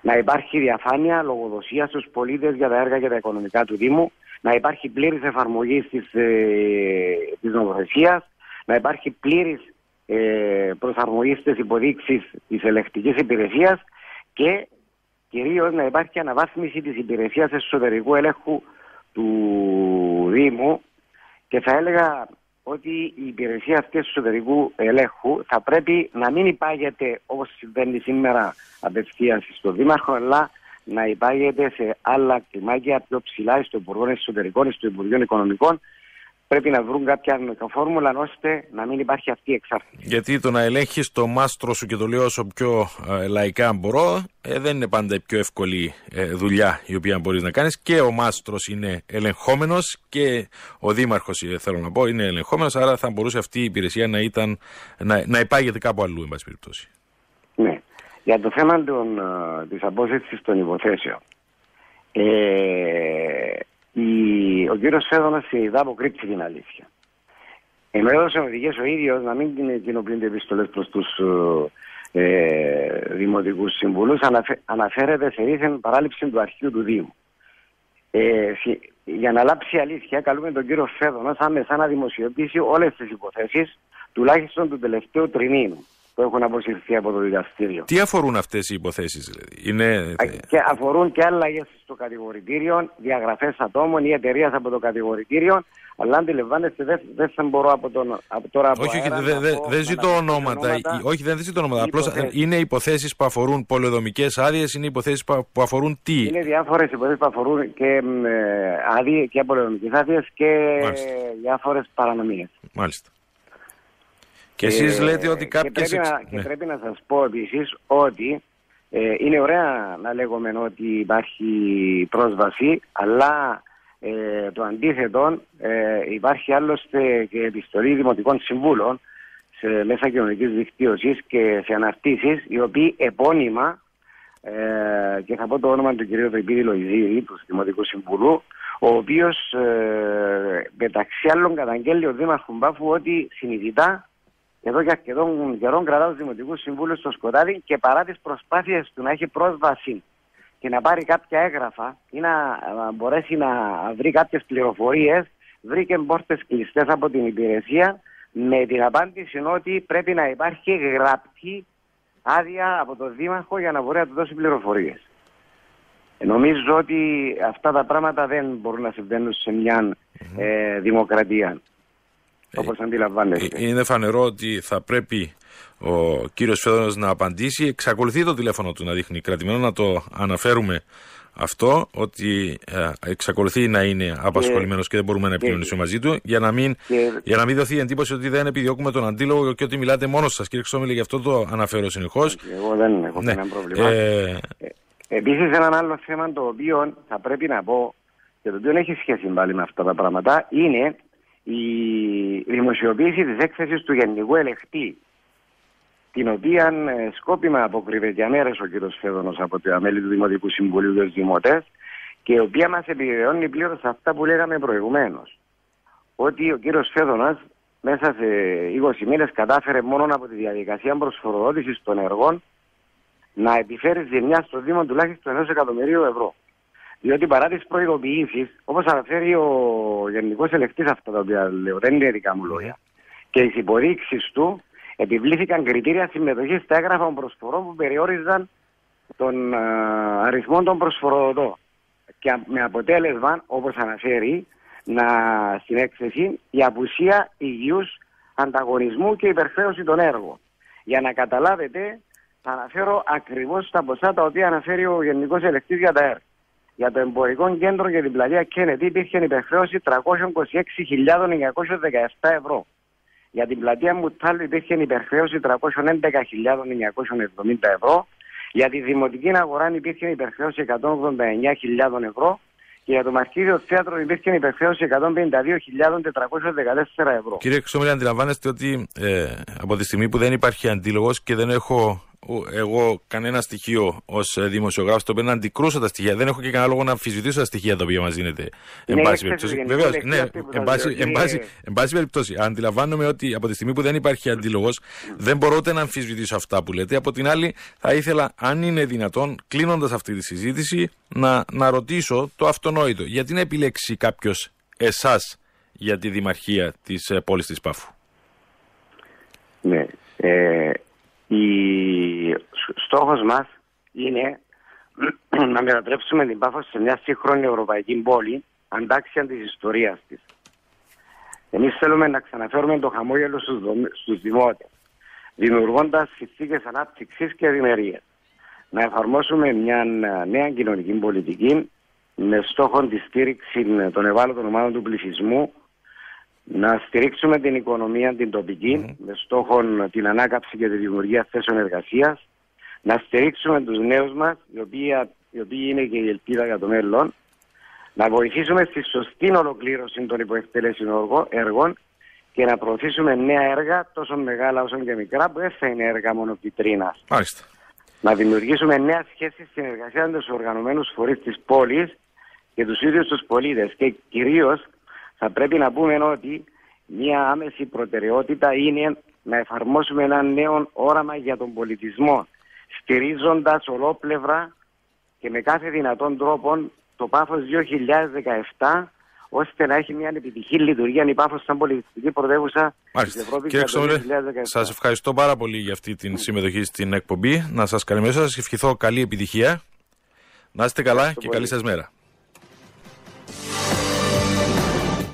Να υπάρχει διαφάνεια, λογοδοσία στους πολίτες για τα έργα και τα οικονομικά του Δήμου, να υπάρχει πλήρης εφαρμογή της, ε, της νομοθεσίας, να υπάρχει πλήρης ε, προσαρμογής στις υποδείξεις της ελεκτικής υπηρεσίας και κυρίως να υπάρχει αναβάθμιση της υπηρεσίας εσωτερικού ελέγχου του Δήμου. Και θα έλεγα ότι η υπηρεσία αυτή εσωτερικού ελέγχου θα πρέπει να μην υπάγεται όπως συμβαίνει σήμερα απευθείας στο Δήμαρχο, αλλά να υπάγεται σε άλλα κλιμάκια πιο ψηλά στο Υπουργό Εσωτερικών, στο Υπουργείο Οικονομικών πρέπει να βρουν κάποια φόρμουλα ώστε να μην υπάρχει αυτή η εξάρτηση. Γιατί το να ελέγχεις το μάστρο σου και το λέω όσο πιο ε, λαϊκά μπορώ, ε, δεν είναι πάντα η πιο εύκολη ε, δουλειά η οποία μπορείς να κάνεις. Και ο μάστρος είναι ελεγχόμενος και ο δήμαρχος, ε, θέλω να πω, είναι ελεγχόμενος. Άρα θα μπορούσε αυτή η υπηρεσία να, ήταν, να, να υπάγεται κάπου αλλού, εν πάση περιπτώσει. Ναι. Για το θέμα της απόσυρσης των υποθέσεων. Ε, η, ο κύριος Φέδωνα θα αποκρύψει την αλήθεια. Ενώ έδωσε οδηγίες ο ίδιος να μην κοινοποιούνται επιστολές προς τους ε, δημοτικούς συμβουλού, αναφέρεται σε ήθεν παράληψη του αρχείου του Δήμου. Ε, για να λάψει η αλήθεια, καλούμε τον κύριο Φέδωνα άμεσα να δημοσιοποιήσει όλες τις υποθέσεις, τουλάχιστον του τελευταίου τριμήνου. Που έχουν αποσυρθεί από το δικαστήριο. Τι αφορούν αυτές οι υποθέσεις, δηλαδή; Είναι... Και αφορούν και αλλαγές στο κατηγορητήριο, διαγραφές ατόμων ή εταιρεία από το κατηγορητήριο. Αλλά αντιλαμβάνεστε, δεν δεν θα μπορώ από, τον, από τώρα από Όχι, όχι, αέρα δεν να δε, πω- δεν να ζητώ αναφέρω ονόματα. ονόματα. ή- Όχι, δεν ζητώ ονόματα. Απλώς Υποθέσεις. είναι υποθέσεις που αφορούν πολεοδομικές άδειες, είναι υποθέσεις που αφορούν τι; Είναι διάφορες υποθέσεις που αφορούν και άδειες και πολεμικέ άδειες και Μάλιστα. διάφορες παρανομίες. Μάλιστα. Και εσείς λέτε ότι κάποιες. Και πρέπει, να, και πρέπει να σας πω επίσης ότι ε, είναι ωραία να λέγουμε ότι υπάρχει πρόσβαση, αλλά ε, το αντίθετο ε, υπάρχει άλλωστε και επιστολή δημοτικών συμβούλων σε μέσα κοινωνικής δικτύωσης και σε αναρτήσεις οι οποίοι επώνυμα ε, και θα πω το όνομα του κυρίου Βεϊπίδη Λοϊζίδη, του Δημοτικού Συμβουλού, ο οποίος ε, μεταξύ άλλων καταγγέλει ο Δήμαρχος Μπάφου ότι συνειδητά εδώ και αρκετών καιρών κρατά τους Δημοτικούς Συμβούλους στο σκοτάδι και παρά τις προσπάθειες του να έχει πρόσβαση και να πάρει κάποια έγγραφα ή να ε, μπορέσει να βρει κάποιες πληροφορίες, βρήκε πόρτες κλειστές από την υπηρεσία με την απάντηση ότι πρέπει να υπάρχει γραπτή άδεια από τον Δήμαρχο για να μπορεί να του δώσει πληροφορίες. Ε, Νομίζω ότι αυτά τα πράγματα δεν μπορούν να συμβαίνουν σε μια ε, δημοκρατία. Όπως αντιλαμβάνεστε. Είναι φανερό ότι θα πρέπει ο κύριος Φέδωνος να απαντήσει. Εξακολουθεί το τηλέφωνο του να δείχνει κρατημένο, να το αναφέρουμε αυτό, ότι ε, εξακολουθεί να είναι απασχολημένος και δεν μπορούμε να επικοινωνήσουμε μαζί του, για να, μην, για να μην δοθεί η εντύπωση ότι δεν επιδιώκουμε τον αντίλογο και ότι μιλάτε μόνος σας. Κύριε Χρυσόμηλε, γι' αυτό το αναφέρω συνεχώς. Εγώ δεν έχω Ναι. κανένα πρόβλημα. Ε, Επίσης ένα άλλο θέμα το οποίο θα πρέπει να πω και το οποίο έχει σχέση πάλι με αυτά τα πράγματα είναι η δημοσιοποίηση της έκθεσης του Γενικού Ελεκτή την οποία ε, σκόπιμα αποκρύβεται για μέρες ο κύριος Φέδωνος από τα μέλη του Δημοτικού Συμβουλίου και τους Δημοτές και η οποία μας επιβεβαιώνει πλήρως αυτά που λέγαμε προηγουμένως. Ότι ο κύριος Φέδωνας μέσα σε 20 μήνες κατάφερε μόνο από τη διαδικασία προσφοροδότησης των έργων να επιφέρει ζημιά στο Δήμο τουλάχιστον ενός εκατομμυρίου ευρώ. Διότι παρά τις προειδοποιήσεις, όπως αναφέρει ο Γενικός Ελεκτής αυτά τα οποία λέω, δεν είναι δικά μου λόγια, και τις υποδείξεις του, επιβλήθηκαν κριτήρια συμμετοχής στα έγγραφα των προσφορών που περιόριζαν τον α, αριθμό των προσφοροδοτών. Και α- με αποτέλεσμα, όπως αναφέρει, να, στην έκθεση, η απουσία υγιούς ανταγωνισμού και υπερθέωση των έργων. Για να καταλάβετε, θα αναφέρω ακριβώς τα ποσά τα οποία αναφέρει ο Γενικός Ελεκτής για τα έργα. Για το εμπορικό κέντρο και την πλατεία Κέννετι υπήρχε υπερχρέωση 326.917 ευρώ. Για την πλατεία Μουτάλου υπήρχε υπερχρέωση 311.970 ευρώ. Για τη δημοτική αγορά υπήρχε υπερχρέωση 189.000 ευρώ. Και για το Μαρκίδιο Θέατρο υπήρχε υπερχρέωση 152.414 ευρώ. Κύριε Χρυσόμηλε, αντιλαμβάνεστε ότι ε, από τη στιγμή που δεν υπάρχει αντίλογος και δεν έχω ο- εγώ κανένα στοιχείο ως δημοσιογράφος το οποίο να αντικρούσω τα στοιχεία. Δεν έχω και κανένα λόγο να αμφισβητήσω τα στοιχεία τα οποία μας δίνετε. Εν Είναι πάση έκθεση περιπτώσει. του Βεβαίως, Γενικού ναι, Ελεκτή αυτή που εν σας πάση, λέω, εν πάση- κύριε- εν πάση περιπτώσει. Αντιλαμβάνομαι ότι από τη στιγμή που δεν υπάρχει αντίλογος, δεν μπορώ ούτε να αμφισβητήσω αυτά που λέτε. Από την άλλη, θα ήθελα, αν είναι δυνατόν, κλείνοντας αυτή τη συζήτηση, να, να ρωτήσω το αυτονόητο. Γιατί να επιλέξει κάποιος εσάς για τη δημαρχία της πόλης της Πάφου; Ναι. Ε, η... σ- Στόχος μας είναι να μετατρέψουμε την Πάφο σε μια σύγχρονη ευρωπαϊκή πόλη αντάξια της ιστορίας της. Εμείς θέλουμε να ξαναφέρουμε το χαμόγελο στους, δομ- στους δημότες, δημιουργώντας συνθήκες ανάπτυξης και ευημερίας. Να εφαρμόσουμε μια ε, νέα κοινωνική πολιτική με στόχο τη στήριξη των ευάλωτων ομάδων του πληθυσμού, να στηρίξουμε την οικονομία την τοπική με στόχο την ανάκαψη και τη δημιουργία θέσεων εργασίας, να στηρίξουμε τους νέους μας, οι οποίοι, οι οποίοι είναι και η ελπίδα για το μέλλον, να βοηθήσουμε στη σωστή ολοκλήρωση των υποεκτελέσεων έργο- έργων και να προωθήσουμε νέα έργα τόσο μεγάλα όσο και μικρά που δεν θα είναι έργα μόνο βιτρίνας. Μάλιστα. Να δημιουργήσουμε νέα σχέση συνεργασία με τους οργανωμένους φορείς της πόλης και τους ίδιους τους πολίτες. Και κυρίως θα πρέπει να πούμε ότι μια άμεση προτεραιότητα είναι να εφαρμόσουμε ένα νέο όραμα για τον πολιτισμό, στηρίζοντας ολόπλευρα και με κάθε δυνατόν τρόπο το Πάφος 2017 ώστε να έχει μια επιτυχή λειτουργία η Πάφος σαν πολιτιστική πρωτεύουσα της Μάλιστα. Ευρώπης Κύριε για το Ξομολέ, 2017. σας ευχαριστώ πάρα πολύ για αυτή την συμμετοχή στην εκπομπή. Να σας καλημερίσω, σας ευχηθώ καλή επιτυχία. Να είστε καλά και καλή σας μέρα.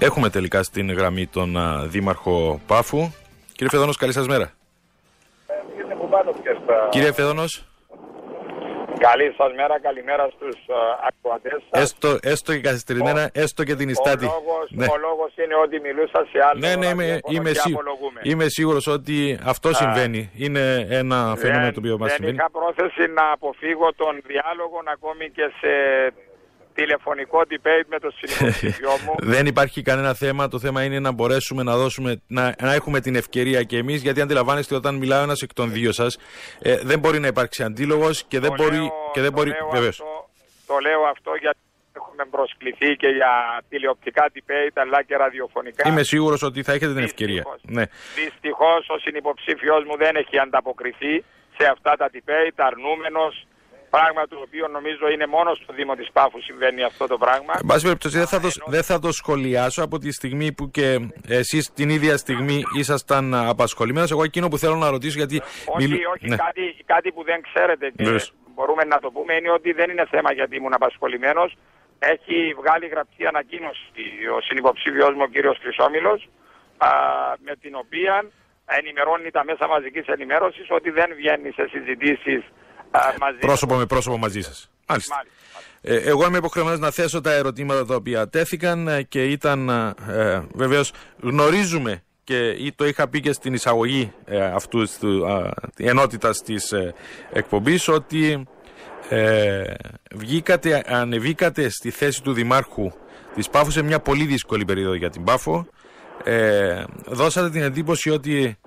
Έχουμε τελικά στην γραμμή τον α, Δήμαρχο Πάφου. Κύριε Φεδόνος, καλή σας μέρα. Κύριε Φεδόνος, Καλή σας μέρα, καλημέρα στους uh, ακροατές σας. έστω, έστω και καθυστερημένα, έστω και την Ιστάτη. Ο λόγος, Ναι. ο λόγος είναι ότι μιλούσα σε άλλο Ναι, ναι, είμαι, ραδιόφωνο είμαι, και σίγου- απολογούμε. είμαι σίγουρος ότι αυτό συμβαίνει. Είναι ένα φαινόμενο το οποίο μας δεν συμβαίνει. είχα πρόθεση να αποφύγω τον διάλογο ακόμη και σε τηλεφωνικό debate με τον συνυποψήφιό μου. Δεν υπάρχει κανένα θέμα. Το θέμα είναι να μπορέσουμε να δώσουμε, να, να έχουμε την ευκαιρία και εμείς. Γιατί αντιλαμβάνεστε, όταν μιλάει ένας εκ των δύο σας, ε, δεν μπορεί να υπάρξει αντίλογος και δεν μπορεί. και δεν μπορεί βεβαίως. Το λέω αυτό γιατί έχουμε προσκληθεί και για τηλεοπτικά debate αλλά και ραδιοφωνικά. Είμαι σίγουρος ότι θα έχετε την ευκαιρία. Ναι. Δυστυχώς ο συνυποψήφιο μου δεν έχει ανταποκριθεί σε αυτά τα debate, αρνούμενος. Πράγμα το οποίο νομίζω είναι μόνος στο Δήμο της Πάφου συμβαίνει αυτό το πράγμα. Εν πάση περιπτώσει, δεν θα, το, δεν θα το σχολιάσω από τη στιγμή που και εσείς την ίδια στιγμή ήσασταν απασχολημένος. Εγώ εκείνο που θέλω να ρωτήσω, γιατί. Όχι, μιλ- όχι, ναι. κάτι, κάτι που δεν ξέρετε και Βεβαίως. μπορούμε να το πούμε είναι ότι δεν είναι θέμα γιατί ήμουν απασχολημένος. Έχει βγάλει γραπτή ανακοίνωση ο συνυποψήφιος μου, ο κύριος Χρυσόμηλο, με την οποία ενημερώνει τα μέσα μαζικής ενημέρωσης ότι δεν βγαίνει σε συζητήσεις μαζί Πρόσωπο με πρόσωπο μαζί σας. Μάλιστα. Ε, εγώ είμαι υποχρεωμένος να θέσω τα ερωτήματα τα οποία τέθηκαν ε, και ήταν ε, βεβαίως γνωρίζουμε και ή το είχα πει και στην εισαγωγή ε, αυτού του ε, ενότητας της ε, εκπομπής ότι ε, βγήκατε, ανεβήκατε στη θέση του Δημάρχου της Πάφου σε μια πολύ δύσκολη περίοδο για την Πάφο. Ε, δώσατε την εντύπωση ότι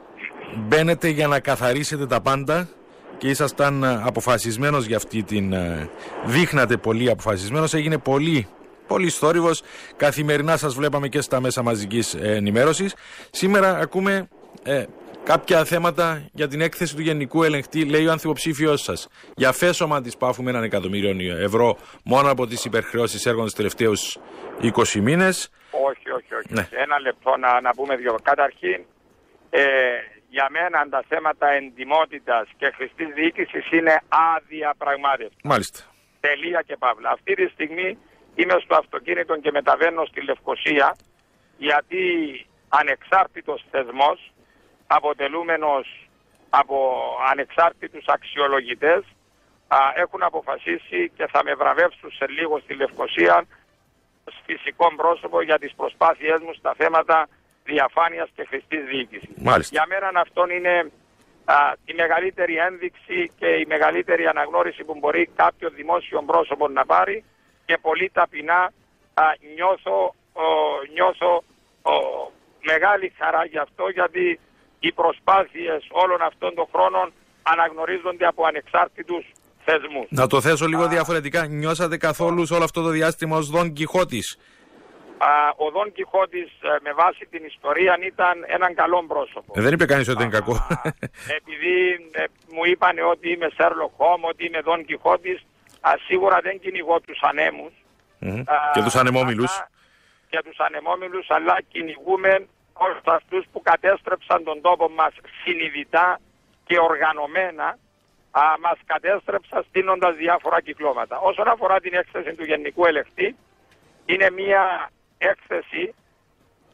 μπαίνετε για να καθαρίσετε τα πάντα και ήσασταν ε, αποφασισμένος για αυτή την... ε, δείχνατε πολύ αποφασισμένος, έγινε πολύ πολύ θόρυβος. Καθημερινά σας βλέπαμε και στα μέσα μαζικής ε, ενημέρωσης. Σήμερα ακούμε ε, κάποια θέματα για την έκθεση του Γενικού Ελεγκτή, λέει ο ανθυποψήφιος σας. Για φέσομα της Πάφου με έναν εκατομμύριο ευρώ μόνο από τις υπερχρεώσεις έργων τους τελευταίους 20 μήνες. Όχι, όχι, όχι. Ναι. Ένα λεπτό να, να πούμε δύο. Καταρχήν, ε, για μένα τα θέματα εντιμότητας και χρηστής διοίκησης είναι αδιαπραγμάτευτα. Μάλιστα. Τελεία και παύλα. Αυτή τη στιγμή είμαι στο αυτοκίνητο και μεταβαίνω στη Λευκοσία γιατί ανεξάρτητος θεσμός αποτελούμενος από ανεξάρτητους αξιολογητές α, έχουν αποφασίσει και θα με βραβεύσουν σε λίγο στη Λευκοσία ως φυσικό πρόσωπο για τις προσπάθειές μου στα θέματα διαφάνειας και χρηστής διοίκησης. Μάλιστα. Για μένα αυτό είναι α, η μεγαλύτερη ένδειξη και η μεγαλύτερη αναγνώριση που μπορεί κάποιο δημόσιο πρόσωπο να πάρει και πολύ ταπεινά α, νιώθω, ο, νιώθω ο, μεγάλη χαρά γι' αυτό γιατί οι προσπάθειες όλων αυτών των χρόνων αναγνωρίζονται από ανεξάρτητους θεσμούς. Να το θέσω λίγο διαφορετικά. Νιώσατε καθόλου σε όλο αυτό το διάστημα ως Δον Κιχώτης; Α, ο Δον Κιχώτης ε, με βάση την ιστορία ήταν έναν καλό πρόσωπο. Ε, δεν είπε κανείς ότι είναι κακό. Επειδή ε, μου είπαν ότι είμαι Sherlock Holmes, ότι είμαι Δον Κιχώτης, α, σίγουρα δεν κυνηγώ τους ανέμους Μμμ. και τους ανεμόμυλους. και τους ανεμόμυλους, αλλά κυνηγούμε όλους αυτούς που κατέστρεψαν τον τόπο μας συνειδητά και οργανωμένα, α, μας κατέστρεψαν στείνοντας διάφορα κυκλώματα. Όσον αφορά την έκθεση του Γενικού Ελεκτή, είναι μια έκθεση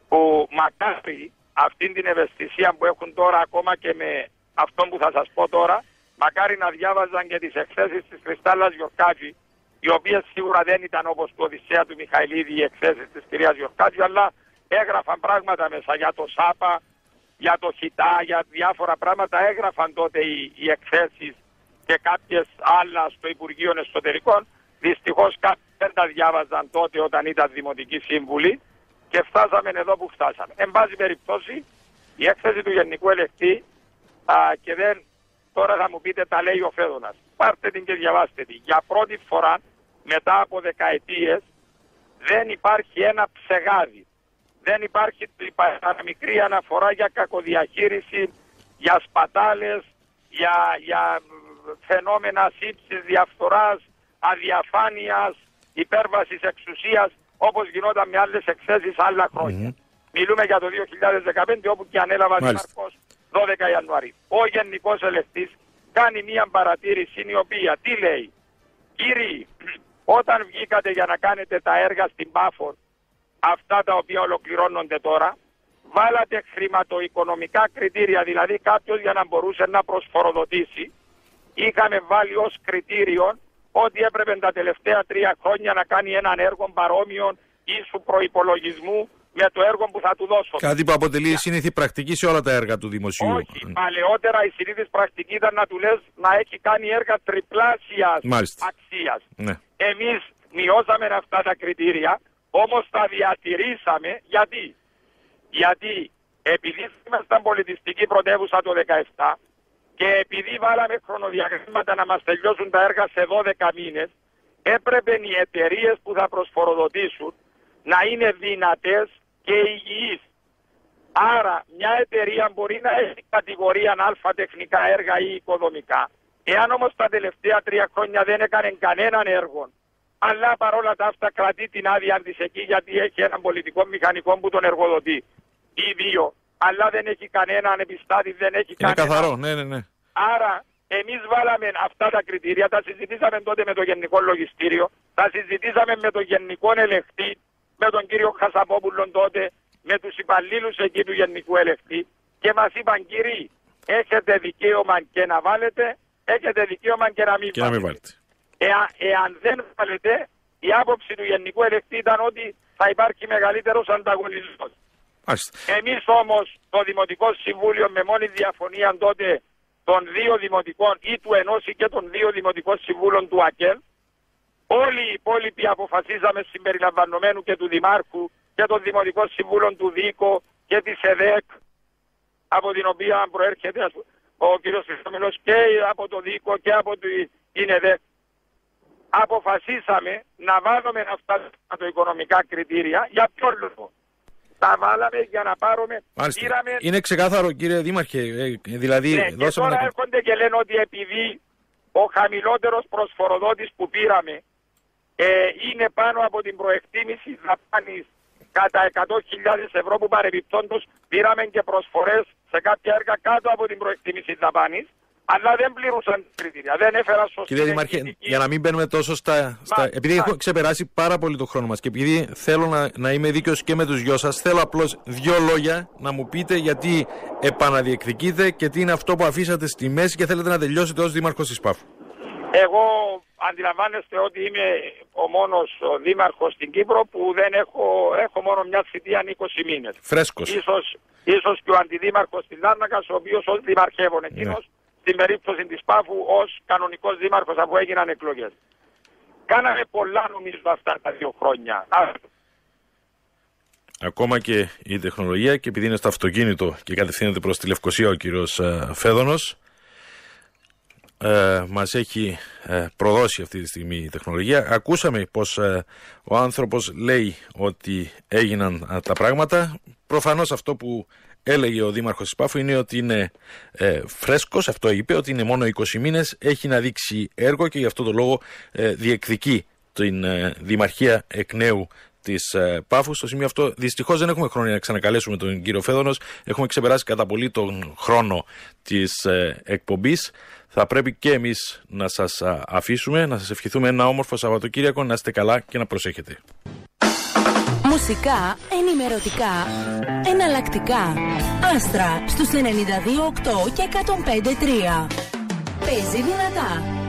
που μακάρι αυτήν την ευαισθησία που έχουν τώρα ακόμα και με αυτό που θα σας πω τώρα, μακάρι να διάβαζαν και τις εκθέσεις της Κρυστάλλας Γιορκάτζη, οι οποίες σίγουρα δεν ήταν όπως το Οδυσσέα του Μιχαηλίδη οι εκθέσεις της κυρίας Γιορκάτζη, αλλά έγραφαν πράγματα μέσα για το ΣΑΠΑ, για το ΧΙΤΑ, για διάφορα πράγματα. Έγραφαν τότε οι, οι εκθέσεις και κάποιες άλλα στο Υπουργείο Εσωτερικών. Δυστυχώς κάποιοι δεν τα διάβαζαν τότε όταν ήταν Δημοτικοί Σύμβουλοι και φτάσαμε εδώ που φτάσαμε. Εν πάση περιπτώσει, η έκθεση του Γενικού Ελεκτή α, και δεν, τώρα θα μου πείτε τα λέει ο Φέδωνας. Πάρτε την και διαβάστε την. Για πρώτη φορά μετά από δεκαετίες δεν υπάρχει ένα ψεγάδι. Δεν υπάρχει μικρή αναφορά για κακοδιαχείριση, για σπατάλες, για, για φαινόμενα σύψης, διαφθοράς, αδιαφάνειας, υπέρβασης εξουσίας. όπως γινόταν με άλλες εκθέσεις άλλα χρόνια. Μιλούμε για το 2015 όπου και ανέλαβα Μάλιστα. δήμαρχος 12 Ιανουαρίου. Ο Γενικός Ελεκτής κάνει μια παρατήρηση η οποία τι λέει; Κύριοι, όταν βγήκατε για να κάνετε τα έργα στην Πάφορ, αυτά τα οποία ολοκληρώνονται τώρα, βάλατε χρηματοοικονομικά κριτήρια, δηλαδή κάποιος για να μπορούσε να προσφοροδοτήσει, είχαμε βάλει ως κριτήριο ότι έπρεπε τα τελευταία τρία χρόνια να κάνει έναν έργο παρόμοιο ίσου προϋπολογισμού με το έργο που θα του δώσω. Κάτι που αποτελεί σύνηθη πρακτική σε όλα τα έργα του δημοσίου. Όχι, παλαιότερα η συνήθις πρακτική ήταν να του λες να έχει κάνει έργα τριπλάσιας Μάλιστα. αξίας. Ναι. Εμείς μειώσαμε αυτά τα κριτήρια, όμως τα διατηρήσαμε γιατί; Γιατί επειδή ήμασταν πολιτιστική πρωτεύουσα το 17 και επειδή βάλαμε χρονοδιαγράμματα να μας τελειώσουν τα έργα σε 12 μήνες, έπρεπε οι εταιρείες που θα προσφοροδοτήσουν να είναι δυνατές και υγιείς. Άρα μια εταιρεία μπορεί να έχει κατηγορία α τεχνικά έργα ή οικοδομικά. Εάν όμως τα τελευταία τρία χρόνια δεν έκανε κανέναν έργο, αλλά παρόλα τα αυτά κρατεί την άδεια της εκεί γιατί έχει έναν πολιτικό μηχανικό που τον εργοδοτεί ή δύο, αλλά δεν έχει κανέναν επιστάτη, δεν έχει Είναι κανέναν καθαρό, ναι, ναι, ναι. Άρα εμείς βάλαμε αυτά τα κριτήρια, τα συζητήσαμε τότε με το Γενικό Λογιστήριο, τα συζητήσαμε με τον Γενικό Ελεκτή, με τον κύριο Χασαπόπουλο τότε, με τους υπαλλήλους εκεί του Γενικού Ελεκτή και μας είπαν κύριοι, έχετε δικαίωμα και να βάλετε, έχετε δικαίωμα και να μην Και να μην βάλετε. βάλετε. Εα, εάν δεν βάλετε, η άποψη του Γενικού Ελεκτή ήταν ότι θα υπάρχει μεγαλύτερος ανταγωνισμός. Μάλιστα. Εμείς όμως το Δημοτικό Συμβούλιο με μόνη διαφωνία τότε των δύο δημοτικών ή του ενός ή και των δύο δημοτικών συμβούλων του ΑΚΕΛ όλοι οι υπόλοιποι αποφασίζαμε συμπεριλαμβανομένου και του Δημάρχου και των δημοτικών συμβούλων του ΔΙΚΟ και της ΕΔΕΚ από την οποία προέρχεται ας πούμε, ο κ. Χριστόμιλος και από το ΔΙΚΟ και από τη- την ΕΔΕΚ αποφασίσαμε να βάλουμε αυτά τα οικονομικά κριτήρια για ποιο λόγο; Τα βάλαμε για να πάρουμε. Μάλιστα. Πήραμε Είναι ξεκάθαρο, κύριε Δήμαρχε. ε, δηλαδή, ναι, και δώσαμε τώρα ένα- έρχονται και λένε ότι επειδή ο χαμηλότερος προσφοροδότης που πήραμε ε, είναι πάνω από την προεκτίμηση δαπάνης κατά 100.000 ευρώ που παρεμπιπτόντως πήραμε και προσφορές σε κάποια έργα κάτω από την προεκτίμηση δαπάνης αλλά δεν πληρούσαν τα κριτήρια, δεν έφεραν σωστή Κύριε Δήμαρχε, για να μην μπαίνουμε τόσο στα. στα επειδή έχω ξεπεράσει πάρα πολύ το χρόνο μας και επειδή θέλω να, να είμαι δίκαιος και με τους δυο σας, θέλω απλώς δύο λόγια να μου πείτε γιατί επαναδιεκδικείτε και τι είναι αυτό που αφήσατε στη μέση και θέλετε να τελειώσετε ως Δήμαρχος της Πάφου. Εγώ αντιλαμβάνεστε ότι είμαι ο μόνος ο δήμαρχος στην Κύπρο που δεν έχω, έχω μόνο μια θητεία 20 μήνες. Φρέσκος. Ίσως, ίσως και ο αντιδήμαρχος της Λάρνακας, ο οποίος ως δημαρχεύων εκείνος, στην περίπτωση της Πάφου ως κανονικός δήμαρχος αφού έγιναν εκλογές. Κάναμε πολλά νομίζω αυτά τα δύο χρόνια. Α, Ακόμα και η τεχνολογία και επειδή είναι στο αυτοκίνητο και κατευθύνεται προς τη Λευκοσία ο κύριος ε, Φέδωνος ε, μας έχει ε, προδώσει αυτή τη στιγμή η τεχνολογία. Ακούσαμε πως ε, ο άνθρωπος λέει ότι έγιναν ε, τα πράγματα. Προφανώς αυτό που έλεγε ο Δήμαρχος της Πάφου είναι ότι είναι ε, φρέσκος, αυτό είπε, ότι είναι μόνο 20 μήνες, έχει να δείξει έργο και γι' αυτό το λόγο ε, διεκδικεί την ε, Δημαρχία εκ νέου της ε, Πάφου. Στο σημείο αυτό δυστυχώς δεν έχουμε χρόνο να ξανακαλέσουμε τον κύριο Φέδωνος. Έχουμε ξεπεράσει κατά πολύ τον χρόνο της ε, εκπομπής. Θα πρέπει και εμείς να σας αφήσουμε, να σας ευχηθούμε ένα όμορφο Σαββατοκύριακο, να είστε καλά και να προσέχετε. Μουσικά, ενημερωτικά, εναλλακτικά. Άστρα στους 92,8 και 105,3. Παίζει δυνατά.